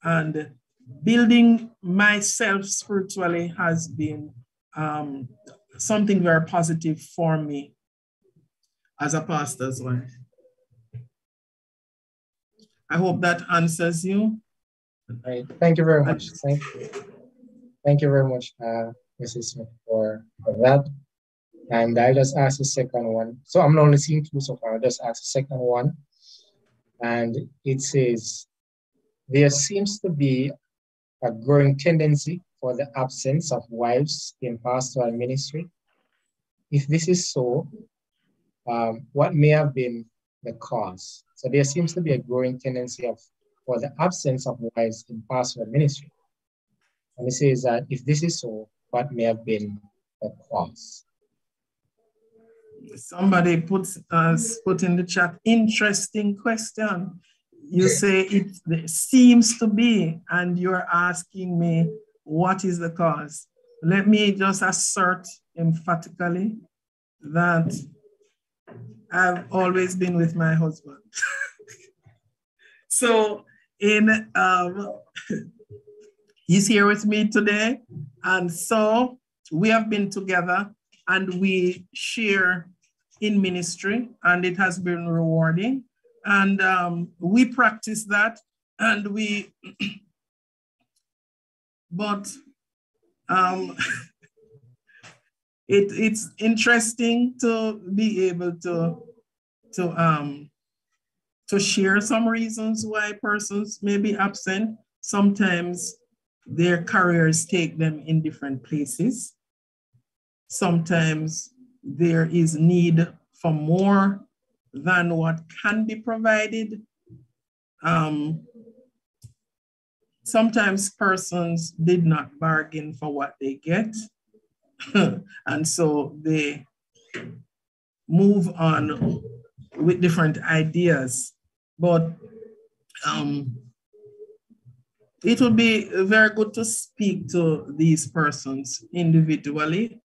and building myself spiritually has been um, something very positive for me as a pastor's wife. I hope that answers you. Right. Thank you very much. Thank you. Thank you very much, uh, Mrs. Smith, for, for that. And I just asked the second one. So I'm not only seeing two so far. I just asked the second one. And it says, there seems to be a growing tendency for the absence of wives in pastoral ministry. If this is so, um, what may have been the cause? So there seems to be a growing tendency of for the absence of wives in pastoral ministry. And he says that if this is so, what may have been the cause? Somebody puts us put in the chat, interesting question you say it seems to be, and you're asking me what is the cause. Let me just assert emphatically that I've always been with my husband. so in um, he's here with me today, and so we have been together and we share in ministry, and it has been rewarding. And um, we practice that and we, but um, it, it's interesting to be able to, to, um, to share some reasons why persons may be absent. Sometimes their careers take them in different places. Sometimes there is need for more than what can be provided. Um, sometimes persons did not bargain for what they get. and so they move on with different ideas. But um, it would be very good to speak to these persons individually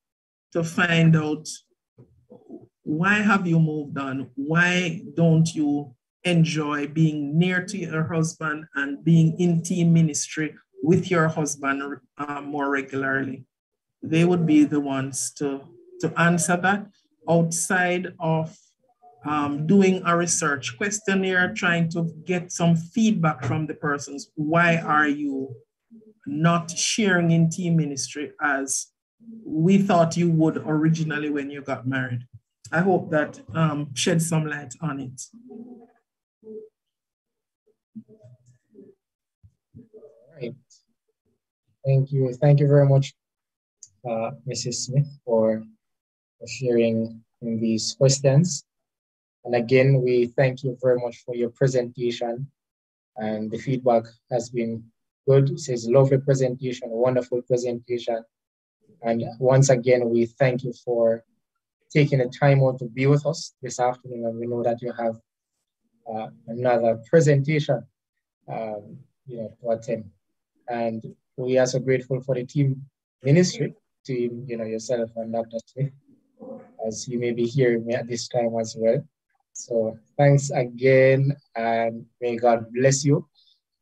to find out why have you moved on? Why don't you enjoy being near to your husband and being in team ministry with your husband uh, more regularly? They would be the ones to, to answer that outside of um, doing a research questionnaire, trying to get some feedback from the persons. Why are you not sharing in team ministry as we thought you would originally when you got married? I hope that um, shed some light on it. Thank you. Thank you very much, uh, Mrs. Smith, for, sharing in these questions. And again, we thank you very much for your presentation. And the feedback has been good. It says lovely presentation, wonderful presentation. And once again, we thank you for taking the time out to be with us this afternoon. And we know that you have uh, another presentation, um, you know, to attend. And we are so grateful for the team ministry, team, you know, yourself and Dr. Smith, as you may be hearing me at this time as well. So thanks again, and may God bless you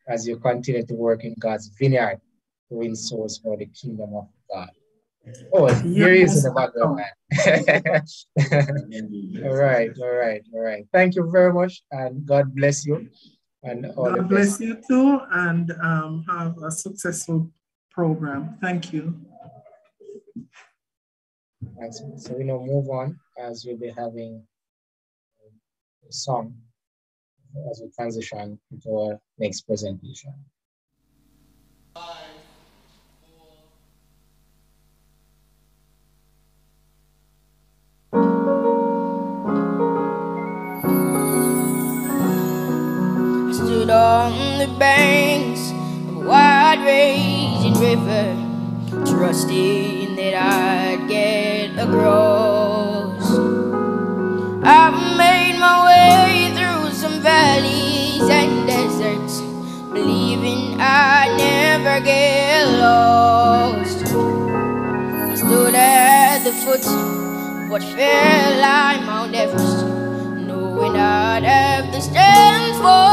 as you continue to work in God's vineyard to win souls for the kingdom of God. Oh, here he is in the background, man. all right, all right, all right. Thank you very much, and God bless you. And all God bless you too, and um, have a successful program. Thank you. Thanks. So we now move on as we'll be having a song as we transition into our next presentation. stood on the banks of a wide raging river, trusting that I'd get across. I've made my way through some valleys and deserts, believing I'd never get lost. I stood at the foot of what felt like Mount Everest knowing I'd have the strength for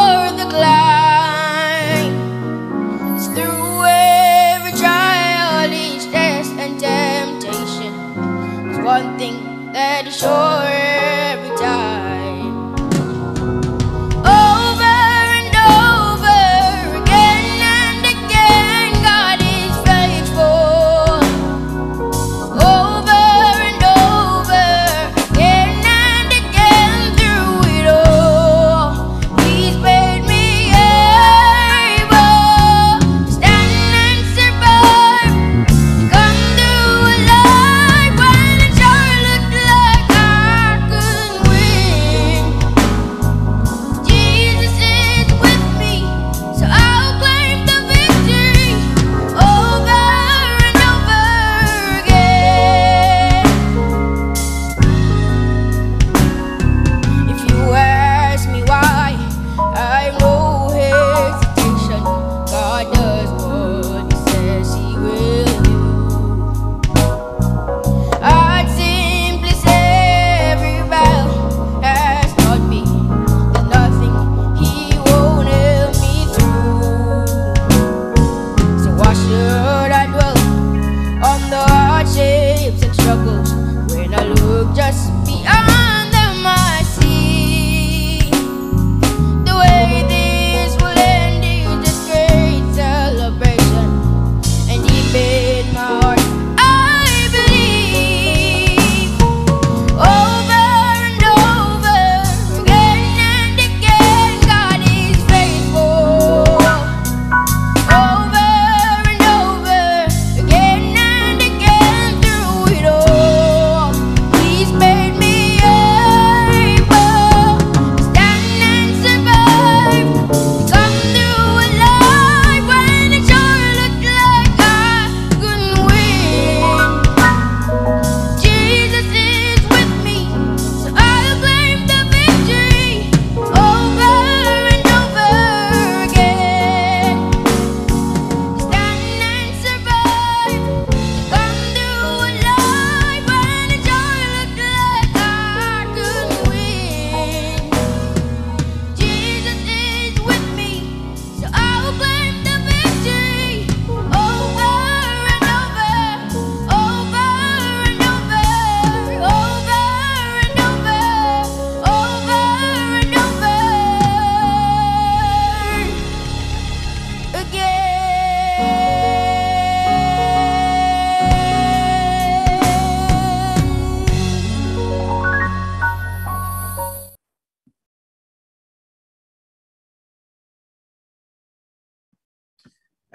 one thing that is sure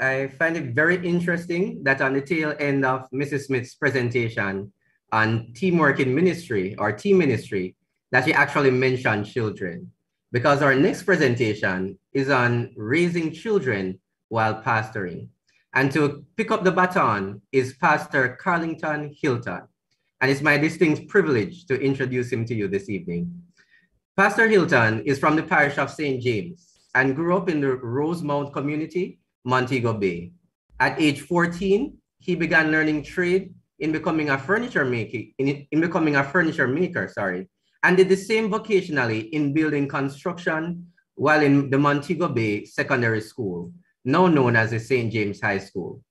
I find it very interesting that on the tail end of Mrs. Smith's presentation on teamwork in ministry or team ministry, that she actually mentioned children. Because our next presentation is on raising children while pastoring. And to pick up the baton is Pastor Carlington Hylton. And it's my distinct privilege to introduce him to you this evening. Pastor Hylton is from the parish of St. James and grew up in the Rosemount community, Montego Bay. At age 14, he began learning trade in becoming a furniture maker, in, in becoming a furniture maker, sorry, and did the same vocationally in building construction while in the Montego Bay Secondary School, now known as the St. James High School.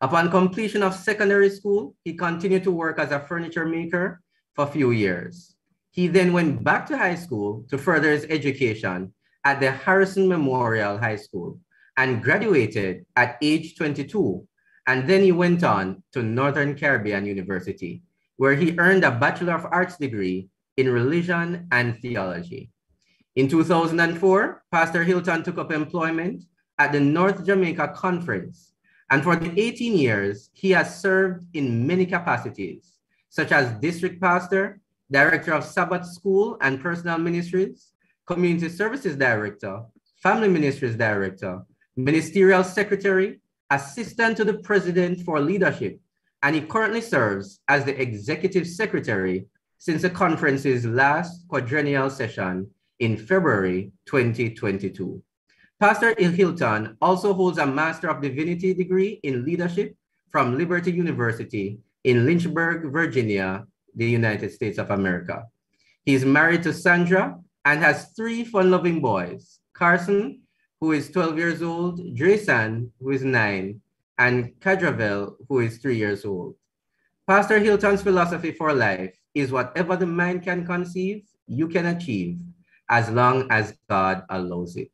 Upon completion of secondary school, he continued to work as a furniture maker for a few years. He then went back to high school to further his education at the Harrison Memorial High School and graduated at age 22. And then he went on to Northern Caribbean University, where he earned a Bachelor of Arts degree in religion and theology. In 2004, Pastor Hylton took up employment at the North Jamaica Conference. And for the 18 years, he has served in many capacities, such as district pastor, director of Sabbath School and Personal Ministries, community services director, family ministries director, ministerial secretary, assistant to the president for leadership, and he currently serves as the executive secretary since the conference's last quadrennial session in February 2022. Pastor Hylton also holds a Master of Divinity degree in leadership from Liberty University in Lynchburg, Virginia, the United States of America. He's married to Sandra and has three fun-loving boys, Carson, who is 12 years old, Drayson, who is nine, and Kadravel, who is three years old. Pastor Hylton's philosophy for life is whatever the mind can conceive, you can achieve, as long as God allows it.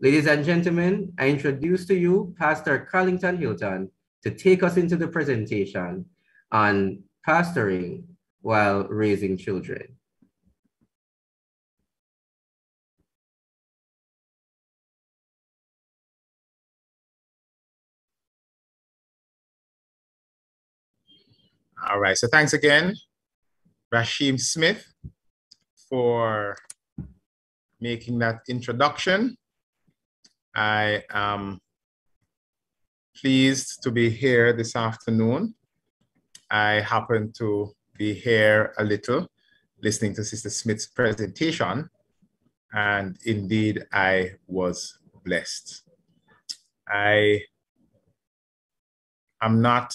Ladies and gentlemen, I introduce to you Pastor Carlington Hylton to take us into the presentation on pastoring while raising children. All right, so thanks again, Rashim Smith, for making that introduction. I am pleased to be here this afternoon. I happen to be here a little listening to Sister Smith's presentation, and indeed I was blessed. I am not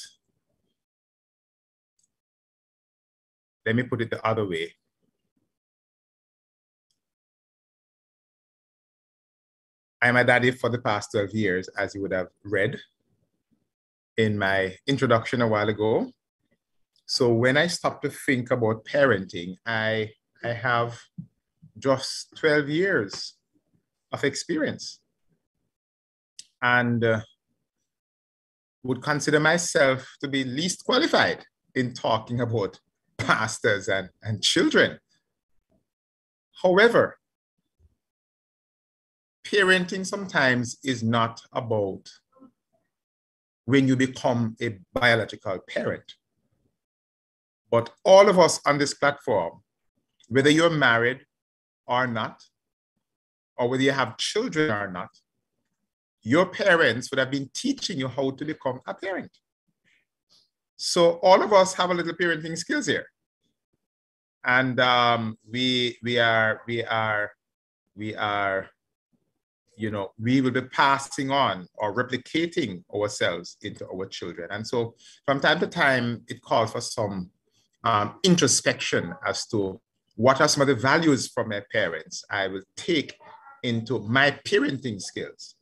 Let me put it the other way. I'm a daddy for the past 12 years, as you would have read in my introduction a while ago. So when I stop to think about parenting, I, I have just 12 years of experience and uh, would consider myself to be least qualified in talking about pastors and, and children. However, parenting sometimes is not about when you become a biological parent. But all of us on this platform, whether you're married or not, or whether you have children or not, your parents would have been teaching you how to become a parent. So all of us have a little parenting skills here. And um, we we are we are we are you know we will be passing on or replicating ourselves into our children and so from time to time it calls for some um, introspection as to what are some of the values from my parents i will take into my parenting skills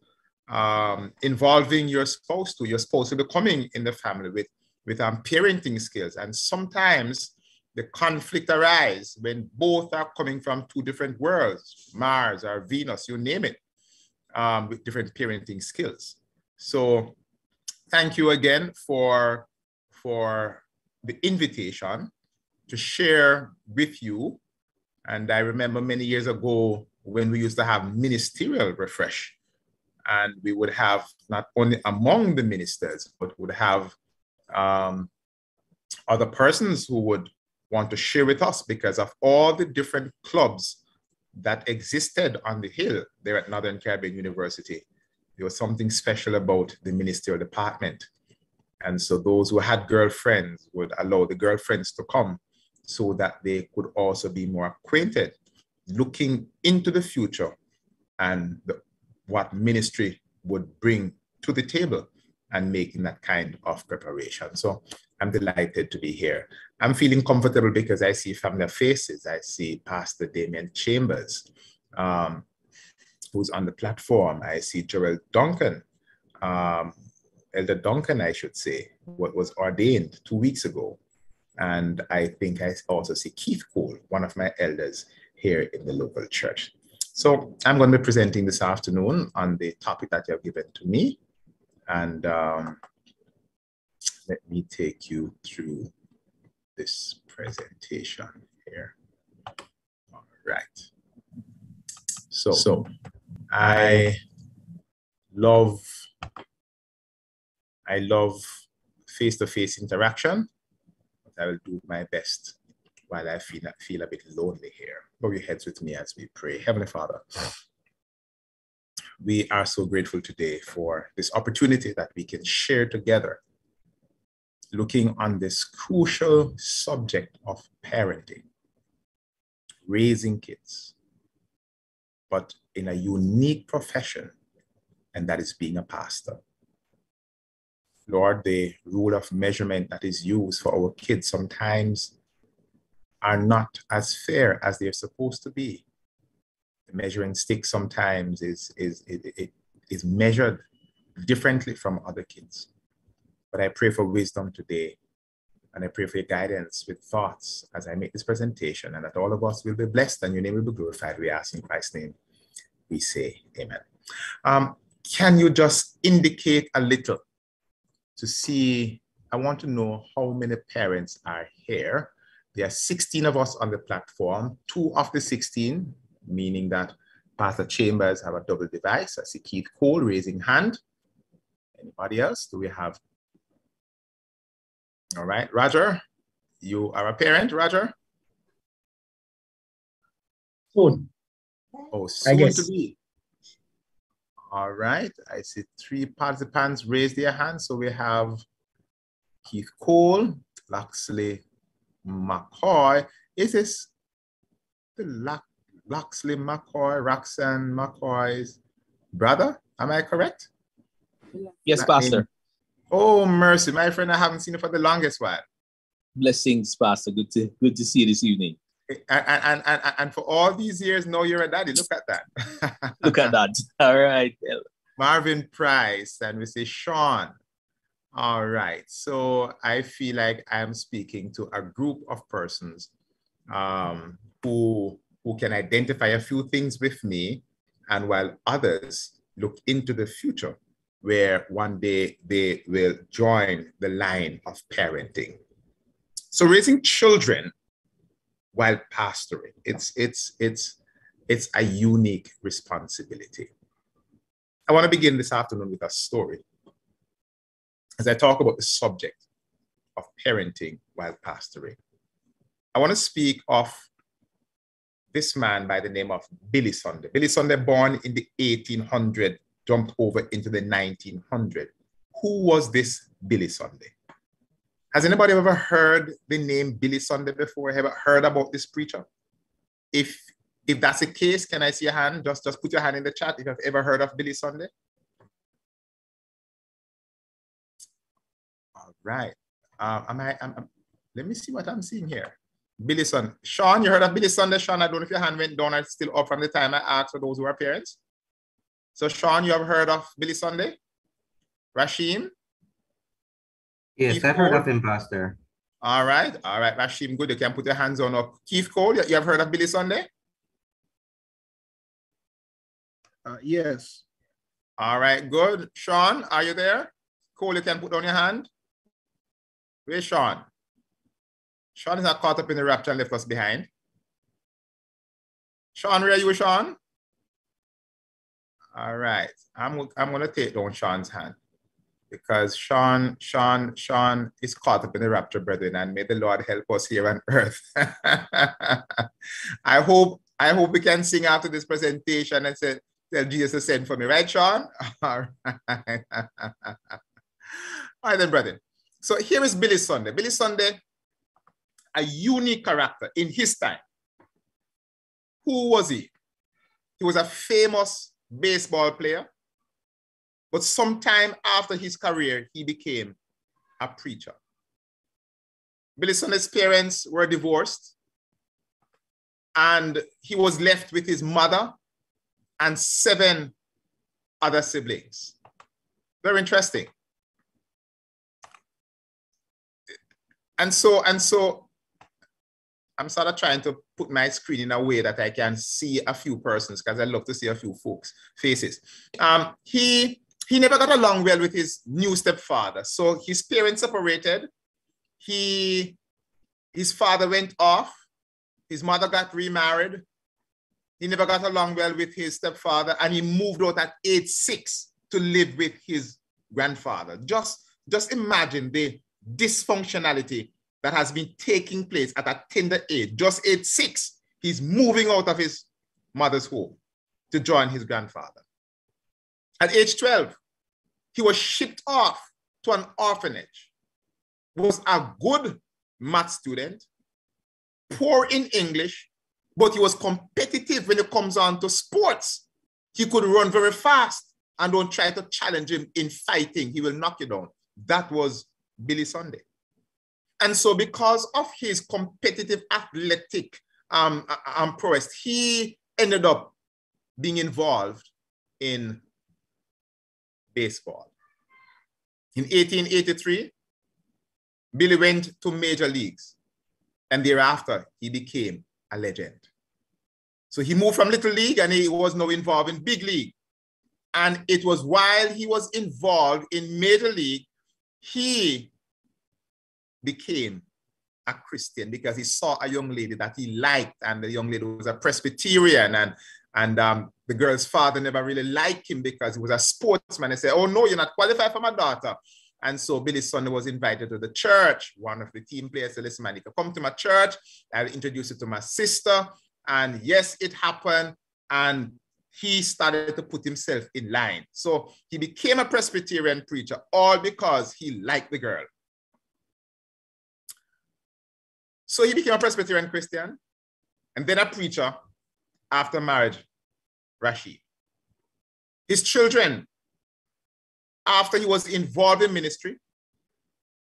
um, involving your spouse to your spouse will be coming in the family with with um, parenting skills. And sometimes the conflict arises when both are coming from two different worlds, Mars or Venus, you name it, um, with different parenting skills. So thank you again for, for the invitation to share with you. And I remember many years ago when we used to have ministerial refresh. And we would have not only among the ministers, but would have um, other persons who would want to share with us because of all the different clubs that existed on the hill there at Northern Caribbean University. There was something special about the ministerial department. And so those who had girlfriends would allow the girlfriends to come so that they could also be more acquainted, looking into the future and the, what ministry would bring to the table and making that kind of preparation. So I'm delighted to be here. I'm feeling comfortable because I see familiar faces. I see Pastor Damien Chambers, um, who's on the platform. I see Gerald Duncan, um, Elder Duncan, I should say, what was ordained two weeks ago. And I think I also see Keith Cole, one of my elders here in the local church. So I'm going to be presenting this afternoon on the topic that you have given to me, and um, let me take you through this presentation here. All right. So, so I love I love face-to-face -face interaction. But I will do my best while I feel, feel a bit lonely here. Bow your heads with me as we pray. Heavenly Father, we are so grateful today for this opportunity that we can share together looking on this crucial subject of parenting, raising kids, but in a unique profession, and that is being a pastor. Lord, the rule of measurement that is used for our kids sometimes are not as fair as they're supposed to be the measuring stick sometimes is, is, it, it is measured differently from other kids. But I pray for wisdom today. And I pray for your guidance with thoughts as I make this presentation and that all of us will be blessed and your name will be glorified. We ask in Christ's name. We say amen. Um, can you just indicate a little to see? I want to know how many parents are here. There are 16 of us on the platform. Two of the 16 meaning that Pastor Chambers have a double device. I see Keith Cole raising hand. Anybody else? Do we have? All right, Roger, you are a parent, Roger? Soon. Oh, soon I guess. to be. All right, I see three participants raise their hands. So we have Keith Cole, Loxley McCoy. Is this the Lock Loxley McCoy, Roxanne McCoy's brother. Am I correct? Yes, That Pastor. name- Oh, mercy, my friend, I haven't seen you for the longest while. Blessings, Pastor. Good to good to see you this evening. And, and, and, and, for all these years, now you're a daddy. Look at that. Look at that. All right. Marvin Price, and we say Sean. All right. So I feel like I'm speaking to a group of persons um, who, who can identify a few things with me, and while others look into the future, where one day they will join the line of parenting. So raising children while pastoring, it's it's it's it's a unique responsibility. I want to begin this afternoon with a story as I talk about the subject of parenting while pastoring. I want to speak of this man by the name of Billy Sunday. Billy Sunday, born in the 1800, jumped over into the 1900. Who was this Billy Sunday? Has anybody ever heard the name Billy Sunday before? Ever heard about this preacher? If if that's the case, can I see your hand? Just, just put your hand in the chat if you've ever heard of Billy Sunday. All right. Uh, am I, am, am- let me see what I'm seeing here. Billy Sunday. Sean, you heard of Billy Sunday? Sean, I don't know if your hand went down or it's still up from the time I asked for those who are parents. So Sean, you have heard of Billy Sunday? Rashim? Yes, Keith I've heard Cole? of him, Pastor. All right, all right, Rashim, good. You can put your hands on up. Keith Cole, you, you have heard of Billy Sunday? Uh, yes. All right, good. Sean, are you there? Cole, you can put down your hand. Where's Sean? Sean is not caught up in the rapture and left us behind. Sean, where are you, Sean? All right. I'm, I'm going to take down Sean's hand because Sean, Sean, Sean is caught up in the rapture, brethren, and may the Lord help us here on earth. I hope, I hope we can sing after this presentation and say, tell Jesus to send for me, right, Sean? All right. All right, then, brethren. So here is Billy Sunday. Billy Sunday, a unique character in his time. Who was he? He was a famous baseball player. But sometime after his career, he became a preacher. Billy Sunday's parents were divorced, and he was left with his mother and seven other siblings. Very interesting. And so, and so I'm sort of trying to put my screen in a way that I can see a few persons because I love to see a few folks' faces. Um, he, he never got along well with his new stepfather. So his parents separated. He, his father went off. His mother got remarried. He never got along well with his stepfather and he moved out at age six to live with his grandfather. Just, just imagine the dysfunctionality that has been taking place at a tender age, just age six, he's moving out of his mother's home to join his grandfather. At age 12, he was shipped off to an orphanage, was a good math student, poor in English, but he was competitive when it comes on to sports. He could run very fast and don't try to challenge him in fighting. He will knock you down. That was Billy Sunday. And so, because of his competitive athletic um, um, prowess, he ended up being involved in baseball. In 1883, Billy went to major leagues, and thereafter he became a legend. So he moved from little league and he was now involved in big league. And it was while he was involved in major league, he became a Christian because he saw a young lady that he liked, and the young lady was a Presbyterian, and and um, the girl's father never really liked him because he was a sportsman. He said, "Oh no, you're not qualified for my daughter." And so Billy Sunday was invited to the church. One of the team players said, "Listen, man, you can come to my church. I'll introduce you to my sister." And yes, it happened. And he started to put himself in line. So he became a Presbyterian preacher, all because he liked the girl. So he became a Presbyterian Christian and then a preacher after marriage, Rashid. His children, after he was involved in ministry,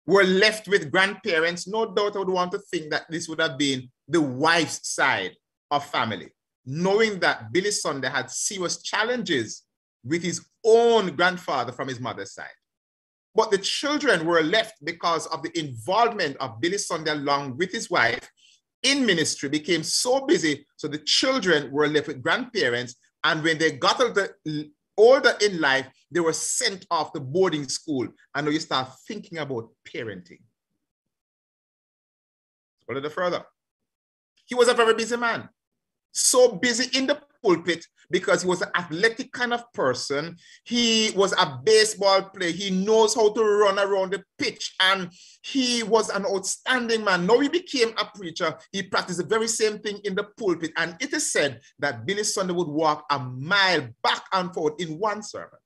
were left with grandparents. No doubt I would want to think that this would have been the wife's side of family, knowing that Billy Sunday had serious challenges with his own grandfather from his mother's side. But the children were left because of the involvement of Billy Sunday along with his wife in ministry, became so busy. So the children were left with grandparents. And when they got older in life, they were sent off to boarding school. And now you start thinking about parenting. A little further. He was a very busy man. So busy in the pulpit because he was an athletic kind of person. He was a baseball player. He knows how to run around the pitch and he was an outstanding man. Now he became a preacher. He practiced the very same thing in the pulpit. And it is said that Billy Sunday would walk a mile back and forth in one sermon.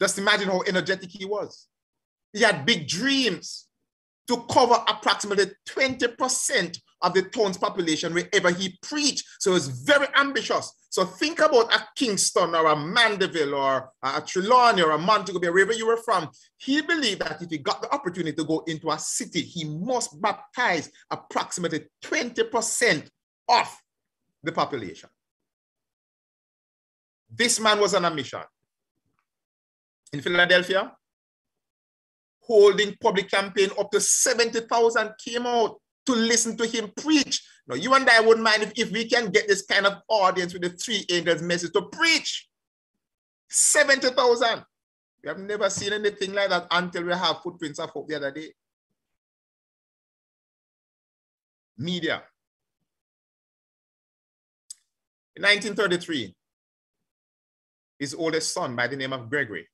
Just imagine how energetic he was. He had big dreams to cover approximately 20% of the town's population wherever he preached. So it's very ambitious. So think about a Kingston or a Mandeville or a Trelawny or a Montego Bay, wherever you were from. He believed that if he got the opportunity to go into a city, he must baptize approximately 20% of the population. This man was on a mission. In Philadelphia, holding public campaign, up to 70,000 came out to listen to him preach. Now, you and I wouldn't mind if, if we can get this kind of audience with the three angels message to preach. 70,000. We have never seen anything like that until we have footprints of hope the other day. Media. In 1933, his oldest son by the name of Gregory.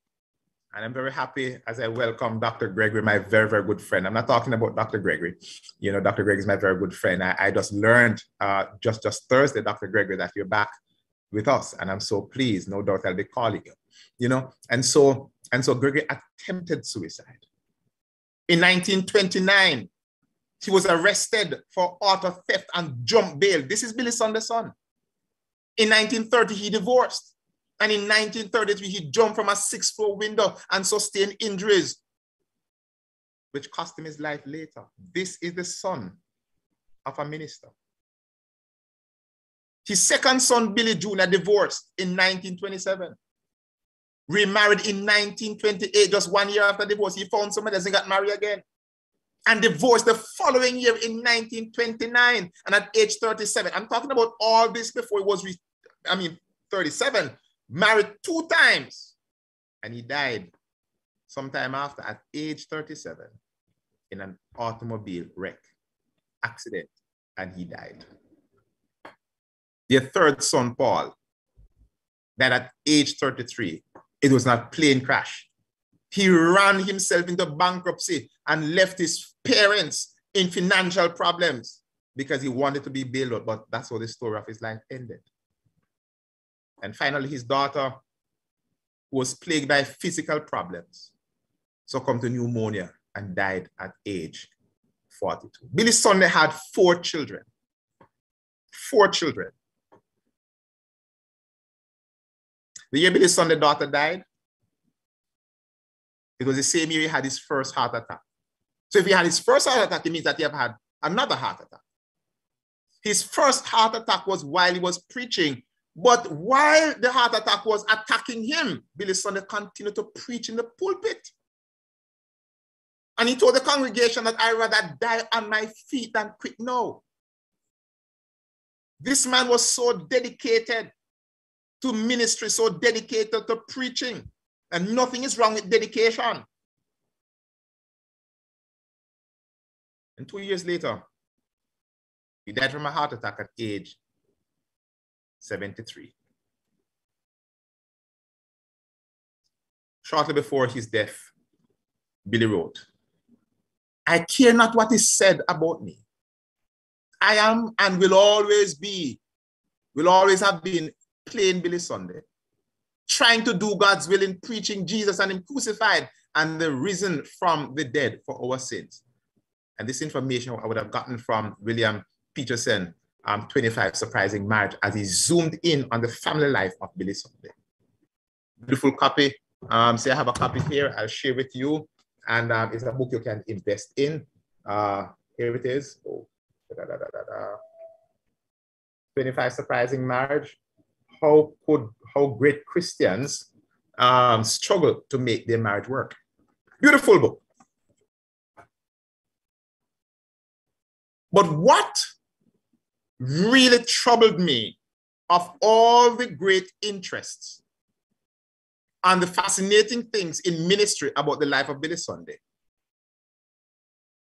And I'm very happy as I welcome Dr. Gregory, my very, very good friend. I'm not talking about Dr. Gregory. You know, Dr. Gregory is my very good friend. I, I just learned uh, just, just Thursday, Dr. Gregory, that you're back with us. And I'm so pleased. No doubt I'll be calling you. You know, and so, and so Gregory attempted suicide. In 1929, he was arrested for auto theft and jump bail. This is Billy Sunday's son. In 1930, he divorced. And in 1933, he jumped from a sixth floor window and sustained injuries, which cost him his life later. This is the son of a minister. His second son, Billy Jr., divorced in 1927. Remarried in 1928, just one year after divorce. He found somebody else and got married again. And divorced the following year in 1929 and at age 37. I'm talking about all this before he was, I mean, 37 married two times, and he died sometime after at age 37 in an automobile wreck, accident, and he died. Their third son, Paul, died at age 33. It was not plane crash. He ran himself into bankruptcy and left his parents in financial problems because he wanted to be bailed out. But that's how the story of his life ended. And finally, his daughter was plagued by physical problems, succumbed to pneumonia and died at age 42. Billy Sunday had four children. Four children. The year Billy Sunday daughter died, it was the same year he had his first heart attack. So if he had his first heart attack, it means that he had another heart attack. His first heart attack was while he was preaching but while the heart attack was attacking him, Billy Sunday continued to preach in the pulpit. And he told the congregation that I rather die on my feet than quit now. This man was so dedicated to ministry, so dedicated to preaching, and nothing is wrong with dedication. And two years later, he died from a heart attack at age 73. Shortly before his death, Billy wrote, I care not what is said about me. I am and will always be, will always have been plain Billy Sunday, trying to do God's will in preaching Jesus and Him crucified and the risen from the dead for our sins. And this information I would have gotten from William Petersen um, 25 Surprising Marriage as he zoomed in on the family life of Billy Sunday. Beautiful copy. Um, so I have a copy here. I'll share with you. And um, it's a book you can invest in. Uh, here it is. Oh, da, da, da, 25 Surprising Marriage. How could how great Christians um, struggle to make their marriage work. Beautiful book. But what really troubled me of all the great interests and the fascinating things in ministry about the life of Billy Sunday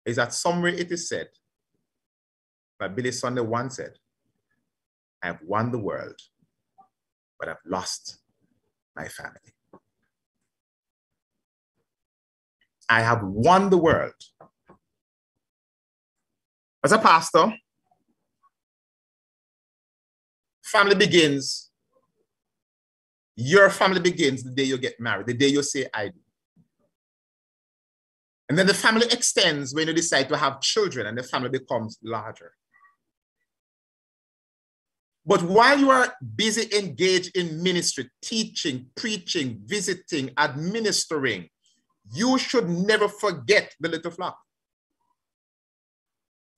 is that somewhere it is said that Billy Sunday once said, I have won the world, but I've lost my family. I have won the world. As a pastor, family begins, your family begins the day you get married, the day you say, I do. And then the family extends when you decide to have children and the family becomes larger. But while you are busy engaged in ministry, teaching, preaching, visiting, administering, you should never forget the little flock.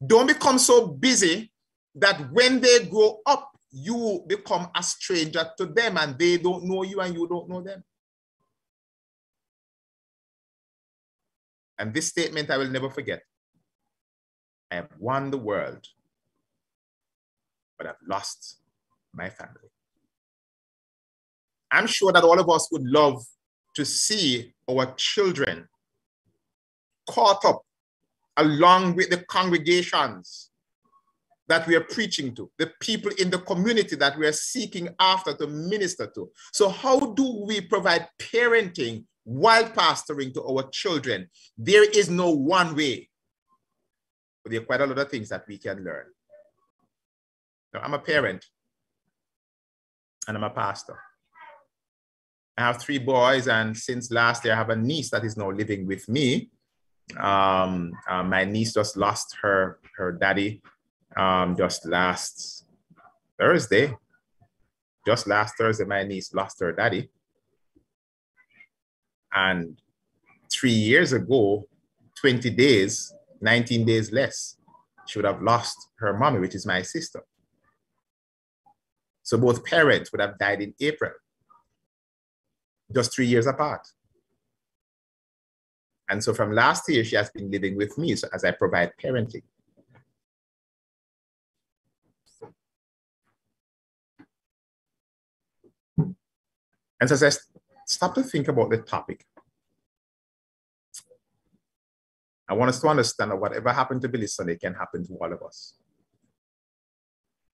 Don't become so busy that when they grow up, you become a stranger to them and they don't know you and you don't know them. And this statement I will never forget. I have won the world, but I've lost my family. I'm sure that all of us would love to see our children caught up along with the congregations that we are preaching to, the people in the community that we are seeking after to minister to. So, how do we provide parenting while pastoring to our children? There is no one way, but there are quite a lot of things that we can learn. Now, I'm a parent and I'm a pastor. I have three boys, and since last year, I have a niece that is now living with me. Um, uh, my niece just lost her her daddy um, just last Thursday. Just last Thursday, my niece lost her daddy. And three years ago, 20 days, 19 days less, she would have lost her mommy, which is my sister. So both parents would have died in April, just three years apart. And so from last year, she has been living with me so as I provide parenting. And so as I stop to think about the topic, I want us to understand that whatever happened to Billy Sunday can happen to all of us.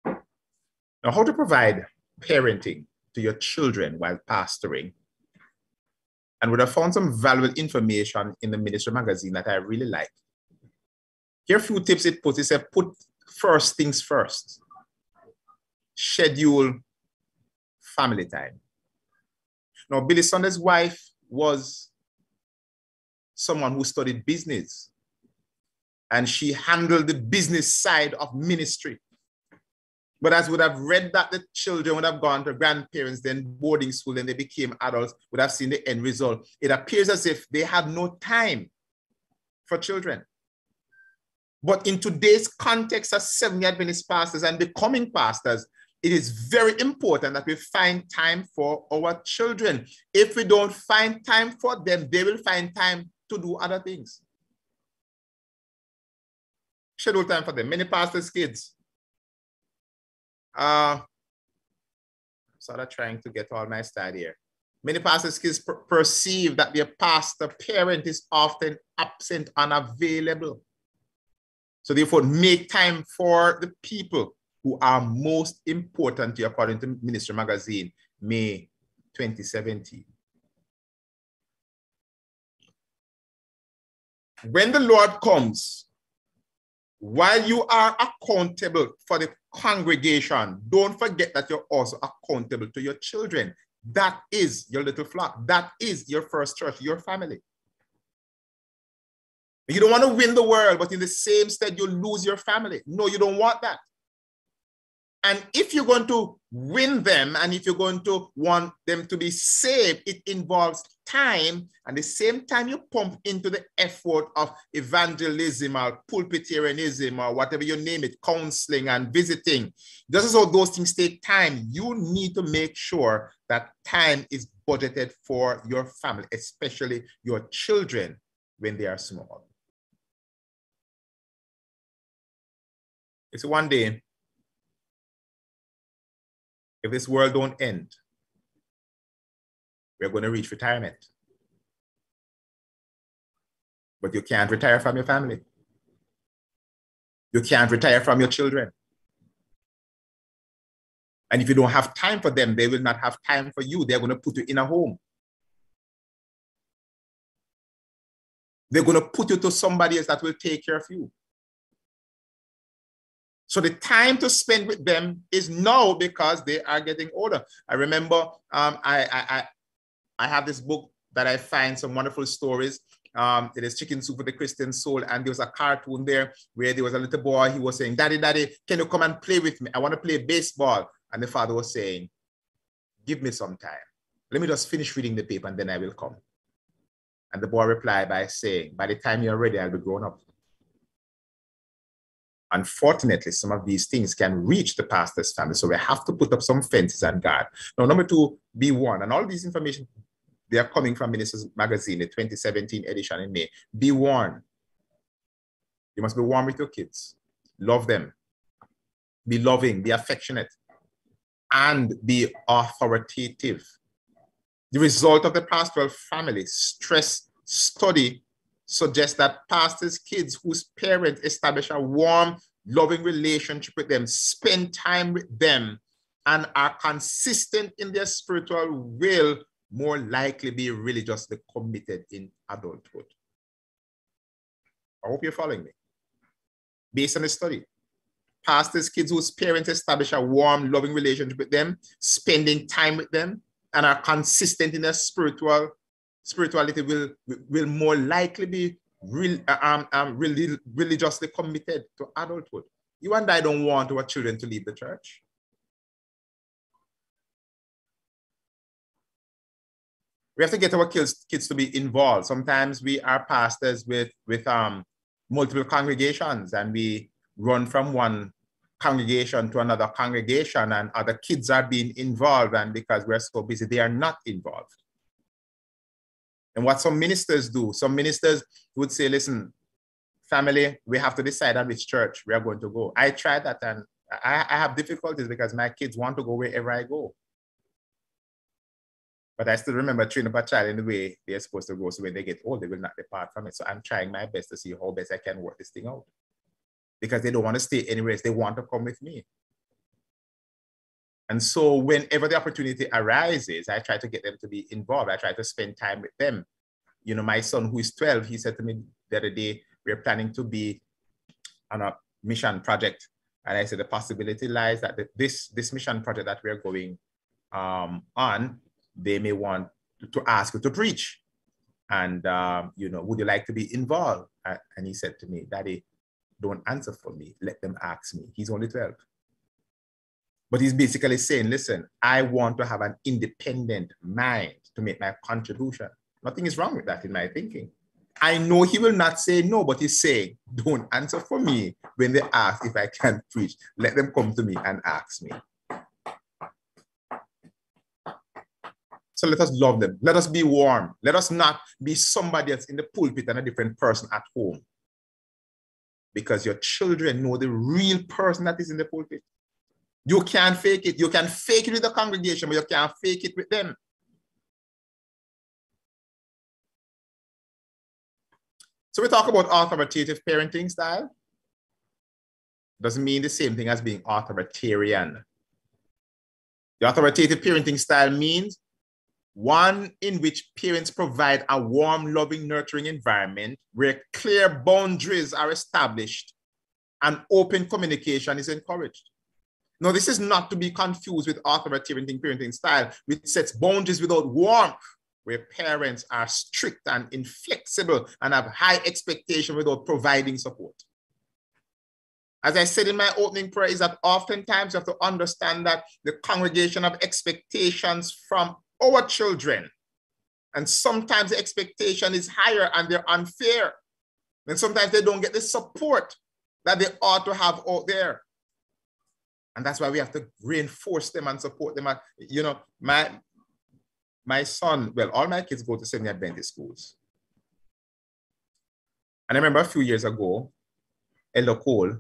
Now, how to provide parenting to your children while pastoring. And would have found some valuable information in the ministry magazine that I really like. Here are a few tips it puts. It said, put first things first. Schedule family time. Now, Billy Sunday's wife was someone who studied business and she handled the business side of ministry. But as would have read that the children would have gone to grandparents, then boarding school, and they became adults, would have seen the end result. It appears as if they had no time for children. But in today's context as Seventh Adventist pastors and becoming pastors, it is very important that we find time for our children. If we don't find time for them, they will find time to do other things. Schedule time for them. Many pastors' kids. Uh, sort of trying to get all my style here. Many pastors' kids per perceive that their pastor parent is often absent, unavailable. So therefore, make time for the people who are most important to you, according to Ministry Magazine, May 2017. When the Lord comes, while you are accountable for the congregation, don't forget that you're also accountable to your children. That is your little flock. That is your first church, your family. You don't want to win the world, but in the same stead, you lose your family. No, you don't want that. And if you're going to win them and if you're going to want them to be saved, it involves time. And the same time you pump into the effort of evangelism or pulpitarianism or whatever you name it, counseling and visiting, just as how those things take time, you need to make sure that time is budgeted for your family, especially your children when they are small. It's one day if this world don't end, we're going to reach retirement. But you can't retire from your family. You can't retire from your children. And if you don't have time for them, they will not have time for you. They're going to put you in a home. They're going to put you to somebody else that will take care of you. So the time to spend with them is now because they are getting older. I remember um, I, I, I, have this book that I find some wonderful stories. Um, it is Chicken Soup for the Christian Soul. And there was a cartoon there where there was a little boy. He was saying, Daddy, Daddy, can you come and play with me? I want to play baseball. And the father was saying, Give me some time. Let me just finish reading the paper and then I will come. And the boy replied by saying, By the time you're ready, I'll be grown up. Unfortunately, some of these things can reach the pastor's family. So we have to put up some fences and guard. Now, number two, be warned. And all these information, they are coming from Ministers Magazine, the 2017 edition in May. Be warned. You must be warm with your kids. Love them. Be loving, be affectionate, and be authoritative. The result of the pastoral family stress study suggests that pastors' kids whose parents establish a warm, loving relationship with them, spend time with them, and are consistent in their spiritual will, more likely be religiously committed in adulthood. I hope you're following me. Based on the study, pastors, kids whose parents establish a warm, loving relationship with them, spending time with them, and are consistent in their spiritual spirituality will will more likely be real, um, um, really religiously committed to adulthood. You and I don't want our children to leave the church. We have to get our kids, kids to be involved. Sometimes we are pastors with, with um, multiple congregations and we run from one congregation to another congregation and other kids are being involved and because we're so busy, they are not involved. And what some ministers do, some ministers would say, listen, family, we have to decide on which church we are going to go. I tried that and I, I have difficulties because my kids want to go wherever I go. But I still remember training a child in the way they're supposed to go. So when they get old, they will not depart from it. So I'm trying my best to see how best I can work this thing out. Because they don't want to stay anywhere. They want to come with me. And so whenever the opportunity arises, I try to get them to be involved. I try to spend time with them. You know, my son who is 12, he said to me the other day, we're planning to be on a mission project. And I said, the possibility lies that this, this mission project that we're going um, on, they may want to ask you to preach. And, um, you know, would you like to be involved? And he said to me, Daddy, don't answer for me. Let them ask me. He's only 12. But he's basically saying, listen, I want to have an independent mind to make my contribution. Nothing is wrong with that in my thinking. I know he will not say no, but he's saying, don't answer for me when they ask if I can preach. Let them come to me and ask me. So let us love them. Let us be warm. Let us not be somebody else in the pulpit and a different person at home. Because your children know the real person that is in the pulpit. You can't fake it. You can fake it with the congregation, but you can't fake it with them. So we talk about authoritative parenting style. Doesn't mean the same thing as being authoritarian. The authoritative parenting style means one in which parents provide a warm, loving, nurturing environment where clear boundaries are established and open communication is encouraged. Now, this is not to be confused with authoritarian parenting style, which sets boundaries without warmth, where parents are strict and inflexible and have high expectation without providing support. As I said in my opening prayer, is that oftentimes you have to understand that the congregation of expectations from our children. And sometimes the expectation is higher and they're unfair. And sometimes they don't get the support that they ought to have out there. And that's why we have to reinforce them and support them. You know, my, my son, well, all my kids go to Seventh Adventist schools. And I remember a few years ago, Elder Cole,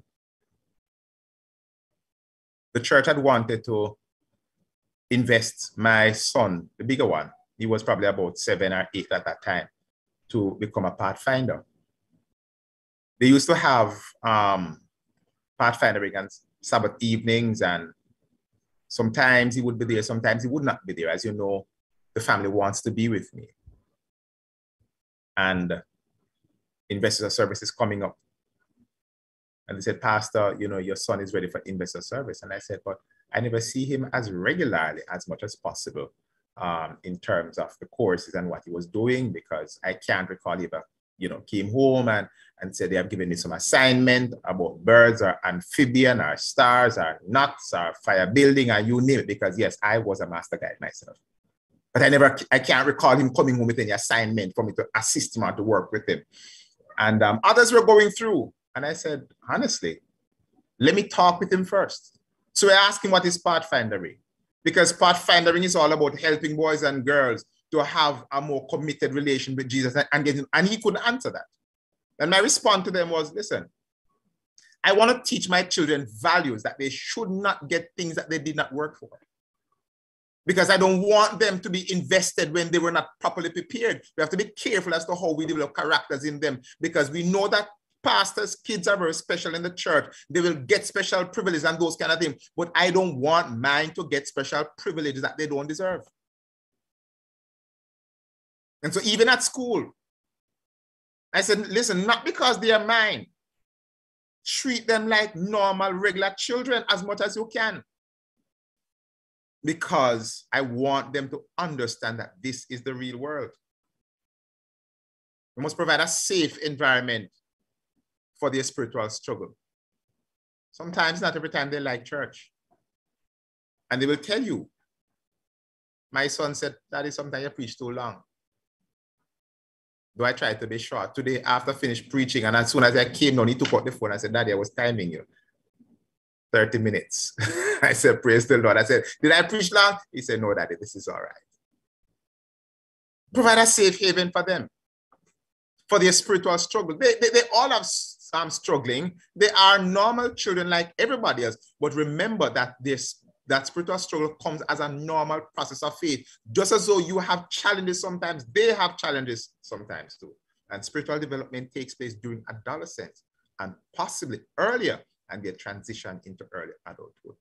the church had wanted to invest my son, the bigger one, he was probably about seven or eight at that time, to become a pathfinder. They used to have um, pathfinding on Sabbath evenings, and sometimes he would be there, sometimes he would not be there. As you know, the family wants to be with me. And investor service is coming up. And they said, Pastor, you know, your son is ready for investor service. And I said, but I never see him as regularly as much as possible um, in terms of the courses and what he was doing because I can't recall ever, you know, came home and, and said they have given me some assignment about birds or amphibian or stars or nuts or fire building or you name it because yes, I was a master guide myself. But I never, I can't recall him coming home with any assignment for me to assist him or to work with him. And um, others were going through. And I said, honestly, let me talk with him first so we're asking what is pathfindering? Because pathfindering is all about helping boys and girls to have a more committed relation with Jesus and, getting, and he couldn't answer that. And my response to them was, listen, I want to teach my children values that they should not get things that they did not work for. Because I don't want them to be invested when they were not properly prepared. We have to be careful as to how we develop characters in them because we know that pastors' kids are very special in the church. They will get special privileges and those kind of things. But I don't want mine to get special privileges that they don't deserve. And so even at school, I said, listen, not because they are mine. Treat them like normal, regular children as much as you can. Because I want them to understand that this is the real world. We must provide a safe environment for their spiritual struggle. Sometimes, not every time they like church. And they will tell you. My son said, Daddy, sometimes you preach too long. Do I try to be short? Today, after finished preaching, and as soon as I came down, he took out the phone. I said, Daddy, I was timing you. 30 minutes. I said, Praise the Lord. I said, Did I preach long? He said, No, Daddy, this is all right. Provide a safe haven for them, for their spiritual struggle. They, they, they all have some struggling. They are normal children like everybody else. But remember that this that spiritual struggle comes as a normal process of faith. Just as though you have challenges sometimes, they have challenges sometimes too. And spiritual development takes place during adolescence and possibly earlier and their transition into early adulthood.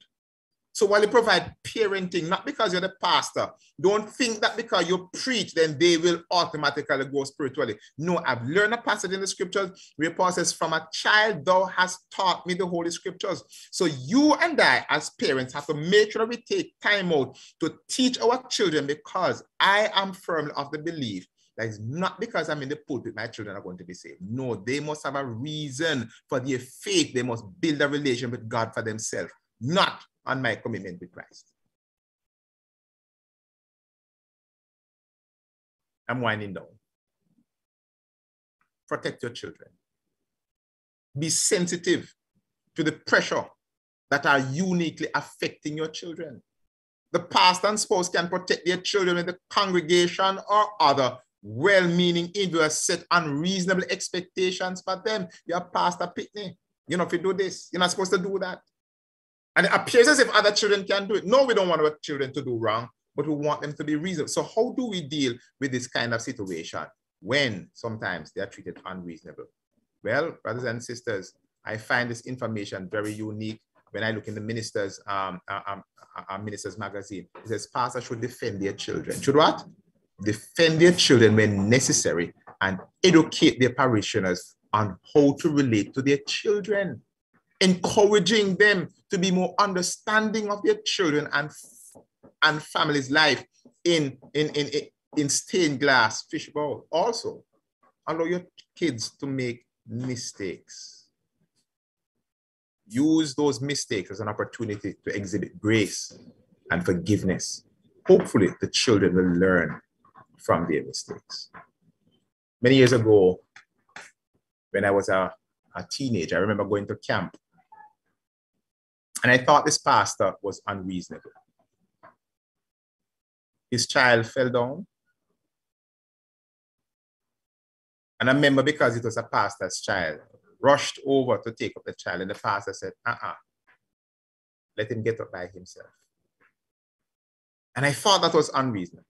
So while you provide parenting, not because you're the pastor, don't think that because you preach, then they will automatically go spiritually. No, I've learned a passage in the scriptures where Paul says, From a child, thou hast taught me the holy scriptures. So you and I, as parents, have to make sure we take time out to teach our children because I am firmly of the belief that is not because I'm in the pulpit, my children are going to be saved. No, they must have a reason for their faith. They must build a relation with God for themselves, not on my commitment with Christ. I'm winding down. Protect your children. Be sensitive to the pressure that are uniquely affecting your children. The pastor and spouse can protect their children in the congregation or other well-meaning individuals set unreasonable expectations for them. You're pastor Pitney. You know, if you do this, you're not supposed to do that. And it appears as if other children can do it. No, we don't want our children to do wrong, but we want them to be reasonable. So how do we deal with this kind of situation when sometimes they are treated unreasonable? Well, brothers and sisters, I find this information very unique when I look in the ministers, um, uh, um, uh, uh, ministers magazine. It says pastors should defend their children. Should what? Defend their children when necessary and educate their parishioners on how to relate to their children encouraging them to be more understanding of their children and, and families' life in, in, in, in stained glass fishbowl. Also, allow your kids to make mistakes. Use those mistakes as an opportunity to exhibit grace and forgiveness. Hopefully, the children will learn from their mistakes. Many years ago, when I was a, a teenager, I remember going to camp and I thought this pastor was unreasonable. His child fell down. And I remember because it was a pastor's child, rushed over to take up the child. And the pastor said, uh uh let him get up by himself. And I thought that was unreasonable.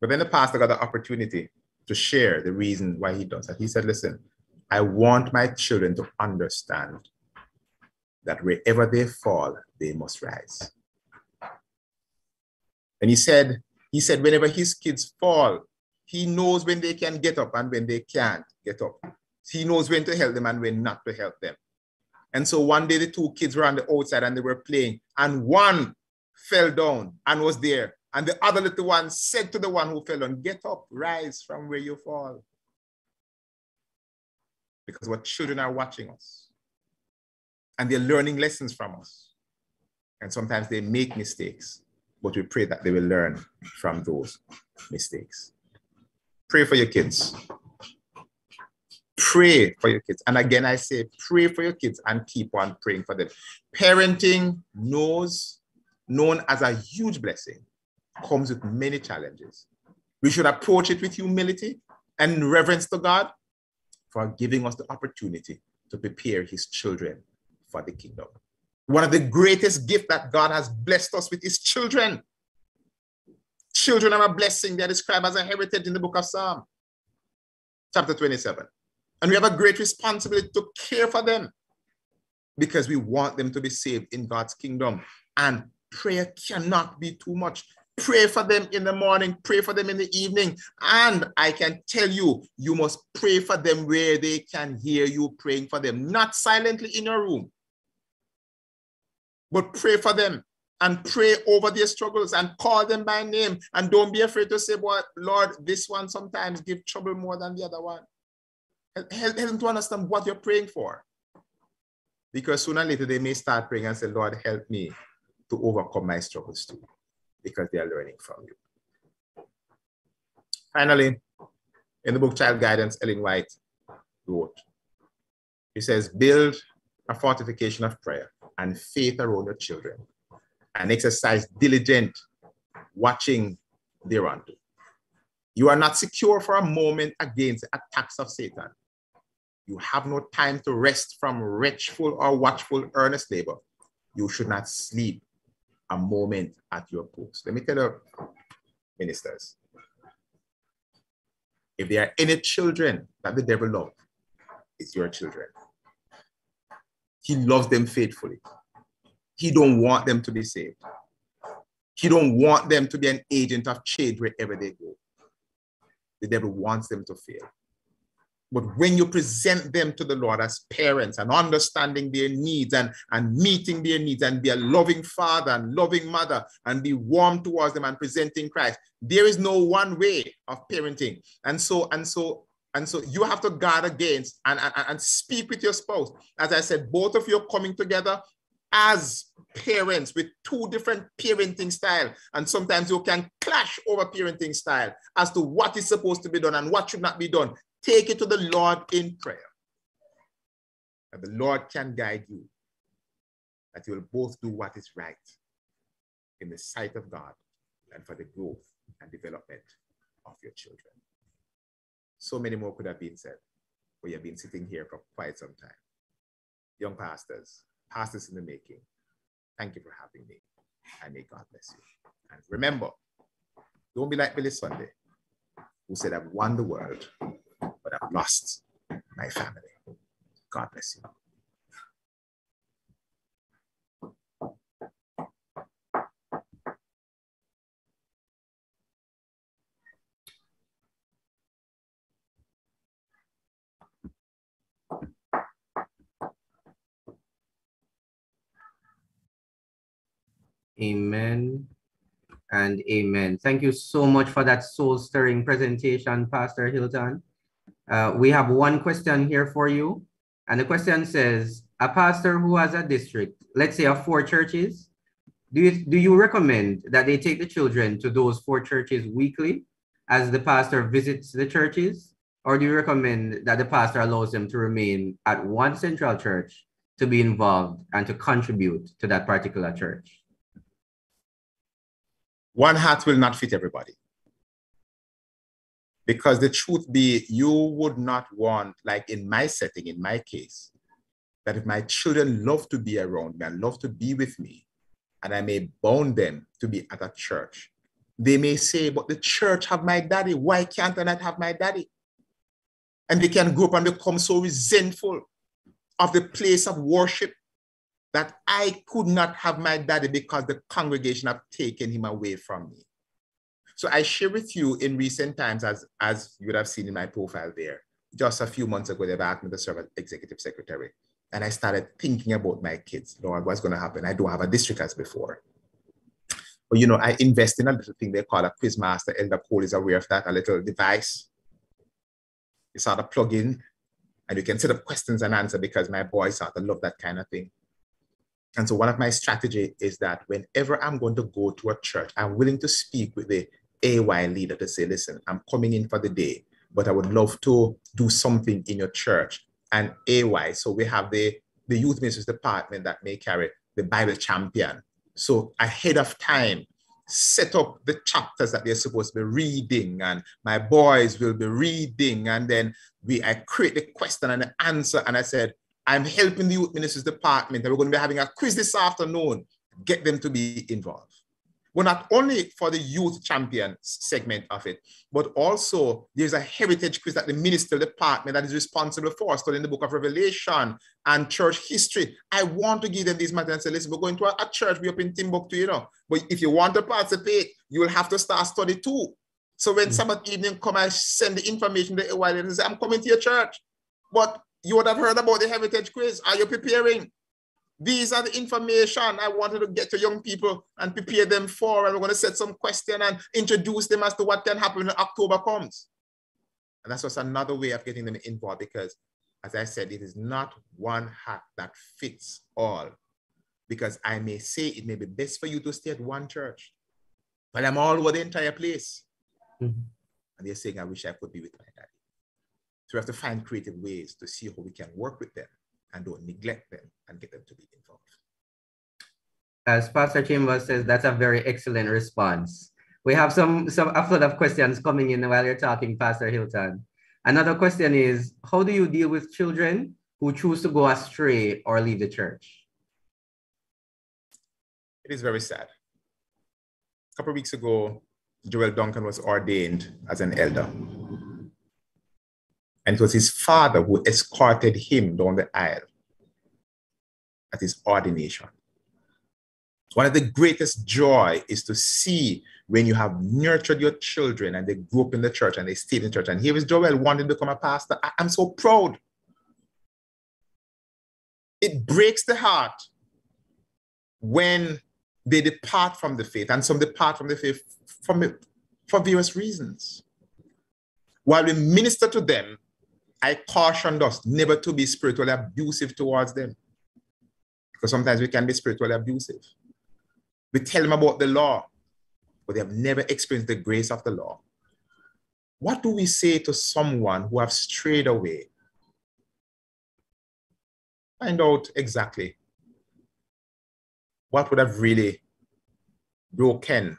But then the pastor got the opportunity to share the reason why he does that. He said, listen, I want my children to understand that wherever they fall, they must rise. And he said, he said, whenever his kids fall, he knows when they can get up and when they can't get up. He knows when to help them and when not to help them. And so one day the two kids were on the outside and they were playing, and one fell down and was there. And the other little one said to the one who fell down, Get up, rise from where you fall because our children are watching us and they're learning lessons from us. And sometimes they make mistakes, but we pray that they will learn from those mistakes. Pray for your kids. Pray for your kids. And again, I say, pray for your kids and keep on praying for them. Parenting knows, known as a huge blessing, comes with many challenges. We should approach it with humility and reverence to God, for giving us the opportunity to prepare his children for the kingdom. One of the greatest gifts that God has blessed us with is children. Children are a blessing. They're described as a heritage in the book of Psalm. chapter 27. And we have a great responsibility to care for them because we want them to be saved in God's kingdom. And prayer cannot be too much. Pray for them in the morning, pray for them in the evening. And I can tell you, you must pray for them where they can hear you praying for them, not silently in your room, but pray for them and pray over their struggles and call them by name. And don't be afraid to say, "What, Lord, this one sometimes give trouble more than the other one. Help, help them to understand what you're praying for. Because sooner or later they may start praying and say, Lord, help me to overcome my struggles too, because they are learning from you. Finally, in the book Child Guidance, Ellen White wrote, he says, build a fortification of prayer and faith around your children and exercise diligent watching thereunto. You are not secure for a moment against the attacks of Satan. You have no time to rest from wretchful or watchful earnest labor. You should not sleep a moment at your post. Let me tell you, ministers, if there are any children that the devil loves, it's your children. He loves them faithfully. He don't want them to be saved. He don't want them to be an agent of change wherever they go. The devil wants them to fail. But when you present them to the Lord as parents and understanding their needs and, and meeting their needs and be a loving father and loving mother and be warm towards them and presenting Christ, there is no one way of parenting. And so, and so, and so you have to guard against and, and, and speak with your spouse. As I said, both of you are coming together as parents with two different parenting style and sometimes you can clash over parenting style as to what is supposed to be done and what should not be done Take it to the Lord in prayer. And the Lord can guide you. That you will both do what is right in the sight of God and for the growth and development of your children. So many more could have been said, but you've been sitting here for quite some time. Young pastors, pastors in the making, thank you for having me. And may God bless you. And remember, don't be like Billy Sunday, who said, I've won the world, but I've lost my family. God bless you. Amen and amen. Thank you so much for that soul stirring presentation, Pastor Hylton. Uh, we have one question here for you. And the question says, a pastor who has a district, let's say of four churches, do you, do you recommend that they take the children to those four churches weekly as the pastor visits the churches? Or do you recommend that the pastor allows them to remain at one central church to be involved and to contribute to that particular church? One hat will not fit everybody. Because the truth be, you would not want, like in my setting, in my case, that if my children love to be around me and love to be with me, and I may bound them to be at a church, they may say, but the church have my daddy. Why can't I not have my daddy? And they can grow up and become so resentful of the place of worship that I could not have my daddy because the congregation have taken him away from me. So I share with you in recent times, as, as you would have seen in my profile there, just a few months ago, they've asked me to serve as executive secretary. And I started thinking about my kids. Lord, what's going to happen? I don't have a district as before. But you know, I invest in a little thing they call a Quizmaster. Elder Cole is aware of that, a little device. You sort of plug in and you can set up questions and answer because my boys sort of love that kind of thing. And so one of my strategy is that whenever I'm going to go to a church, I'm willing to speak with the AY leader to say, listen, I'm coming in for the day, but I would love to do something in your church. And AY, so we have the, the youth ministries department that may carry the Bible champion. So ahead of time, set up the chapters that they're supposed to be reading, and my boys will be reading. And then we I create the question and the answer. And I said, I'm helping the youth ministries department, and we're going to be having a quiz this afternoon. Get them to be involved. Well, not only for the youth champion segment of it, but also there's a heritage quiz that the ministerial department that is responsible for studying the book of Revelation and church history. I want to give them these materials and say, listen, we're going to a, a church, we're up in Timbuktu, you know. But if you want to participate, you will have to start study too. So when mm-hmm. Sabbath evening come, I send the information to the and say, I'm coming to your church. But you would have heard about the heritage quiz. Are you preparing? These are the information I wanted to get to young people and prepare them for. And we're going to set some question and introduce them as to what can happen when October comes. And that's just another way of getting them involved because, as I said, it is not one hat that fits all. Because I may say it may be best for you to stay at one church, but I'm all over the entire place. Mm-hmm. And they're saying, I wish I could be with my daddy. So we have to find creative ways to see how we can work with them and don't neglect them and get them to be involved. As Pastor Chambers says, that's a very excellent response. We have some, some a flood of questions coming in while you're talking, Pastor Hylton. Another question is, how do you deal with children who choose to go astray or leave the church? It is very sad. A couple of weeks ago, Joel Duncan was ordained as an elder. And it was his father who escorted him down the aisle at his ordination. One of the greatest joy is to see when you have nurtured your children and they grew up in the church and they stayed in church. And here is Joel wanting to become a pastor. I, I'm so proud. It breaks the heart when they depart from the faith, and some depart from the faith from, for various reasons. While we minister to them, I cautioned us never to be spiritually abusive towards them. Because sometimes we can be spiritually abusive. We tell them about the law, but they have never experienced the grace of the law. What do we say to someone who have strayed away? Find out exactly what would have really broken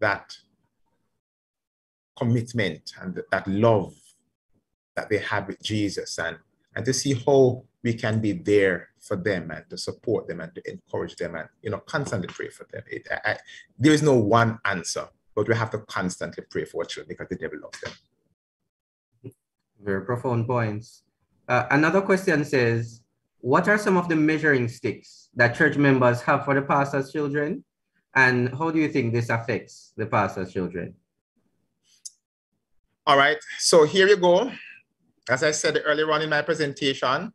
that commitment and that love that they had with Jesus and, and to see how we can be there for them and to support them and to encourage them and you know constantly pray for them. It, I, there is no one answer, but we have to constantly pray for our children because the devil loves them. Very profound points. Uh, another question says, what are some of the measuring sticks that church members have for the pastor's children? And how do you think this affects the pastor's children? All right, so here you go. As I said earlier on in my presentation,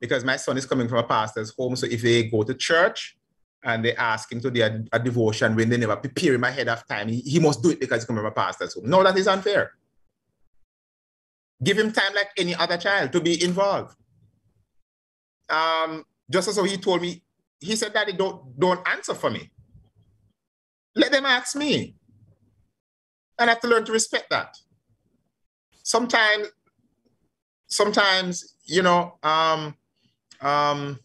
because my son is coming from a pastor's home, so if they go to church and they ask him to do a, a devotion when they never prepare him ahead of time, he, he must do it because he's coming from a pastor's home. No, that is unfair. Give him time like any other child to be involved. Um, just as he told me, he said, Daddy, don't, don't answer for me. Let them ask me. And I have to learn to respect that. Sometimes sometimes, you know, um, um,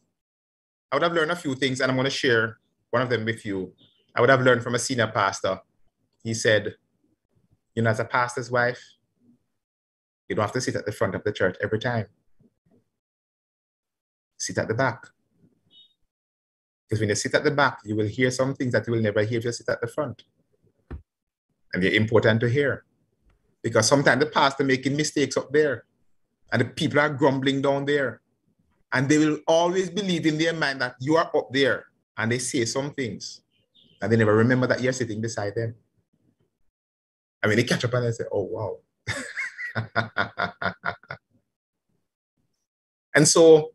I would have learned a few things, and I'm going to share one of them with you. I would have learned from a senior pastor. He said, you know, as a pastor's wife, you don't have to sit at the front of the church every time. Sit at the back. Because when you sit at the back, you will hear some things that you will never hear if you sit at the front. And they're important to hear. Because sometimes the pastor making mistakes up there and the people are grumbling down there. And they will always believe in their mind that you are up there and they say some things and they never remember that you're sitting beside them. I mean, they catch up and they say, oh, wow. and so,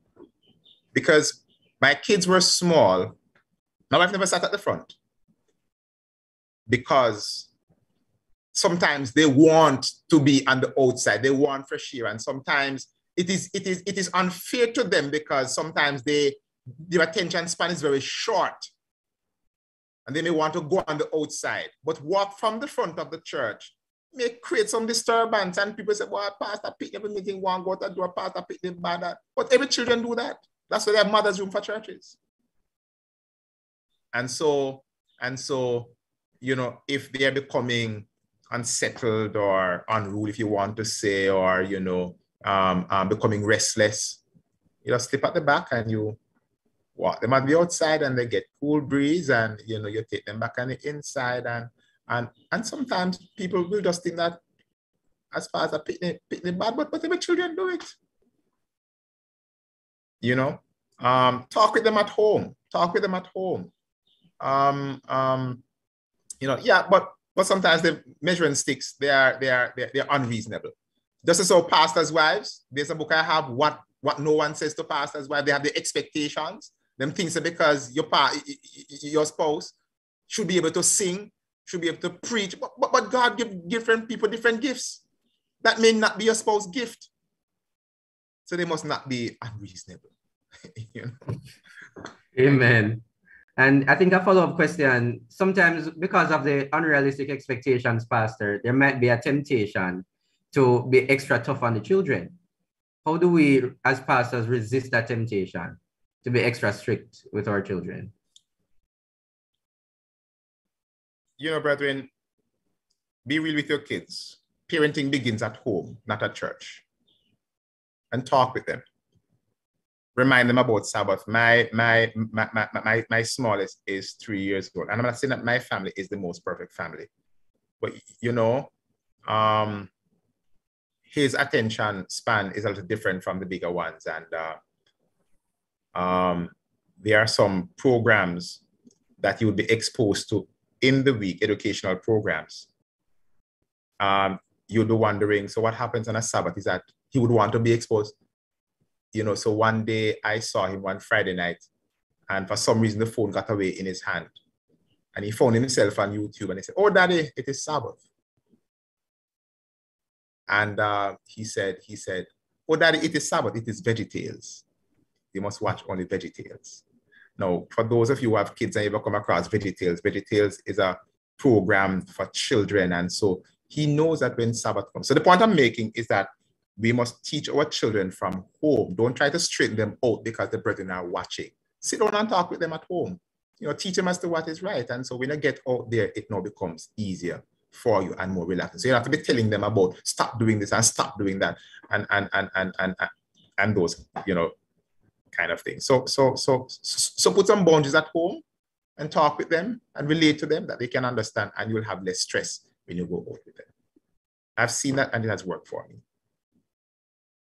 because my kids were small, my wife never sat at the front because sometimes they want to be on the outside. They want fresh air. And sometimes it is, it is, it is unfair to them because sometimes they, their attention span is very short. And they may want to go on the outside, but walk from the front of the church may create some disturbance. And people say, well, pastor pick every meeting, one go to do a pastor pick them bad. But every children do that. That's why have mother's room for churches. And so, and so, you know, if they are becoming unsettled or unruly, if you want to say, or you know, um, um, becoming restless, you just slip at the back and you walk. Them on the outside and they get cool breeze and you know you take them back on the inside and and and sometimes people will just think that as far as a picnic picnic bad but whatever children do it you know um talk with them at home talk with them at home. Um um you know yeah but but sometimes the measuring sticks they are they are they're, they're unreasonable just as so pastors wives there's a book i have what what no one says to pastors wives they have the expectations them things that because your pa, your spouse should be able to sing, should be able to preach, but, but, but God give different people different gifts. That may not be your spouse's gift. So they must not be unreasonable. you know? Amen. And I think a follow-up question, sometimes because of the unrealistic expectations, Pastor, there might be a temptation to be extra tough on the children. How do we, as pastors, resist that temptation? to be extra strict with our children? You know, brethren, be real with your kids. Parenting begins at home, not at church. And talk with them. Remind them about Sabbath. My my my my, my, my smallest is three years old. And I'm not saying that my family is the most perfect family. But you know, um, his attention span is a little different from the bigger ones. And uh, um, there are some programs that you would be exposed to in the week, educational programs. Um, you'd be wondering, so what happens on a Sabbath is that he would want to be exposed. You know, so one day I saw him one Friday night, and for some reason the phone got away in his hand. And he found himself on YouTube and he said, Oh, daddy, it is Sabbath. And uh, he said, he said, Oh, daddy, it is Sabbath, it is VeggieTales you must watch only VeggieTales. Now, for those of you who have kids and you ever come across VeggieTales, VeggieTales is a program for children. And so he knows that when Sabbath comes. So the point I'm making is that we must teach our children from home. Don't try to straighten them out because the brethren are watching. Sit down and talk with them at home. You know, teach them as to what is right. And so when you get out there, it now becomes easier for you and more relaxing. So you have to be telling them about stop doing this and stop doing that and and and and and, and, and those, you know, kind of things. So, so, so, so put some boundaries at home and talk with them and relate to them that they can understand and you'll have less stress when you go out with them. I've seen that and it has worked for me.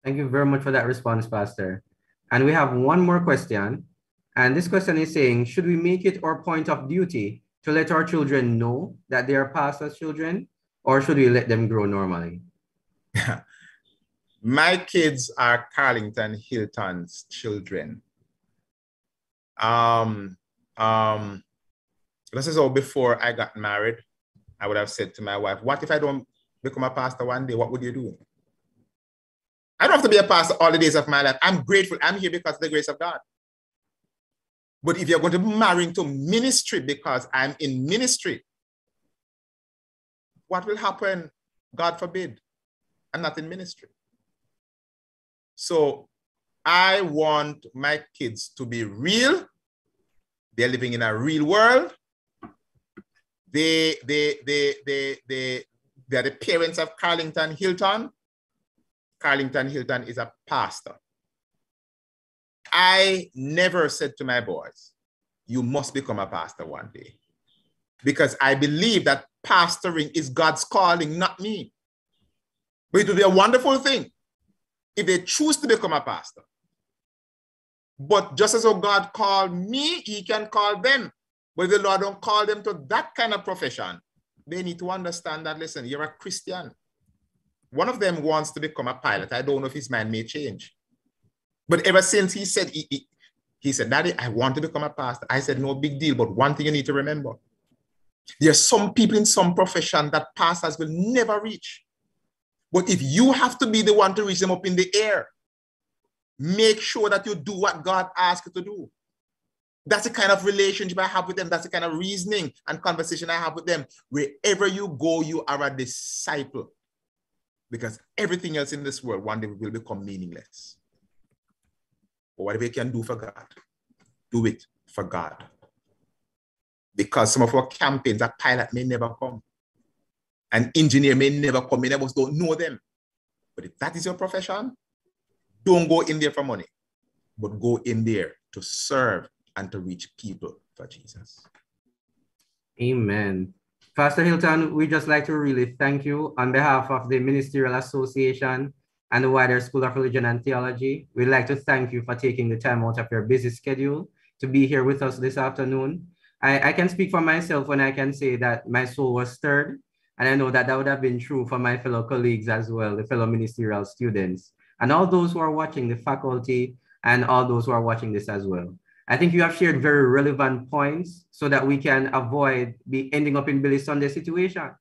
Thank you very much for that response, Pastor. And we have one more question. And this question is saying, should we make it our point of duty to let our children know that they are pastors' children, or should we let them grow normally? My kids are Carlington Hylton's children. Um, um, this is all before I got married. I would have said to my wife, What if I don't become a pastor one day? What would you do? I don't have to be a pastor all the days of my life. I'm grateful. I'm here because of the grace of God. But if you're going to be marrying to ministry because I'm in ministry, what will happen? God forbid. I'm not in ministry. So I want my kids to be real. They're living in a real world. They, they, they, they, they, they're the parents of Carlington Hylton. Carlington Hylton is a pastor. I never said to my boys, you must become a pastor one day. Because I believe that pastoring is God's calling, not me. But it would be a wonderful thing if they choose to become a pastor. But just as God called me, he can call them. But if the Lord don't call them to that kind of profession, they need to understand that, listen, you're a Christian. One of them wants to become a pilot. I don't know if his mind may change. But ever since he said, he, he, he said, Daddy, I want to become a pastor. I said, no big deal. But one thing you need to remember, there are some people in some profession that pastors will never reach. But if you have to be the one to reach them up in the air, make sure that you do what God asked you to do. That's the kind of relationship I have with them. That's the kind of reasoning and conversation I have with them. Wherever you go, you are a disciple. Because everything else in this world one day will become meaningless. But whatever you can do for God, do it for God. Because some of our campaigns, a pilot may never come. An engineer may never come in, us don't know them. But if that is your profession, don't go in there for money, but go in there to serve and to reach people for Jesus. Amen. Pastor Hylton, we just like to really thank you on behalf of the Ministerial Association and the wider School of Religion and Theology. We'd like to thank you for taking the time out of your busy schedule to be here with us this afternoon. I, I can speak for myself when I can say that my soul was stirred, and I know that that would have been true for my fellow colleagues as well, the fellow ministerial students, and all those who are watching, the faculty, and all those who are watching this as well. I think you have shared very relevant points so that we can avoid be ending up in Billy Sunday situation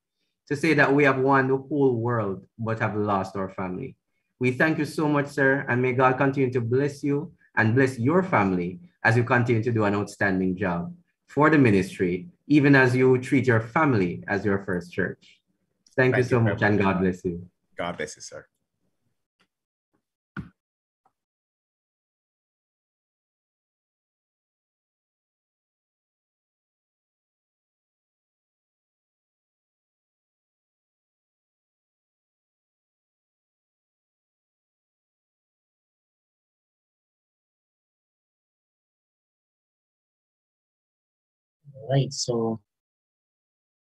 to say that we have won the whole world but have lost our family. We thank you so much, sir, and may God continue to bless you and bless your family as you continue to do an outstanding job for the ministry, even as you treat your family as your first church. Thank, thank you so you much, and God bless you. God bless you, sir. Right, so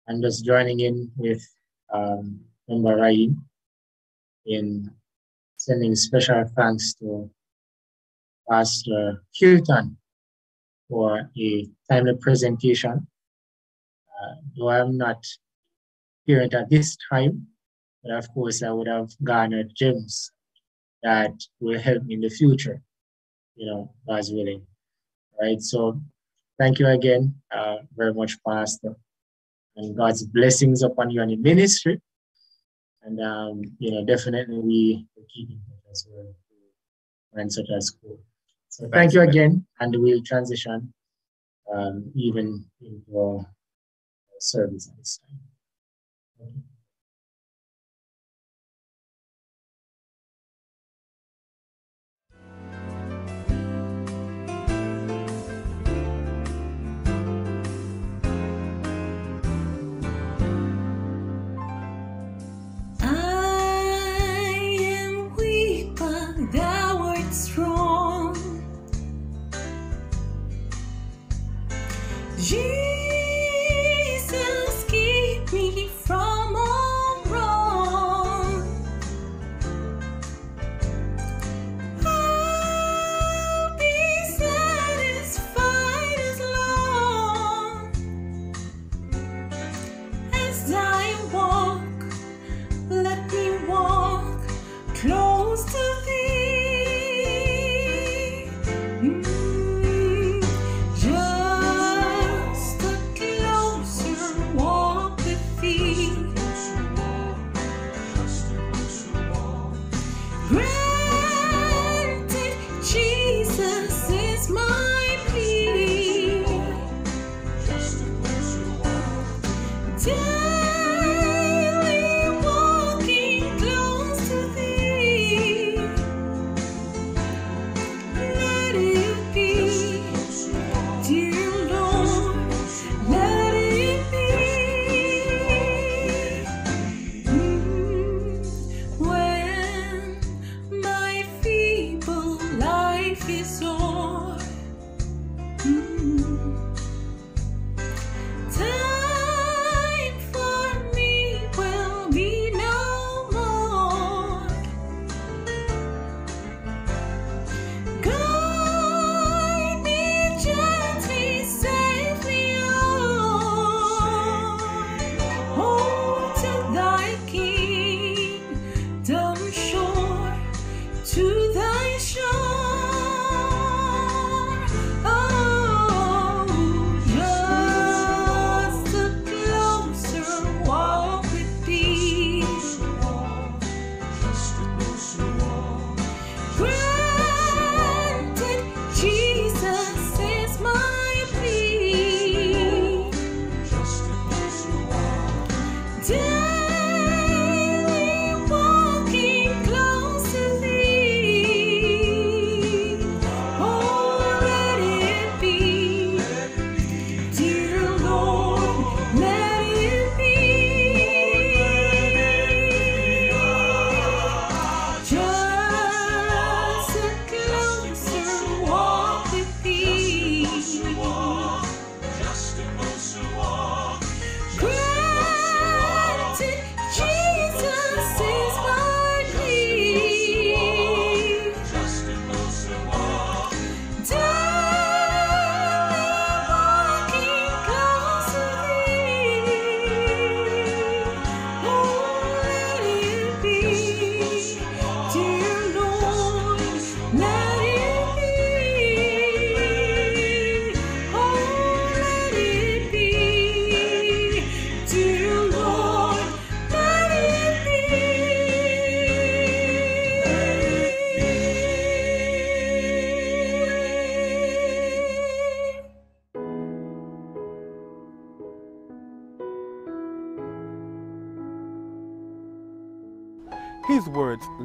I'm just joining in with um, Ryan in sending special thanks to Pastor Hylton for a timely presentation. Uh, though I'm not hearing at this time, but of course I would have garnered gems that will help me in the future, you know, God's willing. Right. So Thank you again uh, very much, Pastor. And God's blessings upon you and your ministry. And, um, you know, definitely we keep in touch as well and such as school. So Thanks, thank you again. And we'll transition um, even into our service at this time.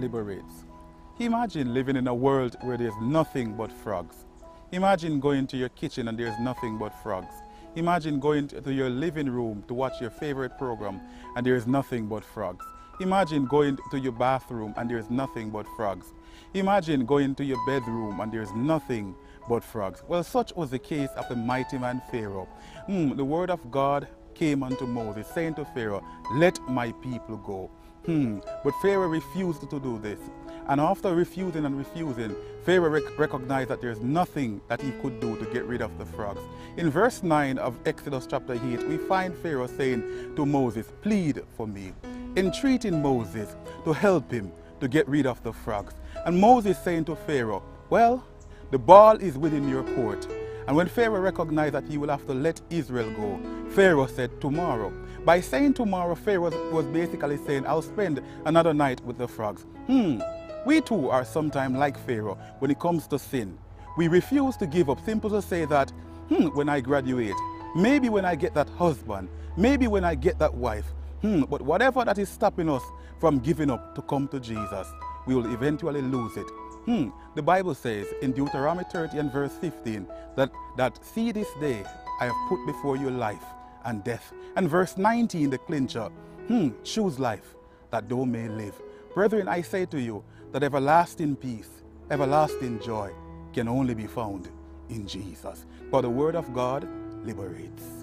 Liberates. Imagine living in a world where there's nothing but frogs. Imagine going to your kitchen and there's nothing but frogs. Imagine going to your living room to watch your favorite program and there's nothing but frogs. Imagine going to your bathroom and there's nothing but frogs. Imagine going to your bedroom and there's nothing but frogs. Well, such was the case of the mighty man Pharaoh. Hmm, the word of God came unto Moses, saying to Pharaoh, Let my people go. Hmm. But Pharaoh refused to do this. And after refusing and refusing, Pharaoh rec recognized that there's nothing that he could do to get rid of the frogs. In verse 9 of Exodus chapter 8, we find Pharaoh saying to Moses, Plead for me, entreating Moses to help him to get rid of the frogs. And Moses saying to Pharaoh, Well, the ball is within your court. And when Pharaoh recognized that he will have to let Israel go, Pharaoh said, Tomorrow. By saying tomorrow, Pharaoh was basically saying, I'll spend another night with the frogs. Hmm, we too are sometimes like Pharaoh when it comes to sin. We refuse to give up, simple to say that, hmm, when I graduate, maybe when I get that husband, maybe when I get that wife, hmm, but whatever that is stopping us from giving up to come to Jesus, we will eventually lose it. Hmm, the Bible says in Deuteronomy 30 and verse 15 that, that see this day I have put before you life and death. And verse 19, the clincher, hmm, choose life that thou may live. Brethren, I say to you that everlasting peace, everlasting joy can only be found in Jesus. For the word of God liberates.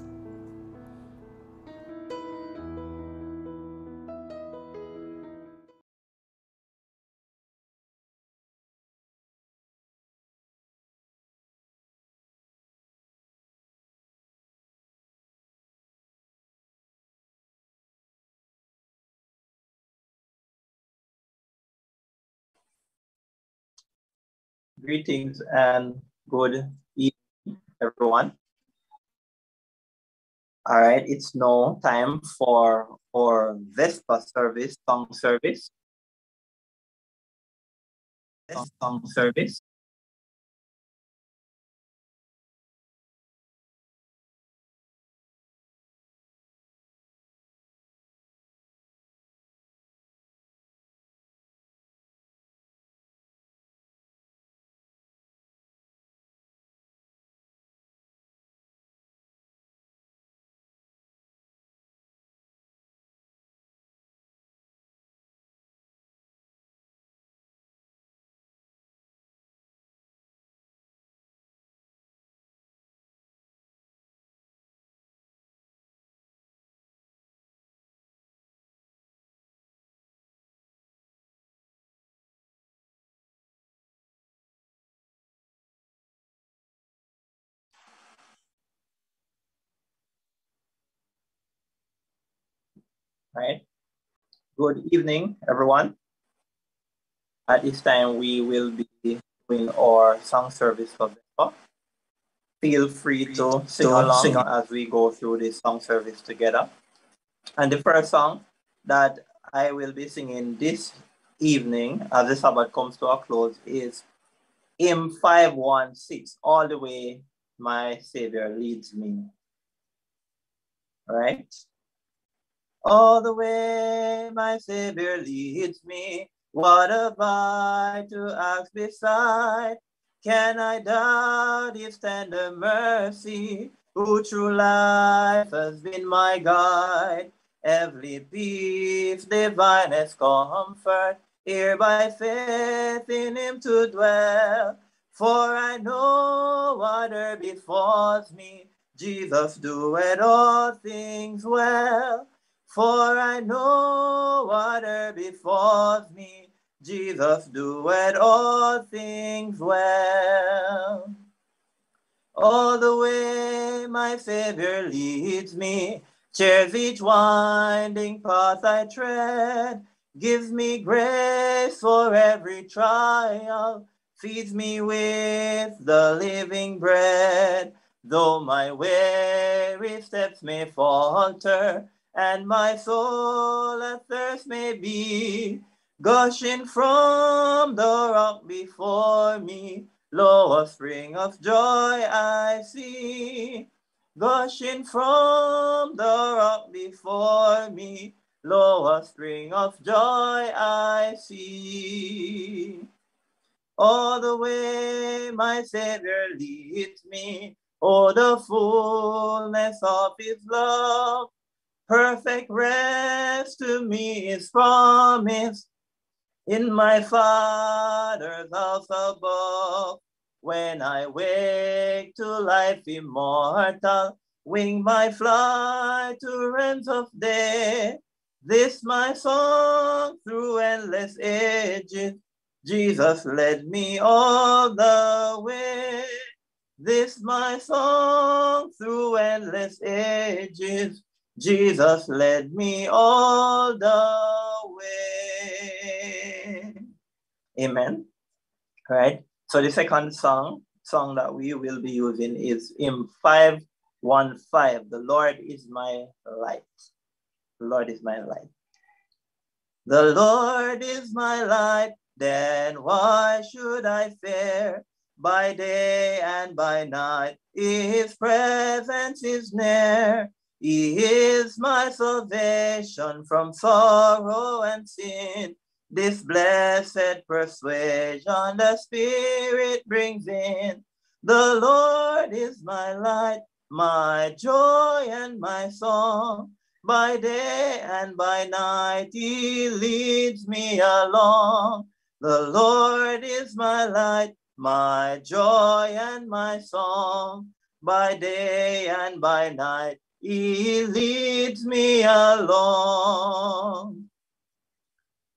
Greetings and good evening, everyone. All right, it's now time for our Vesper service, song service. Song service. Right? Good evening, everyone. At this time, we will be doing our song service for Vesper. Feel free to sing along sing as we go through this song service together. And the first song that I will be singing this evening as the Sabbath comes to a close is M516, All the Way My Savior Leads Me. All right? All the way my Savior leads me. What have I to ask beside? Can I doubt his tender mercy, who through life has been my guide? Every peace, divinest comfort, here by faith in him to dwell. For I know whatever befalls me, Jesus doeth all things well. For I know whatever befalls me, Jesus doeth all things well. All the way my Savior leads me, cheers each winding path I tread, gives me grace for every trial, feeds me with the living bread. Though my weary steps may falter, and my soul athirst may be, gushing from the rock before me. Lo, a spring of joy I see, gushing from the rock before me. Lo, a spring of joy I I see. All the way my Savior leads me, oh, the fullness of his love. Perfect rest to me is promised in my Father's house above. When I wake to life immortal, wing my flight to realms of day. This my song through endless ages. Jesus led me all the way. This my song through endless ages. Jesus led me all the way. Amen. Right. So the second song, song that we will be using is in 515. The Lord is my light. The Lord is my light. The Lord is my light, then why should I fear? By day and by night, his presence is near. He is my salvation from sorrow and sin. This blessed persuasion the Spirit brings in. The Lord is my light, my joy and my song. By day and by night he leads me along. The Lord is my light, my joy and my song. By day and by night he leads me along.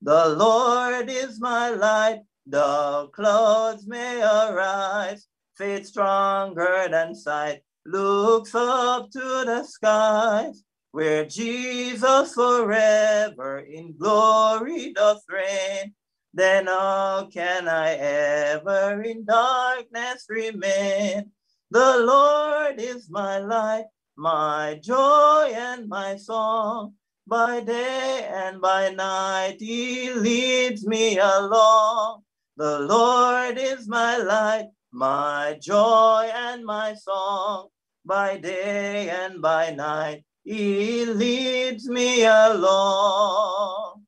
The Lord is my light, the clouds may arise, faith stronger than sight looks up to the skies, where Jesus forever in glory doth reign. Then how can I ever in darkness remain? The Lord is my light, my joy and my song. By day and by night he leads me along. The Lord is my light, my joy and my song. By day and by night he leads me along.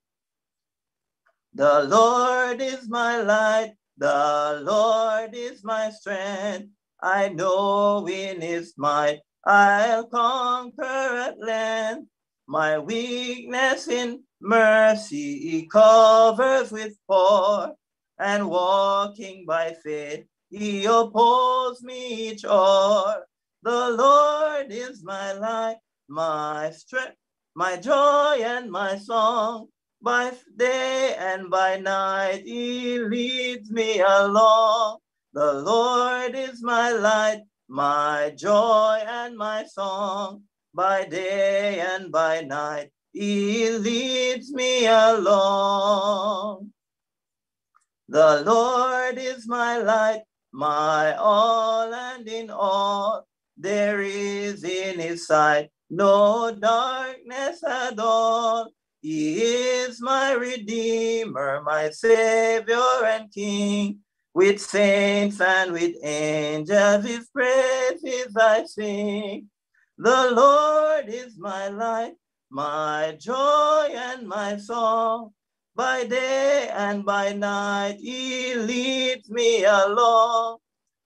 The Lord is my light, the Lord is my strength. I know in his might I'll conquer at length. My weakness in mercy covers with power, and walking by faith he opposes me each hour. The Lord is my light, my strength, my joy and my song. By day and by night he leads me along. The Lord is my light, my joy and my song. By day and by night he leads me along. The Lord is my light, my all and in all. There is in his sight no darkness at all. He is my Redeemer, my Savior and King. With saints and with angels, his praises I sing. The Lord is my light, my joy and my song. By day and by night, he leads me along.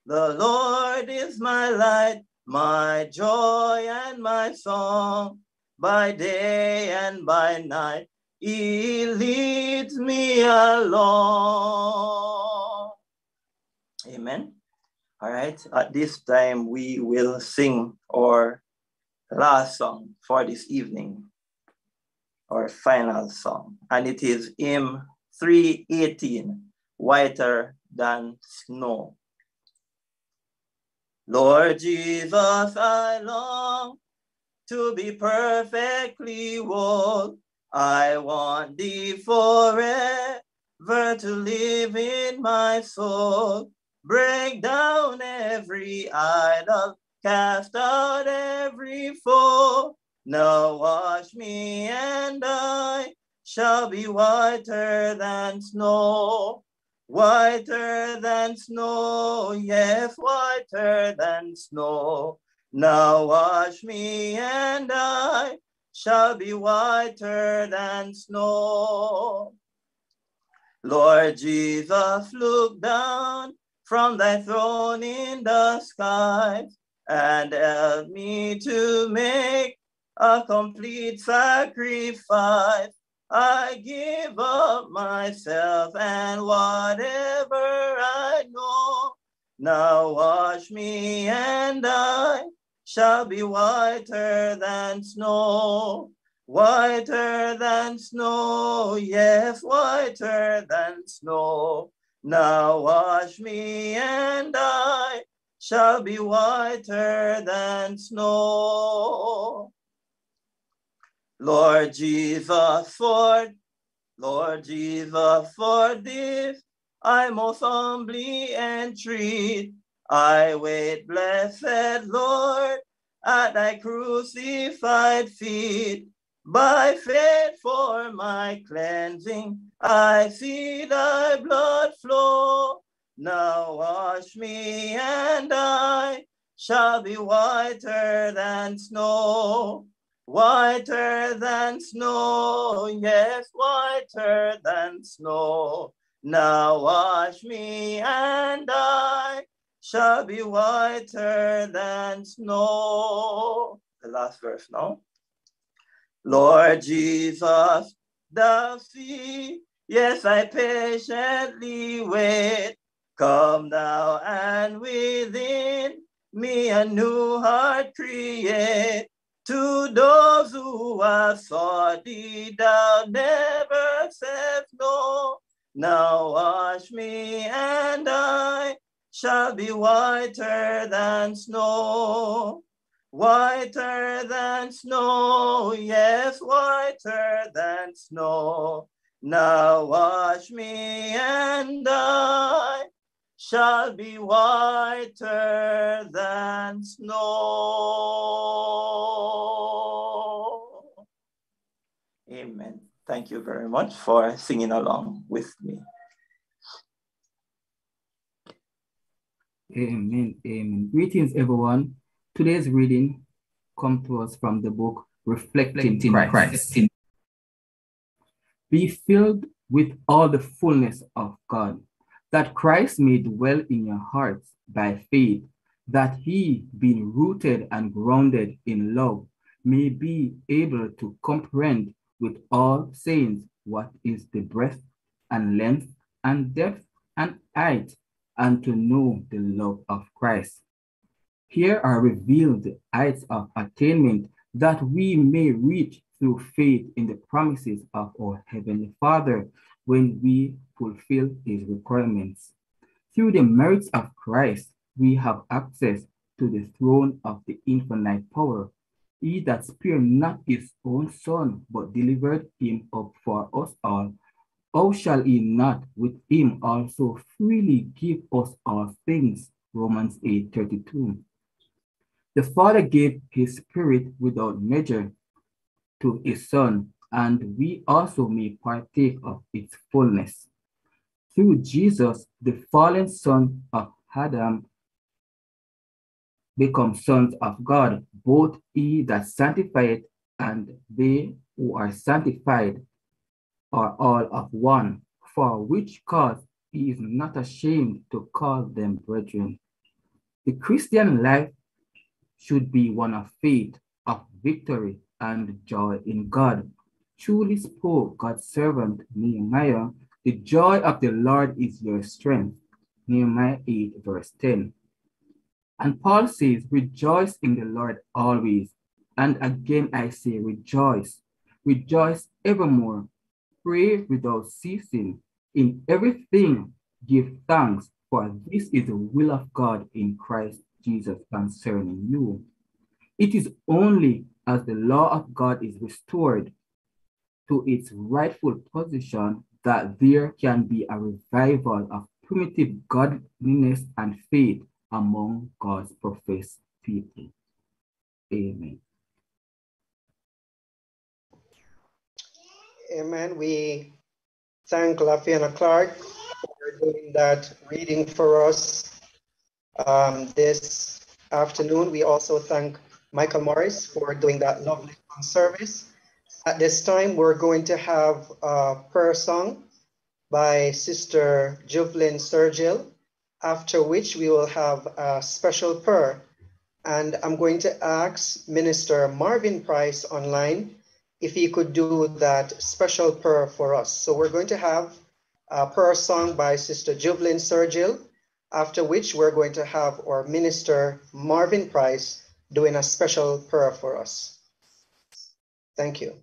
The Lord is my light, my joy and my song. By day and by night, he leads me along. Amen. All right, at this time, we will sing our last song for this evening, our final song, and it is hymn 318, Whiter Than Snow. Lord Jesus, I long to be perfectly whole. I want thee forever to live in my soul. Break down every idol, cast out every foe. Now wash me and I shall be whiter than snow. Whiter than snow, yes, whiter than snow. Now wash me and I shall be whiter than snow. Lord Jesus, look down from thy throne in the skies and help me to make a complete sacrifice. I give up myself and whatever I know. Now wash me and I shall be whiter than snow. Whiter than snow, yes, whiter than snow. Now wash me and I shall be whiter than snow. Lord Jesus, for Lord Jesus, for this I most humbly entreat. I wait, blessed Lord, at thy crucified feet. By faith for my cleansing, I see thy blood flow. Now wash me and I shall be whiter than snow. Whiter than snow, yes, whiter than snow. Now wash me and I shall be whiter than snow. The last verse now. Lord Jesus, thou see, yes, I patiently wait. Come thou and within me a new heart create. To those who have sought thee, thou never said no. Now wash me and I shall be whiter than snow. Whiter than snow, yes, whiter than snow. Now wash me and I shall be whiter than snow. Amen. Thank you very much for singing along with me. Amen. Amen. Greetings, everyone. Today's reading comes to us from the book Reflecting, Christ. Christ. Be filled with all the fullness of God, that Christ may dwell in your hearts by faith, that he, being rooted and grounded in love, may be able to comprehend with all saints what is the breadth and length and depth and height, and to know the love of Christ. Here are revealed the heights of attainment that we may reach through faith in the promises of our Heavenly Father when we fulfill His requirements. Through the merits of Christ, we have access to the throne of the infinite power. He that spared not his own Son, but delivered him up for us all, how shall he not with him also freely give us all things? Romans 8 32. The Father gave his Spirit without measure to his Son, and we also may partake of its fullness. Through Jesus, the fallen son of Adam become sons of God, both he that sanctified and they who are sanctified are all of one, for which cause he is not ashamed to call them brethren. The Christian life should be one of faith, of victory, and joy in God. Truly spoke God's servant Nehemiah, the joy of the Lord is your strength. Nehemiah 8, verse 10. And Paul says, Rejoice in the Lord always. And again I say, Rejoice. Rejoice evermore. Pray without ceasing. In everything, give thanks, for this is the will of God in Christ Jesus concerning you. It is only as the law of God is restored to its rightful position that there can be a revival of primitive godliness and faith among God's professed people. Amen. Amen. We thank Lafiana Clark for doing that reading for us um, this afternoon. We also thank Michael Morris for doing that lovely service. At this time, we're going to have a prayer song by Sister Juvelin Sergil, after which we will have a special prayer. And I'm going to ask Minister Marvin Price online if he could do that special prayer for us. So we're going to have a prayer song by Sister Juvelin Sergil, after which we're going to have our Minister Marvin Price doing a special prayer for us. Thank you.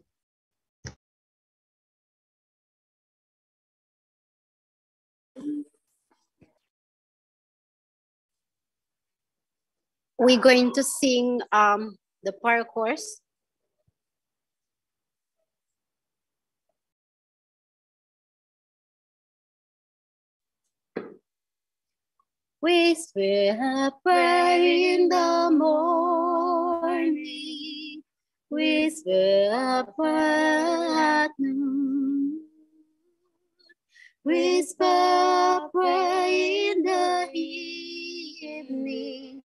We're going to sing um, the choir course. Whisper a prayer in the morning. Whisper a prayer at noon. Whisper a prayer in the evening.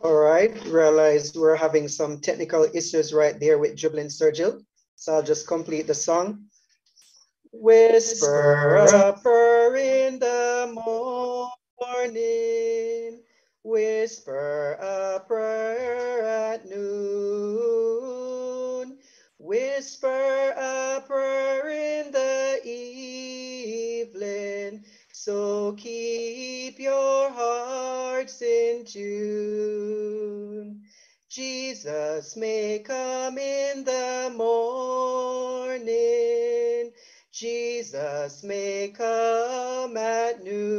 All right, realize we're having some technical issues right there with Jublin Sergil. So I'll just complete the song. Whisper a prayer in the morning. Whisper a prayer at noon. Whisper a prayer So keep your hearts in tune. Jesus may come in the morning. Jesus may come at noon.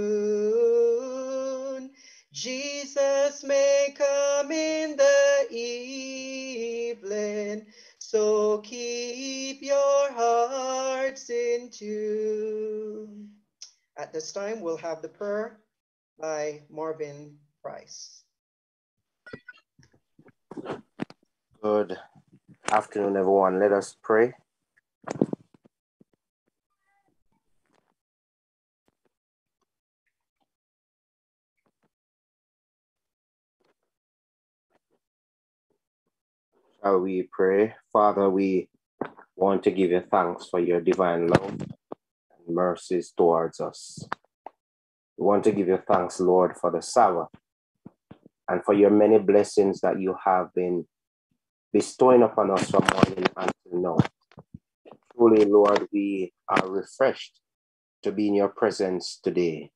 Jesus may come in the evening. So keep your hearts in tune. At this time, we'll have the prayer by Marvin Price. Good afternoon, everyone. Let us pray. Shall we pray? Father, we want to give you thanks for your divine love mercies towards us. We want to give you thanks, Lord, for the Sabbath and for your many blessings that you have been bestowing upon us from morning until now. Truly, Lord, we are refreshed to be in your presence today.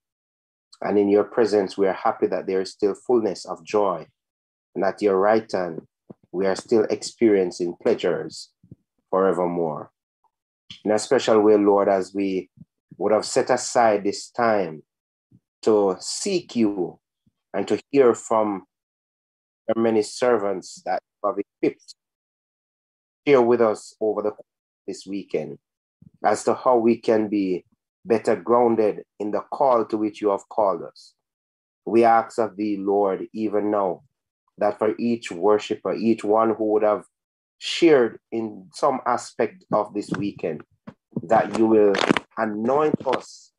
And in your presence, we are happy that there is still fullness of joy. And at your right hand, we are still experiencing pleasures forevermore. In a special way, Lord, as we would have set aside this time to seek you and to hear from your many servants that you have equipped, share with us over the this weekend as to how we can be better grounded in the call to which you have called us. We ask of thee, Lord, even now, that for each worshiper, each one who would have shared in some aspect of this weekend, that you will anoint us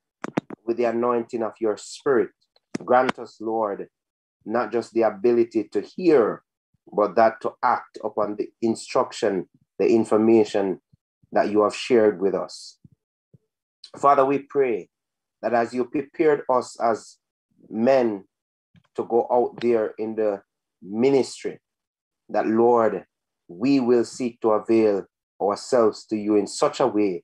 with the anointing of your spirit. Grant us, Lord, not just the ability to hear, but that to act upon the instruction, the information that you have shared with us. Father, we pray that as you prepared us as men to go out there in the ministry, that Lord, we will seek to avail ourselves to you in such a way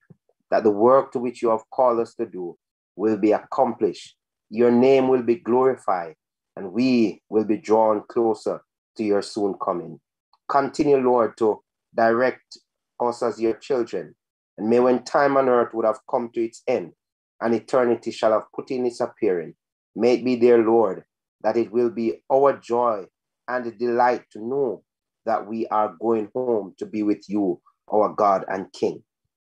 that the work to which you have called us to do will be accomplished. Your name will be glorified, and we will be drawn closer to your soon coming. Continue, Lord, to direct us as your children. And may when time on earth would have come to its end, and eternity shall have put in its appearing, may it be there, Lord, that it will be our joy and delight to know that we are going home to be with you our God and King.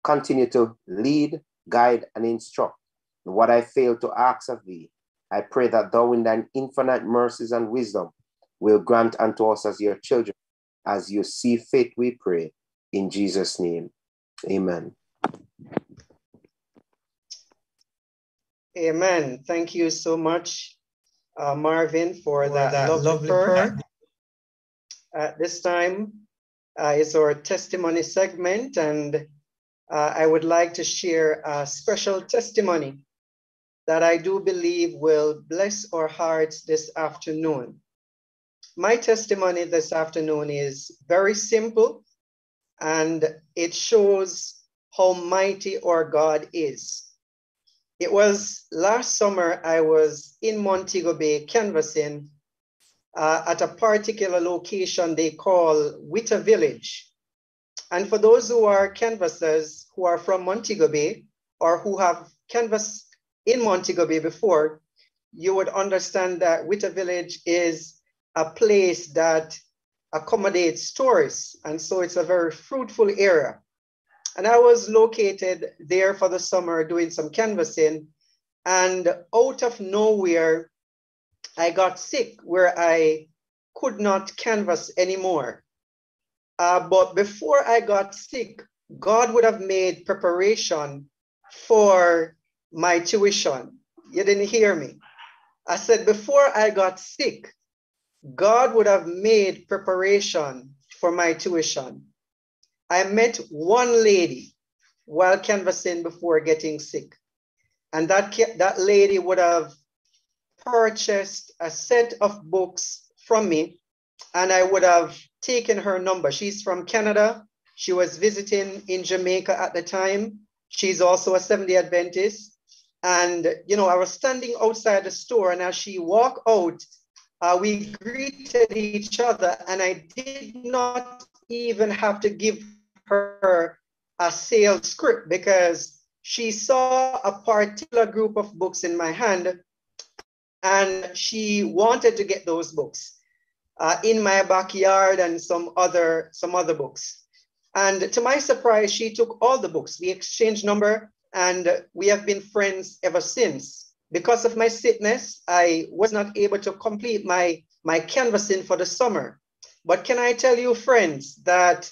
Continue to lead, guide, and instruct. In what I fail to ask of thee, I pray that thou in thine infinite mercies and wisdom will grant unto us as your children, as you see fit, we pray. In Jesus' name, amen. Amen. Thank you so much, uh, Marvin, for, For that, that lovely, lovely prayer. At this time uh, is our testimony segment, and uh, I would like to share a special testimony that I do believe will bless our hearts this afternoon. My testimony this afternoon is very simple, and it shows how mighty our God is. It was last summer I was in Montego Bay canvassing uh, at a particular location they call Whitter Village. And for those who are canvassers who are from Montego Bay or who have canvassed in Montego Bay before, you would understand that Whitter Village is a place that accommodates tourists. And so it's a very fruitful area. And I was located there for the summer doing some canvassing. And out of nowhere, I got sick where I could not canvass anymore. Uh, but before I got sick, God would have made preparation for my tuition. You didn't hear me. I said, before I got sick, God would have made preparation for my tuition. I met one lady while canvassing before getting sick. And that, that lady would have purchased a set of books from me and I would have taken her number. She's from Canada. She was visiting in Jamaica at the time. She's also a Seventh day Adventist. And, you know, I was standing outside the store, and as she walked out, uh, we greeted each other, and I did not even have to give her a sales script because she saw a particular group of books in my hand and she wanted to get those books uh, in my backyard and some other some other books. And to my surprise she took all the books. We exchanged number and we have been friends ever since. Because of my sickness i was not able to complete my my canvassing for the summer. But can i tell you friends that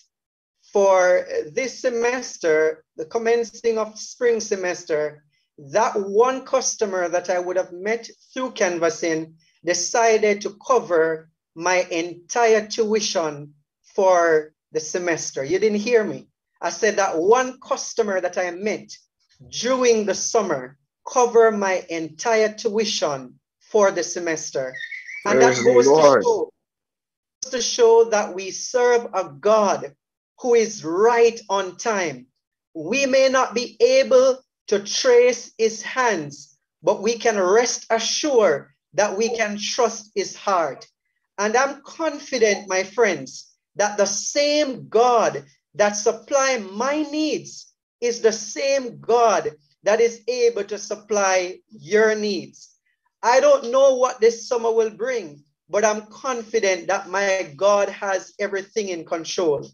for this semester the commencing of spring semester that one customer that I would have met through canvassing decided to cover my entire tuition for the semester. You didn't hear me. I said that one customer that I met during the summer cover my entire tuition for the semester. And Praise that goes to show, to show that we serve a God who is right on time. We may not be able to trace his hands, but we can rest assured that we can trust his heart. And I'm confident, my friends, that the same God that supply my needs is the same God that is able to supply your needs. I don't know what this summer will bring, but I'm confident that my God has everything in control.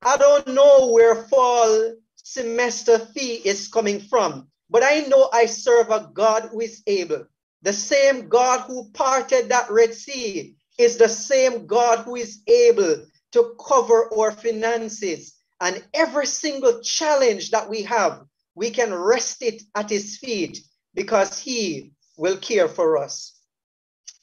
I don't know where fall semester fee is coming from, but I know I serve a God who is able. The same God who parted that Red Sea is the same God who is able to cover our finances. And every single challenge that we have, we can rest it at his feet because he will care for us.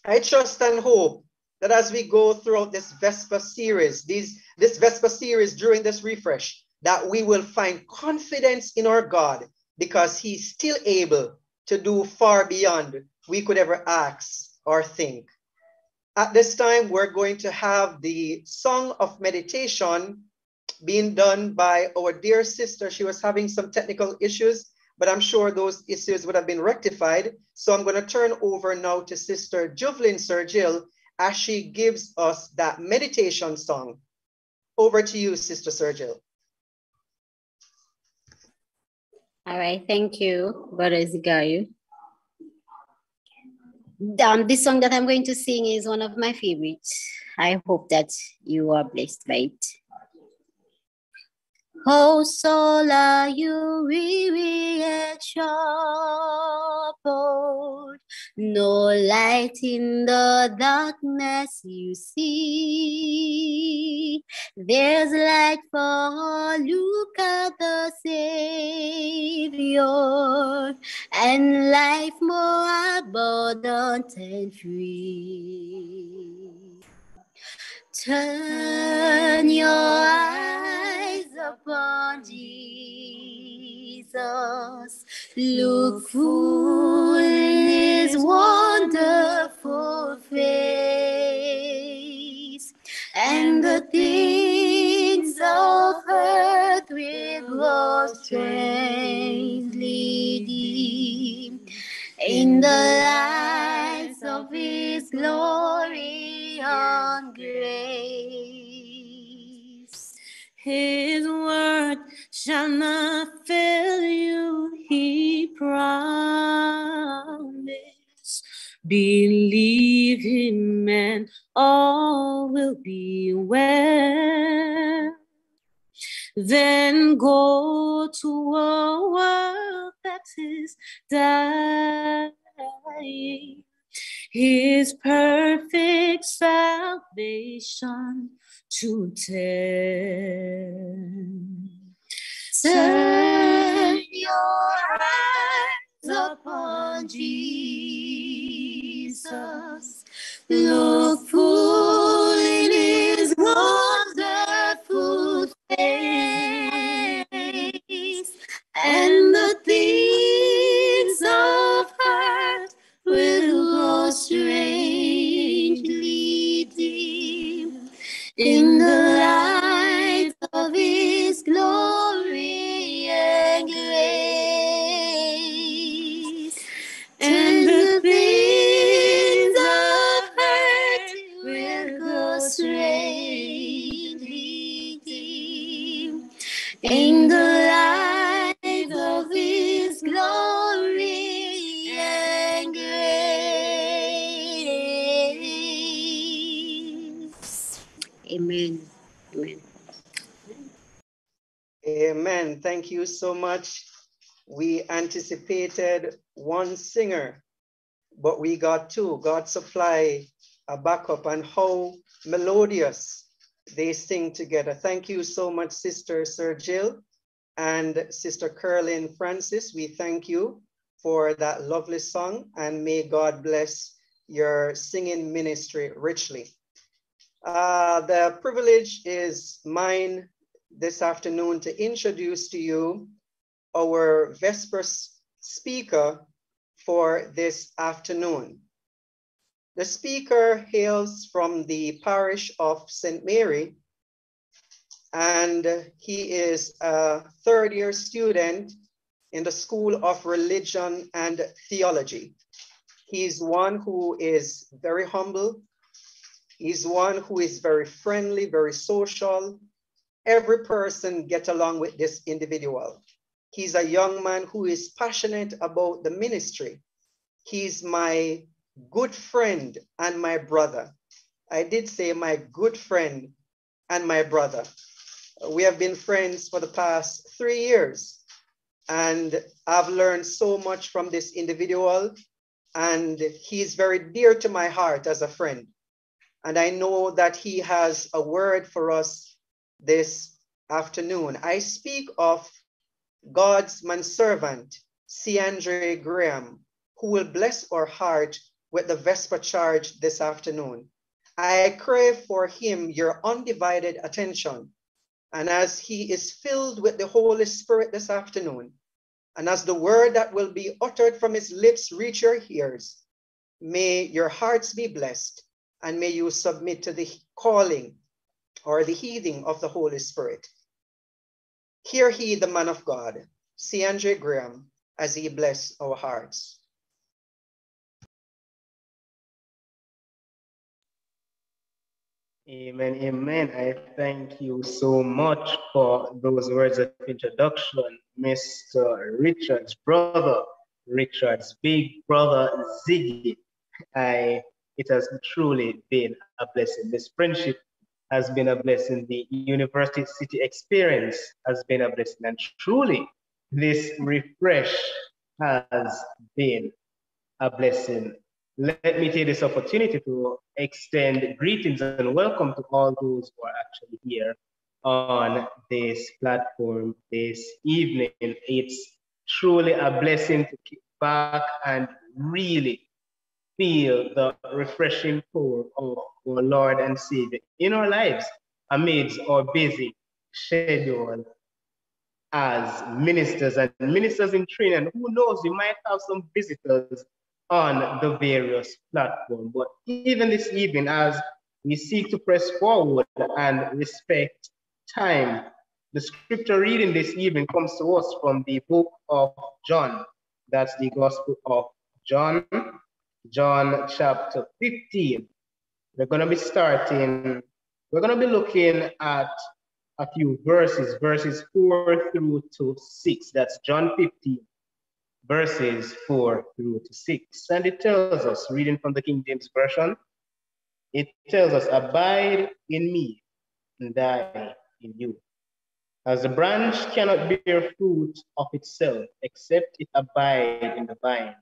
I trust and hope that as we go throughout this Vesper series, these, this Vesper series during this refresh, that we will find confidence in our God because he's still able to do far beyond we could ever ask or think. At this time, we're going to have the song of meditation being done by our dear sister. She was having some technical issues, but I'm sure those issues would have been rectified. So I'm going to turn over now to Sister Juvelin Sergil as she gives us that meditation song. Over to you, Sister Sergil. All right, thank you, Brother Zigayu. Um, this song that I'm going to sing is one of my favorites. I hope that you are blessed by it. Oh, soul, are you weary at your troubled? No light in the darkness you see. There's light for look at the Savior and life more abundant and free. Turn your eyes upon Jesus. Look full in his wonderful face, and the things of earth will grow strangely dim in the lights of his glory and grace. His word shall not fail you, he promised. Believe him and all will be well. Then go to a world that is dying. His perfect salvation to tell. Turn your eyes upon Jesus. Look full in his wonderful face, and the strangely dim in the light of his glory Thank you so much. We anticipated one singer, but we got two. God supply a backup and how melodious they sing together. Thank you so much, Sister Sir Jill and Sister Curlin Francis. We thank you for that lovely song and may God bless your singing ministry richly. Uh, the privilege is mine this afternoon to introduce to you our Vespers speaker for this afternoon. The speaker hails from the parish of St. Mary, and he is a third year student in the School of Religion and Theology. He's one who is very humble. He's one who is very friendly, very social. Every person get along with this individual. He's a young man who is passionate about the ministry. He's my good friend and my brother. I did say my good friend and my brother. We have been friends for the past three years, and I've learned so much from this individual, and he's very dear to my heart as a friend. And I know that he has a word for us this afternoon. I speak of God's manservant, C. Andre Graham, who will bless our heart with the Vesper charge this afternoon. I crave for him your undivided attention. And as he is filled with the Holy Spirit this afternoon, and as the word that will be uttered from his lips reach your ears, may your hearts be blessed and may you submit to the calling or the heeding of the Holy Spirit. Hear he, the man of God, C. Andre Graham, as he bless our hearts. Amen, amen. I thank you so much for those words of introduction, Mr. Richard's brother, Richard's big brother, Ziggy. I, it has truly been a blessing. This friendship has been a blessing. The University City experience has been a blessing. And truly, this refresh has been a blessing. Let me take this opportunity to extend greetings and welcome to all those who are actually here on this platform this evening. It's truly a blessing to kick back and really feel the refreshing pour of our Lord and Savior in our lives amidst our busy schedule as ministers and ministers in training. Who knows, we might have some visitors on the various platforms. But even this evening, as we seek to press forward and respect time, the scripture reading this evening comes to us from the book of John. That's the Gospel of John, John chapter 15. We're going to be starting, we're going to be looking at a few verses, verses 4 through to 6. That's John 15, verses 4 through to 6. And it tells us, reading from the King James Version, it tells us, Abide in me, and I in you. As a branch cannot bear fruit of itself, except it abide in the vine,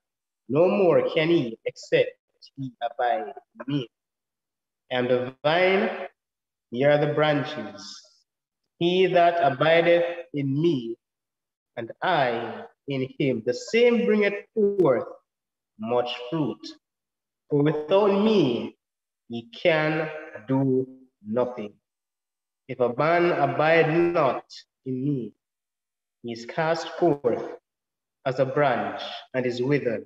no more can he except he abide in me. And the vine, ye are the branches. He that abideth in me, and I in him, the same bringeth forth much fruit. For without me, ye can do nothing. If a man abide not in me, he is cast forth as a branch and is withered,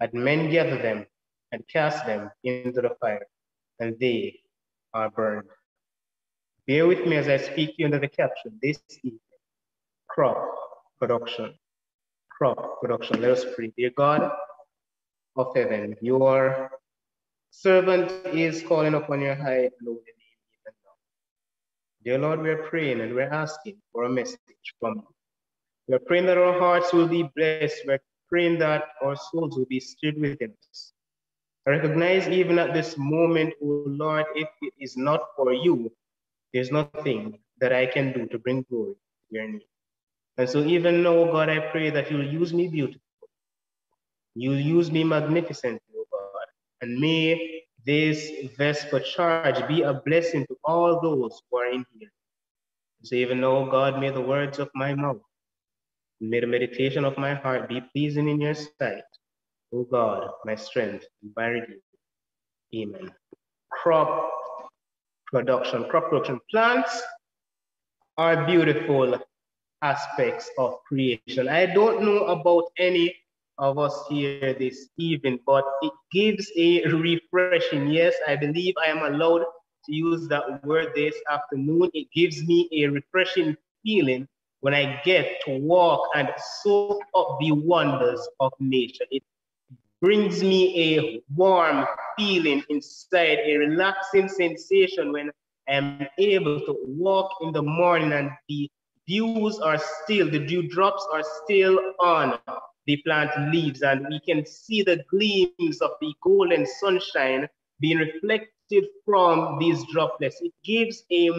and men gather them and cast them into the fire, and they are burned. Bear with me as I speak you under the caption this evening crop production. Crop production. Let us pray. Dear God of heaven, your servant is calling upon your high and holy name even now. Dear Lord, we are praying and we're asking for a message from you. We're praying that our hearts will be blessed. We're praying that our souls will be stirred within us. Recognize even at this moment, oh Lord, if it is not for you, there's nothing that I can do to bring glory to your name. And so even now, God, I pray that you'll use me beautiful. You'll use me magnificently, oh God. And may this Vesper charge be a blessing to all those who are in here. So even now, God, may the words of my mouth, may the meditation of my heart be pleasing in your sight. O God, my strength redeemer. Amen. Crop production, crop production. Plants are beautiful aspects of creation. I don't know about any of us here this evening, but it gives a refreshing. Yes, I believe I am allowed to use that word this afternoon. It gives me a refreshing feeling when I get to walk and soak up the wonders of nature. It brings me a warm feeling inside, a relaxing sensation when I'm able to walk in the morning and the dews are still, the dewdrops are still on the plant leaves, and we can see the gleams of the golden sunshine being reflected from these droplets. It gives a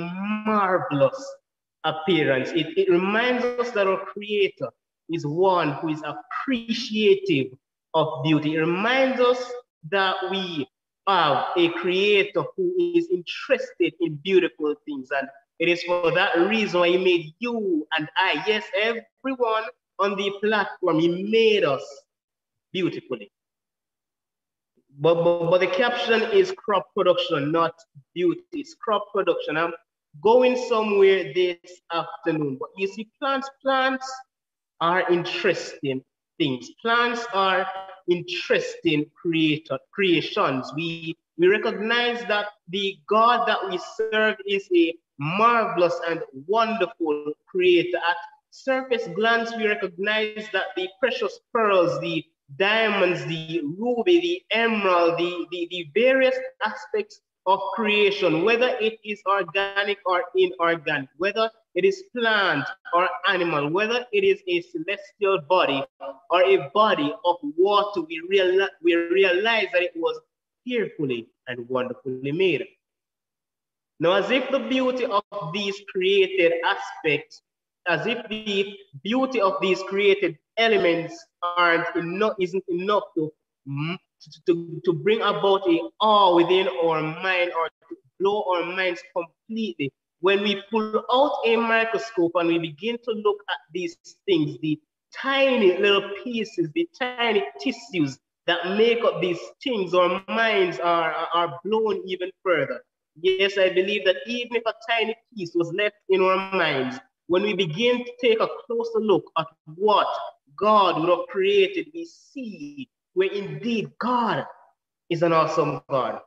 marvelous appearance. It, it reminds us that our Creator is one who is appreciative of beauty. It reminds us that we have a creator who is interested in beautiful things. And it is for that reason why he made you and I, yes, everyone on the platform, he made us beautifully. But, but, but the caption is crop production, not beauty. It's crop production. I'm going somewhere this afternoon. But you see, plants, plants are interesting things. Plants are interesting creator, creations. We, we recognize that the God that we serve is a marvelous and wonderful creator. At surface glance, we recognize that the precious pearls, the diamonds, the ruby, the emerald, the, the, the various aspects of creation, whether it is organic or inorganic, whether it is plant or animal, whether it is a celestial body or a body of water, we, realize, we realize that it was fearfully and wonderfully made. Now, as if the beauty of these created aspects, as if the beauty of these created elements aren't enough, isn't enough to, to, to bring about a awe within our mind or to blow our minds completely. When we pull out a microscope and we begin to look at these things, the tiny little pieces, the tiny tissues that make up these things, our minds are, are blown even further. Yes, I believe that even if a tiny piece was left in our minds, when we begin to take a closer look at what God would have created, we see where indeed God is an awesome God.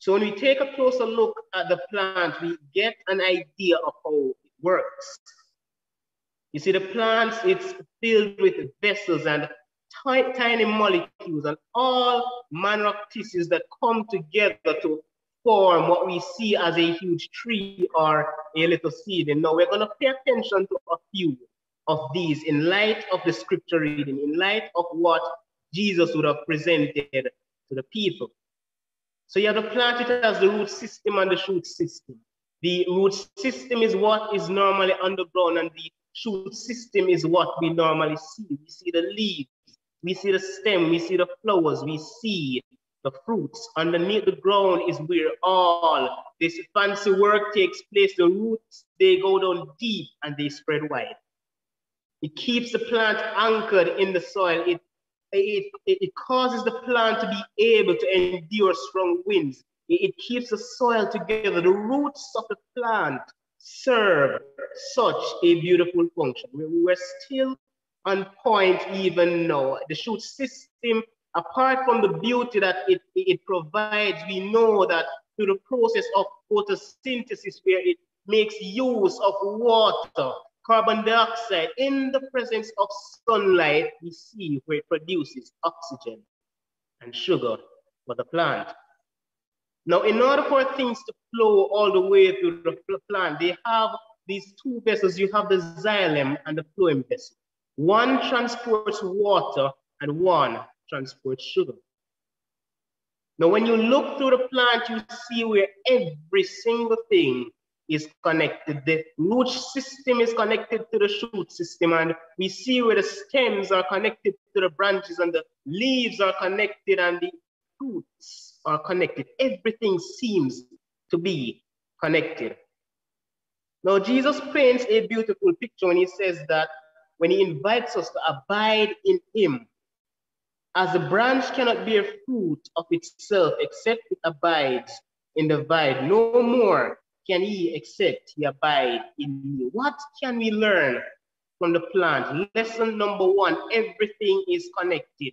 So when we take a closer look at the plant, we get an idea of how it works. You see, the plants, it's filled with vessels and tiny molecules and all manner of tissues that come together to form what we see as a huge tree or a little seed. And now we're going to pay attention to a few of these in light of the scripture reading, in light of what Jesus would have presented to the people. So you have the plant, it has the root system and the shoot system. The root system is what is normally underground, and the shoot system is what we normally see. We see the leaves, we see the stem, we see the flowers, we see the fruits. Underneath the ground is where all this fancy work takes place. The roots, they go down deep and they spread wide. It keeps the plant anchored in the soil. It, it, it causes the plant to be able to endure strong winds. It, keeps the soil together. The roots of the plant serve such a beautiful function. We're still on point even now. The shoot system apart from the beauty that it, it provides, we know that through the process of photosynthesis, where it makes use of water, carbon dioxide, in the presence of sunlight, we see where it produces oxygen and sugar for the plant. Now, in order for things to flow all the way through the plant, they have these two vessels. You have the xylem and the phloem vessel. One transports water and one transports sugar. Now, when you look through the plant, you see where every single thing is connected. The root system is connected to the shoot system, and we see where the stems are connected to the branches, and the leaves are connected, and the roots are connected. Everything seems to be connected. Now, Jesus paints a beautiful picture when he says that when he invites us to abide in him, as the branch cannot bear fruit of itself except it abides in the vine, no more can he accept, he abide in me. What can we learn from the plant? Lesson number one everything is connected.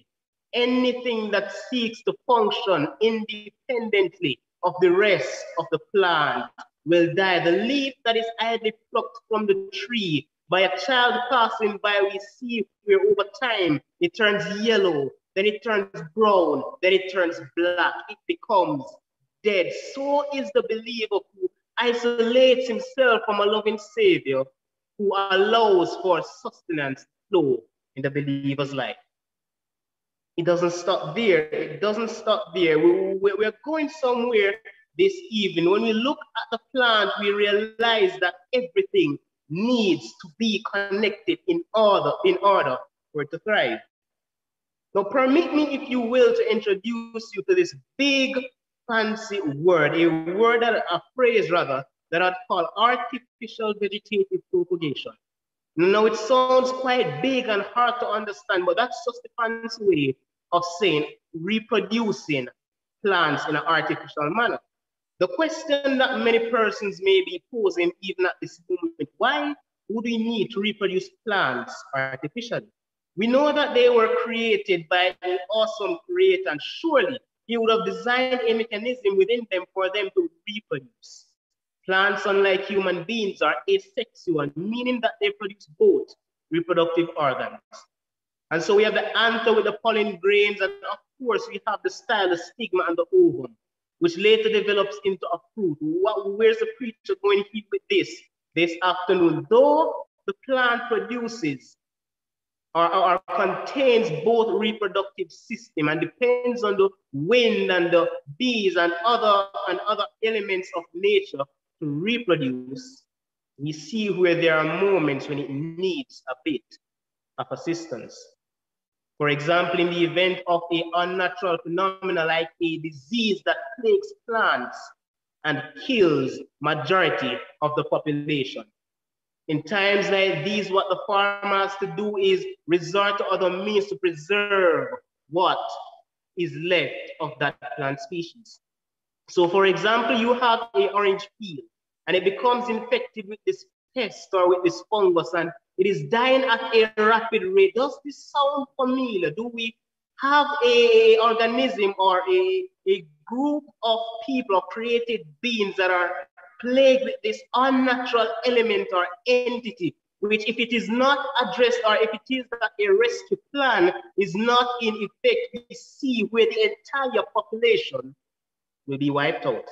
Anything that seeks to function independently of the rest of the plant will die. The leaf that is idly plucked from the tree by a child passing by, we see where over time it turns yellow then it turns brown, then it turns black, it becomes dead. So is the believer who isolates himself from a loving Savior who allows for sustenance flow in the believer's life. It doesn't stop there. It doesn't stop there. We, we, we're going somewhere this evening. When we look at the plant, we realize that everything needs to be connected in order, in order for it to thrive. Now, permit me, if you will, to introduce you to this big, fancy word, a word, that, a phrase rather, that I'd call artificial vegetative propagation. Now, it sounds quite big and hard to understand, but that's just a fancy way of saying reproducing plants in an artificial manner. The question that many persons may be posing even at this moment, why would we need to reproduce plants artificially? We know that they were created by an awesome creator, and surely he would have designed a mechanism within them for them to reproduce. Plants, unlike human beings, are asexual, meaning that they produce both reproductive organs. And so we have the anther with the pollen grains, and of course we have the style, the stigma, and the ovum, which later develops into a fruit. What, where's the preacher going to with this this afternoon? Though the plant produces or, or, contains both reproductive system and depends on the wind and the bees and other and other elements of nature to reproduce, we see where there are moments when it needs a bit of assistance. For example, in the event of a unnatural phenomena like a disease that plagues plants and kills majority of the population. In times like these, what the farmer has to do is resort to other means to preserve what is left of that plant species. So for example, you have a orange peel and it becomes infected with this pest or with this fungus and it is dying at a rapid rate. Does this sound familiar? Do we have a organism or a, a group of people or created beings that are plagued with this unnatural element or entity, which if it is not addressed or if it is that a rescue plan is not in effect, we see where the entire population will be wiped out.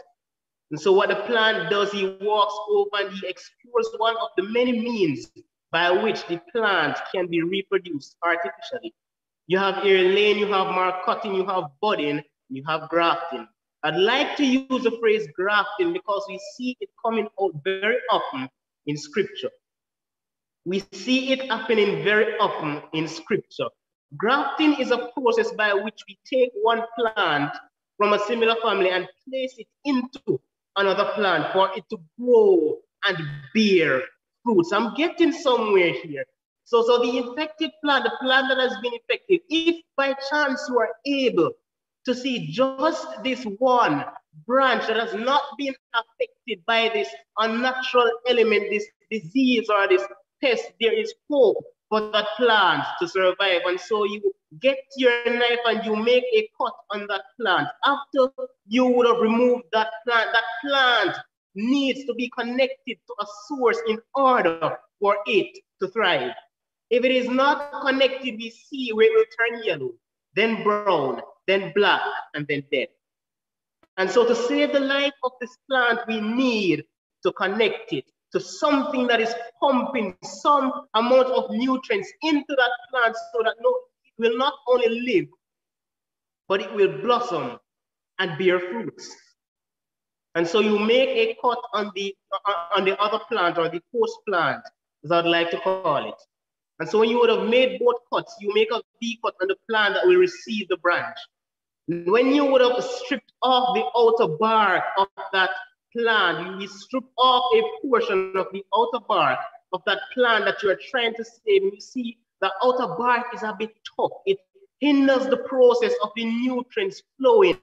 And so what the plant does, he walks over and he explores one of the many means by which the plant can be reproduced artificially. You have air layering, you have marcotting, you have budding, you have grafting. I'd like to use the phrase grafting because we see it coming out very often in scripture. We see it happening very often in scripture. Grafting is a process by which we take one plant from a similar family and place it into another plant for it to grow and bear fruits. I'm getting somewhere here. So, so the infected plant, the plant that has been infected, if by chance you are able to see just this one branch that has not been affected by this unnatural element, this disease or this pest, there is hope for that plant to survive. And so you get your knife and you make a cut on that plant. After you would have removed that plant, that plant needs to be connected to a source in order for it to thrive. If it is not connected, we see where it will turn yellow, then brown, then black, and then dead. And so to save the life of this plant, we need to connect it to something that is pumping some amount of nutrients into that plant so that no, it will not only live, but it will blossom and bear fruits. And so you make a cut on the, uh, on the other plant or the host plant, as I'd like to call it. And so when you would have made both cuts, you make a V cut on the plant that will receive the branch. When you would have stripped off the outer bark of that plant, you strip off a portion of the outer bark of that plant that you are trying to save. And you see the outer bark is a bit tough. It hinders the process of the nutrients flowing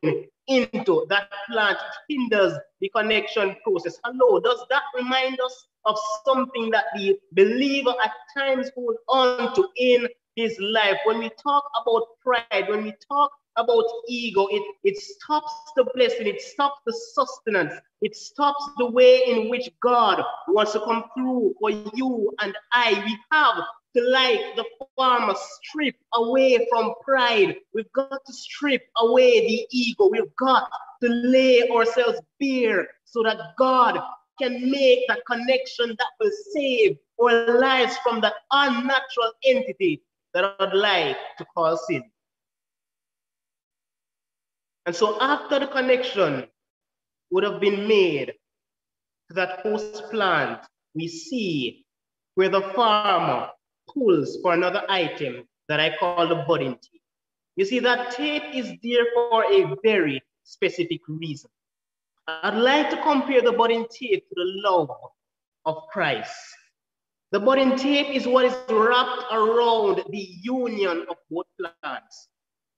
into that plant. It hinders the connection process. Hello, does that remind us of something that the believer at times hold on to in his life? When we talk about pride, when we talk about ego, it, it stops the blessing, it stops the sustenance, it stops the way in which God wants to come through for you and I. We have to, like the farmer, strip away from pride. We've got to strip away the ego. We've got to lay ourselves bare so that God can make that connection that will save our lives from that unnatural entity that I'd like to call sin. And so after the connection would have been made to that host plant, we see where the farmer pulls for another item that I call the budding tape. You see, that tape is there for a very specific reason. I'd like to compare the budding tape to the love of Christ. The budding tape is what is wrapped around the union of both plants.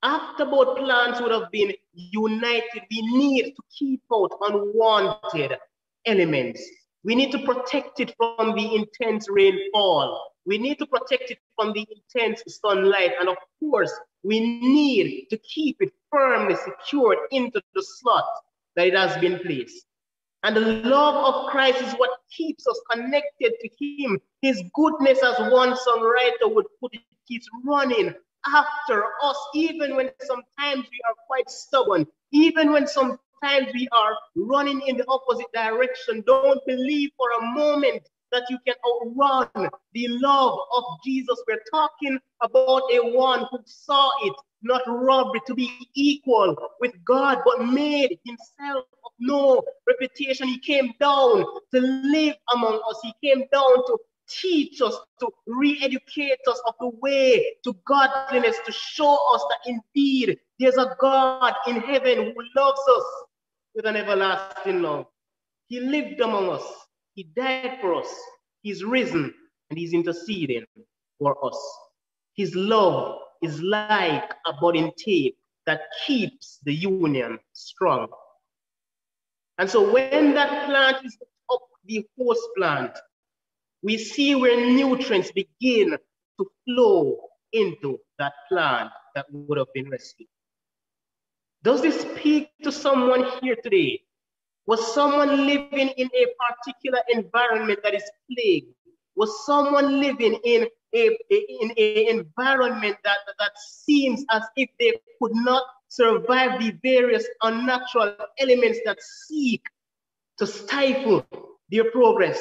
After both plants would have been united, we need to keep out unwanted elements. We need to protect it from the intense rainfall. We need to protect it from the intense sunlight. And of course, we need to keep it firmly secured into the slot that it has been placed. And the love of Christ is what keeps us connected to Him. His goodness, as one songwriter would put it, keeps running after us, even when sometimes we are quite stubborn, even when sometimes we are running in the opposite direction. Don't believe for a moment that you can outrun the love of Jesus. We're talking about a one who saw it, not robbery, to be equal with God, but made himself of no reputation. He came down to live among us. He came down to teach us, to re-educate us of the way to godliness, to show us that indeed there's a God in heaven who loves us with an everlasting love. He lived among us. He died for us. He's risen and he's interceding for us. His love is like a budding tape that keeps the union strong. And so when that plant is up the host plant, we see where nutrients begin to flow into that plant that would have been rescued. Does this speak to someone here today? Was someone living in a particular environment that is plagued? Was someone living in a, in a environment that, that seems as if they could not survive the various unnatural elements that seek to stifle their progress?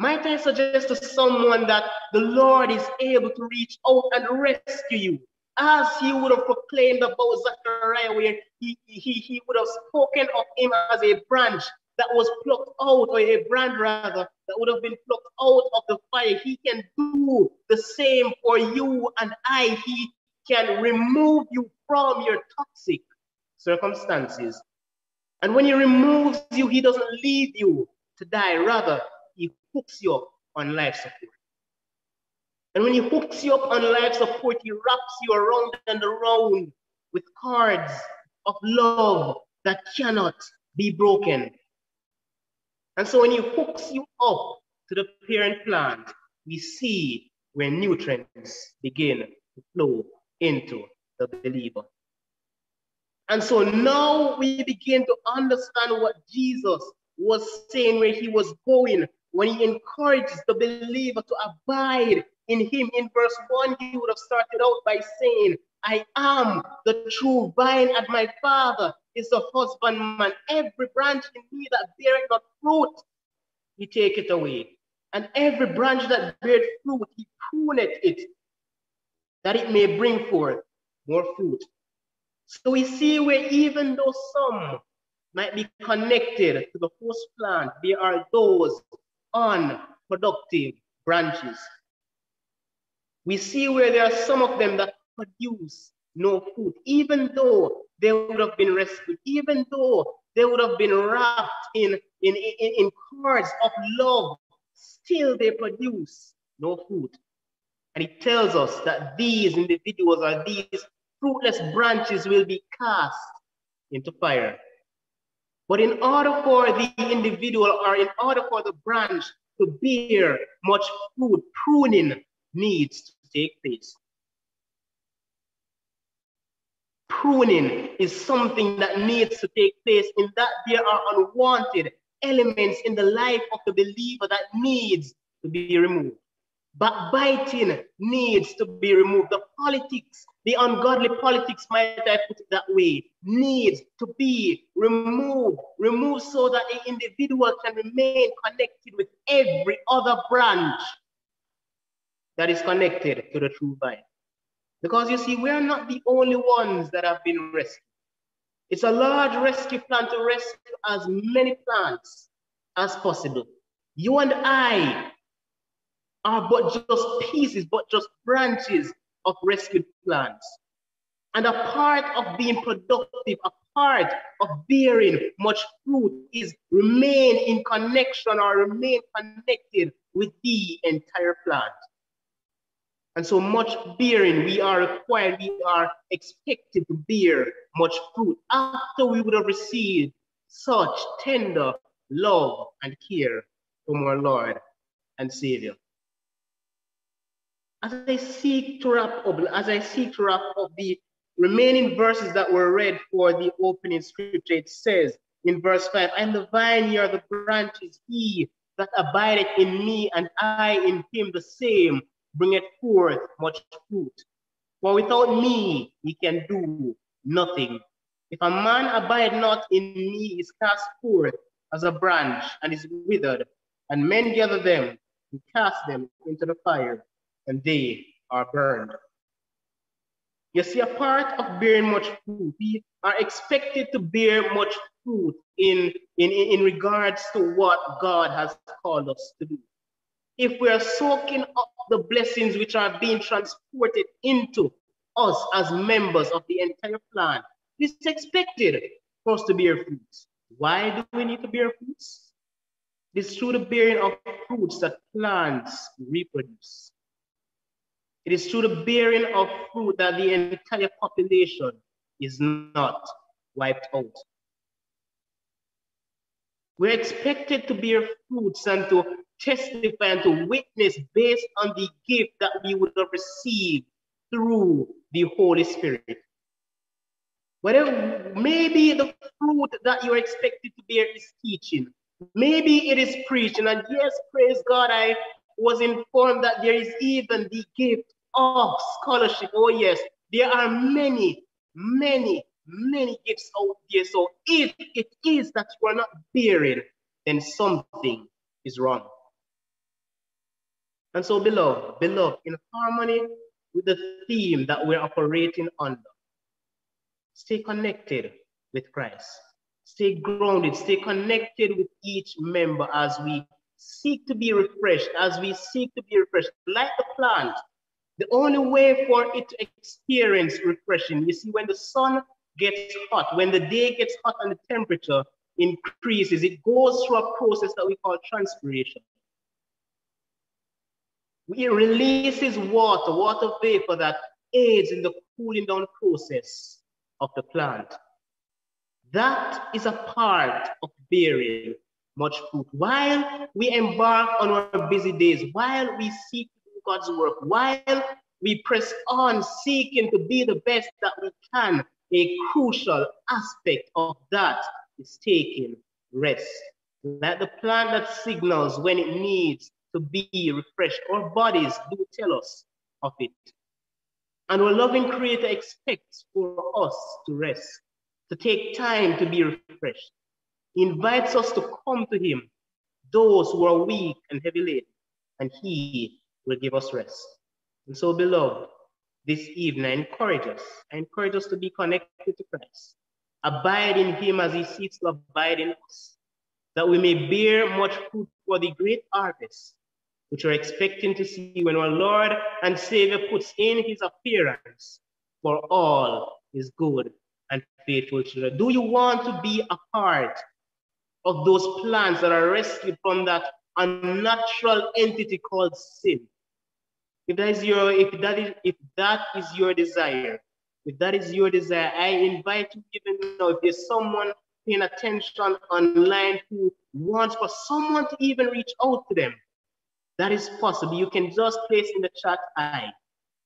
Might I suggest to someone that the Lord is able to reach out and rescue you? As he would have proclaimed about Zechariah, where he, he, he would have spoken of him as a branch that was plucked out, or a brand rather, that would have been plucked out of the fire. He can do the same for you and I. He can remove you from your toxic circumstances. And when he removes you, he doesn't leave you to die. Rather, he hooks you up on life support. And when he hooks you up on life support, he wraps you around and around with cords of love that cannot be broken. And so when he hooks you up to the parent plant, we see where nutrients begin to flow into the believer. And so now we begin to understand what Jesus was saying, where he was going when he encourages the believer to abide in him. In verse 1, he would have started out by saying, I am the true vine, and my father is the husbandman. Every branch in me that beareth not fruit, he take it away. And every branch that beareth fruit, he pruneth it, that it may bring forth more fruit. So we see where even though some might be connected to the host plant, there are those unproductive branches. We see where there are some of them that produce no fruit, even though they would have been rescued, even though they would have been wrapped in, in, in, in cords of love, still they produce no fruit. And it tells us that these individuals or these fruitless branches will be cast into fire. But in order for the individual or in order for the branch to bear much fruit, pruning needs to take place. Pruning is something that needs to take place in that there are unwanted elements in the life of the believer that needs to be removed. Backbiting needs to be removed. The politics the ungodly politics, might I put it that way, needs to be removed, removed so that the individual can remain connected with every other branch that is connected to the true vine. Because you see, we're not the only ones that have been rescued. It's a large rescue plan to rescue as many plants as possible. You and I are but just pieces, but just branches of rescued plants. And a part of being productive, a part of bearing much fruit is remain in connection or remain connected with the entire plant. And so much bearing we are required, we are expected to bear much fruit after we would have received such tender love and care from our Lord and Savior as I seek to wrap up, as I seek to wrap up the remaining verses that were read for the opening scripture, it says in verse 5, I am the vine, ye are the branches, he that abideth in me, and I in him the same, bringeth forth much fruit. For without me he can do nothing. If a man abide not in me, he is cast forth as a branch and is withered, and men gather them and cast them into the fire, and they are burned. You see, a part of bearing much fruit, we are expected to bear much fruit in, in, in regards to what God has called us to do. If we are soaking up the blessings which are being transported into us as members of the entire plan, it's expected for us to bear fruits. Why do we need to bear fruits? It's through the bearing of fruits that plants reproduce. It is through the bearing of fruit that the entire population is not wiped out. We're expected to bear fruits and to testify and to witness based on the gift that we would have received through the Holy Spirit. Whatever, maybe the fruit that you're expected to bear is teaching. Maybe it is preaching. And yes, praise God, I was informed that there is even the gift of scholarship. Oh, yes, there are many, many, many gifts out there. So if it is that you are not bearing, then something is wrong. And so, beloved, beloved, in harmony with the theme that we're operating under, stay connected with Christ. Stay grounded, stay connected with each member as we seek to be refreshed, as we seek to be refreshed, like the plant. The only way for it to experience refreshing, you see, when the sun gets hot, when the day gets hot and the temperature increases, it goes through a process that we call transpiration. It releases water, water vapor that aids in the cooling down process of the plant. That is a part of bearing much fruit. While we embark on our busy days, while we seek God's work, while we press on seeking to be the best that we can, a crucial aspect of that is taking rest. Like the plant that signals when it needs to be refreshed. Our bodies do tell us of it. And our loving Creator expects for us to rest, to take time to be refreshed. He invites us to come to Him, those who are weak and heavy laden, and He will give us rest. And so, beloved, this evening, I encourage us. I encourage us to be connected to Christ. Abide in Him as He seeks to abide in us, that we may bear much fruit for the great harvest which we're expecting to see when our Lord and Savior puts in his appearance for all his good and faithful children. Do you want to be a part of those plants that are rescued from that unnatural entity called sin? If that is your, if that is, if that is your desire, if that is your desire, I invite you even now, if there's someone paying attention online who wants for someone to even reach out to them, that is possible. You can just place in the chat I.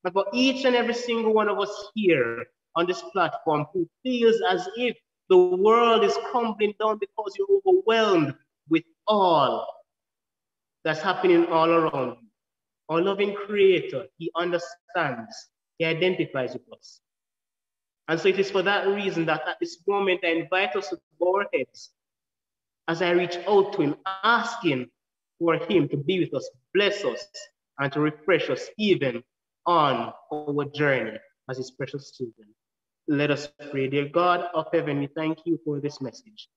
But for each and every single one of us here on this platform who feels as if the world is crumbling down because you're overwhelmed with all that's happening all around you. Our loving creator, he understands, he identifies with us. And so it is for that reason that at this moment I invite us to bow our heads as I reach out to him, asking for him to be with us, bless us, and to refresh us even on our journey as his precious children. Let us pray. Dear God of heaven, we thank you for this message.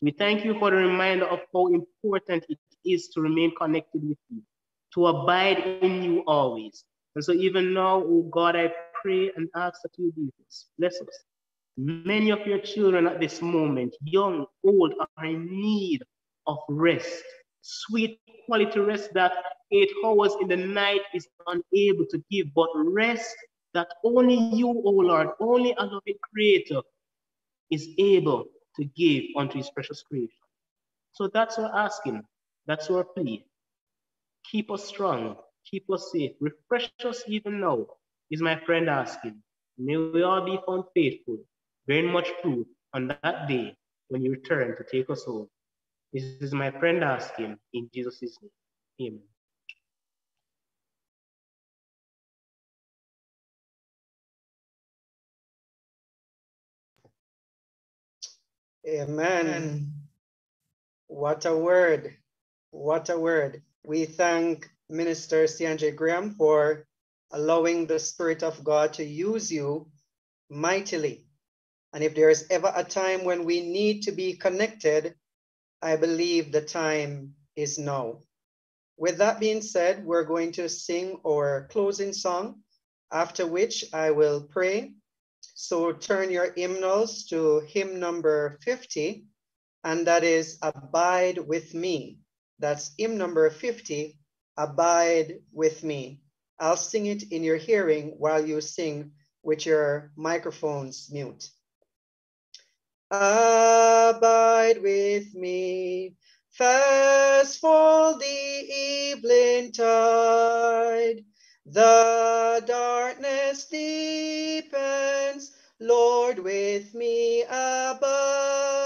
We thank you for the reminder of how important it is to remain connected with you, to abide in you always. And so even now, oh God, I pray and ask that you with us. Bless us. Many of your children at this moment, young, old, are in need of rest sweet quality rest that eight hours in the night is unable to give, but rest that only you, O oh Lord, only a loving creator is able to give unto his precious creation. So that's our asking, that's our plea. Keep us strong, keep us safe, refresh us even now, is my friend asking. May we all be found faithful, bearing much fruit on that day when you return to take us home. This is my friend asking in Jesus' name. Amen. Amen. What a word. What a word. We thank Minister C. Andre Graham for allowing the Spirit of God to use you mightily. And if there is ever a time when we need to be connected, I believe the time is now. With that being said, we're going to sing our closing song, after which I will pray. So turn your hymnals to hymn number 50, and that is Abide with Me. That's hymn number 50, Abide with Me. I'll sing it in your hearing while you sing with your microphones mute. Abide with me, fast fall the evening tide. The darkness deepens, Lord, with me abide.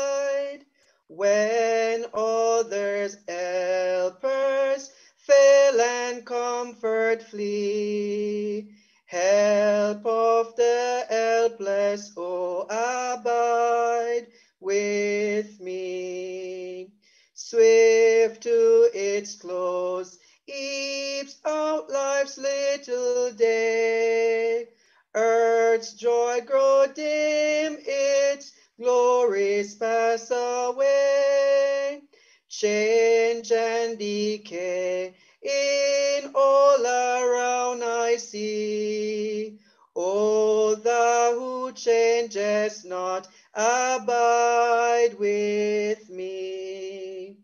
When others helpers fail and comfort flee, help of the helpless, oh, abide with me. Swift to its close, eeps out life's little day. Earth's joy grow dim, its glories pass away. Change and decay in all around I see. O thou who changest not, abide with me.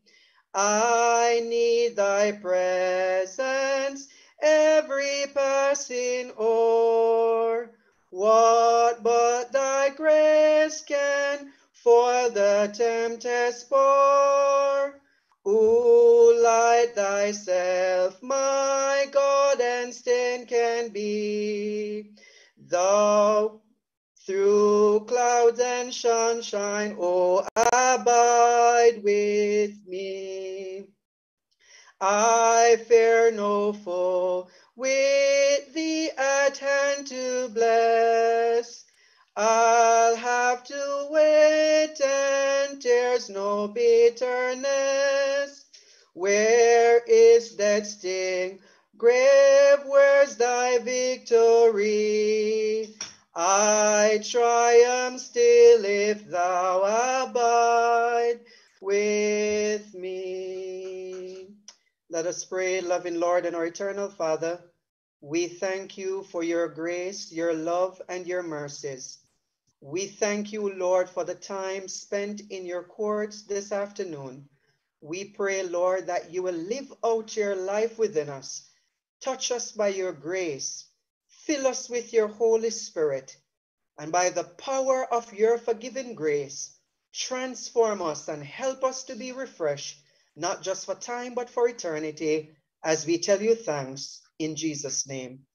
I need thy presence every passing o'er. What but grace for the tempest pour? Who light thyself, my God, and stand can be? Thou through clouds and sunshine, oh, abide with me. I fear no foe, with thee at hand to bless. I'll have to wait, and there's no bitterness. Where is that sting? Grave, where's thy victory? I triumph still if thou abide with me. Let us pray, loving Lord and our eternal Father. We thank you for your grace, your love, and your mercies. We thank you, Lord, for the time spent in your courts this afternoon. We pray, Lord, that you will live out your life within us. Touch us by your grace. Fill us with your Holy Spirit. And by the power of your forgiving grace, transform us and help us to be refreshed, not just for time, but for eternity, as we tell you thanks in Jesus' name.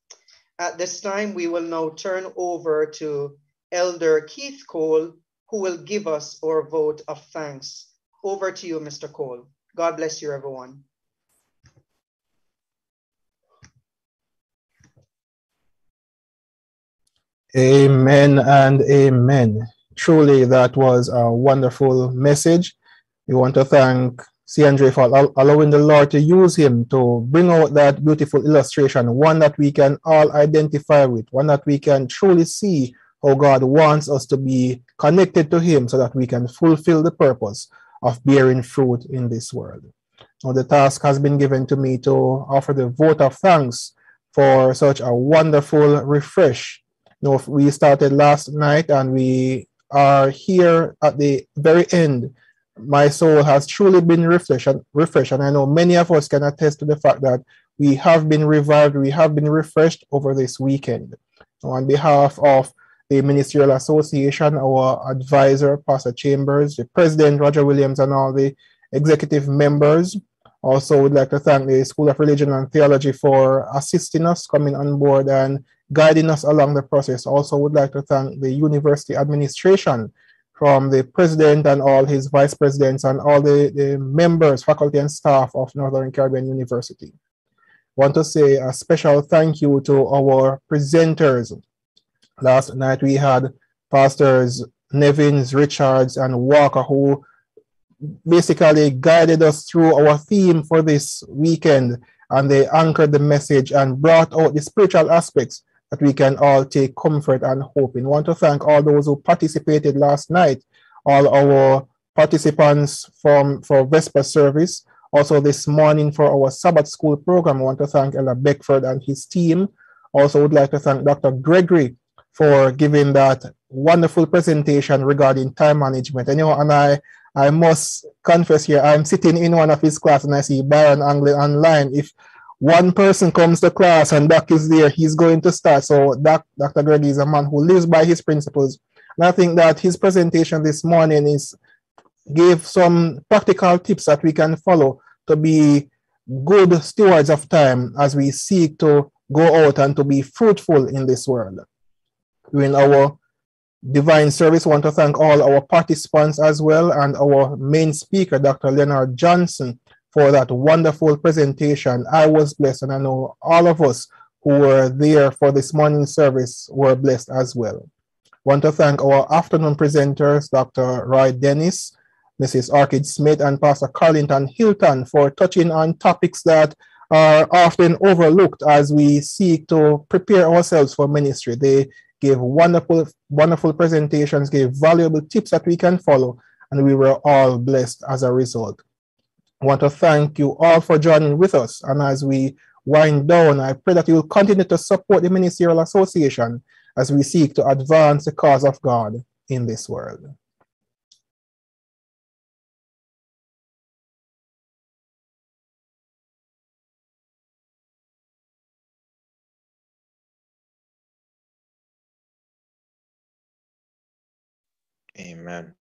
At this time, we will now turn over to Elder Keith Cole, who will give us our vote of thanks. Over to you, Mr. Cole. God bless you, everyone. Amen and amen. Truly, that was a wonderful message. We want to thank C. Andre for allowing the Lord to use him to bring out that beautiful illustration, one that we can all identify with, one that we can truly see how God wants us to be connected to Him so that we can fulfill the purpose of bearing fruit in this world. Now, the task has been given to me to offer the vote of thanks for such a wonderful refresh. Know, we started last night and we are here at the very end. My soul has truly been refreshed, refreshed, and I know many of us can attest to the fact that we have been revived, we have been refreshed over this weekend. on behalf of the Ministerial Association, our advisor, Pastor Chambers, the President, Roger Williams, and all the executive members. Also, would like to thank the School of Religion and Theology for assisting us, coming on board, and guiding us along the process. Also, would like to thank the university administration from the president and all his vice presidents and all the, the members, faculty, and staff of Northern Caribbean University. Want to say a special thank you to our presenters, Last night we had pastors Nevins, Richards, and Walker who basically guided us through our theme for this weekend and they anchored the message and brought out the spiritual aspects that we can all take comfort and hope in. I want to thank all those who participated last night, all our participants from for Vesper service, also this morning for our Sabbath school program. I want to thank Ella Beckford and his team. Also would like to thank Dr. Gregory for giving that wonderful presentation regarding time management. And, know, and I, I must confess here, I'm sitting in one of his class and I see Byron Anglin online. If one person comes to class and Doc is there, he's going to start. So Doc, Dr. Gregory is a man who lives by his principles. And I think that his presentation this morning is gave some practical tips that we can follow to be good stewards of time as we seek to go out and to be fruitful in this world. During our divine service, I want to thank all our participants as well and our main speaker, Dr. Leonard Johnson, for that wonderful presentation. I was blessed, and I know all of us who were there for this morning service were blessed as well. I want to thank our afternoon presenters, Dr. Roy Dennis, Mrs. Orchid Smith, and Pastor Carlington Hylton for touching on topics that are often overlooked as we seek to prepare ourselves for ministry. They gave wonderful, wonderful presentations, gave valuable tips that we can follow, and we were all blessed as a result. I want to thank you all for joining with us. And as we wind down, I pray that you will continue to support the Ministerial Association as we seek to advance the cause of God in this world. Amen.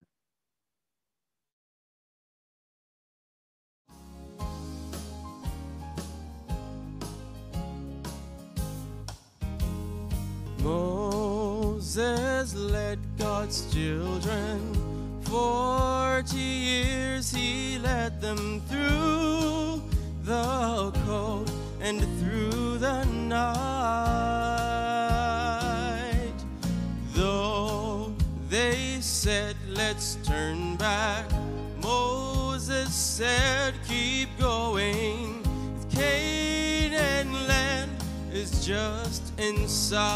Moses led God's children. Forty years he led them through the cold and through the night. Said, Let's turn back, Moses said, Keep going. Canaan land is just inside.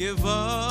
Give up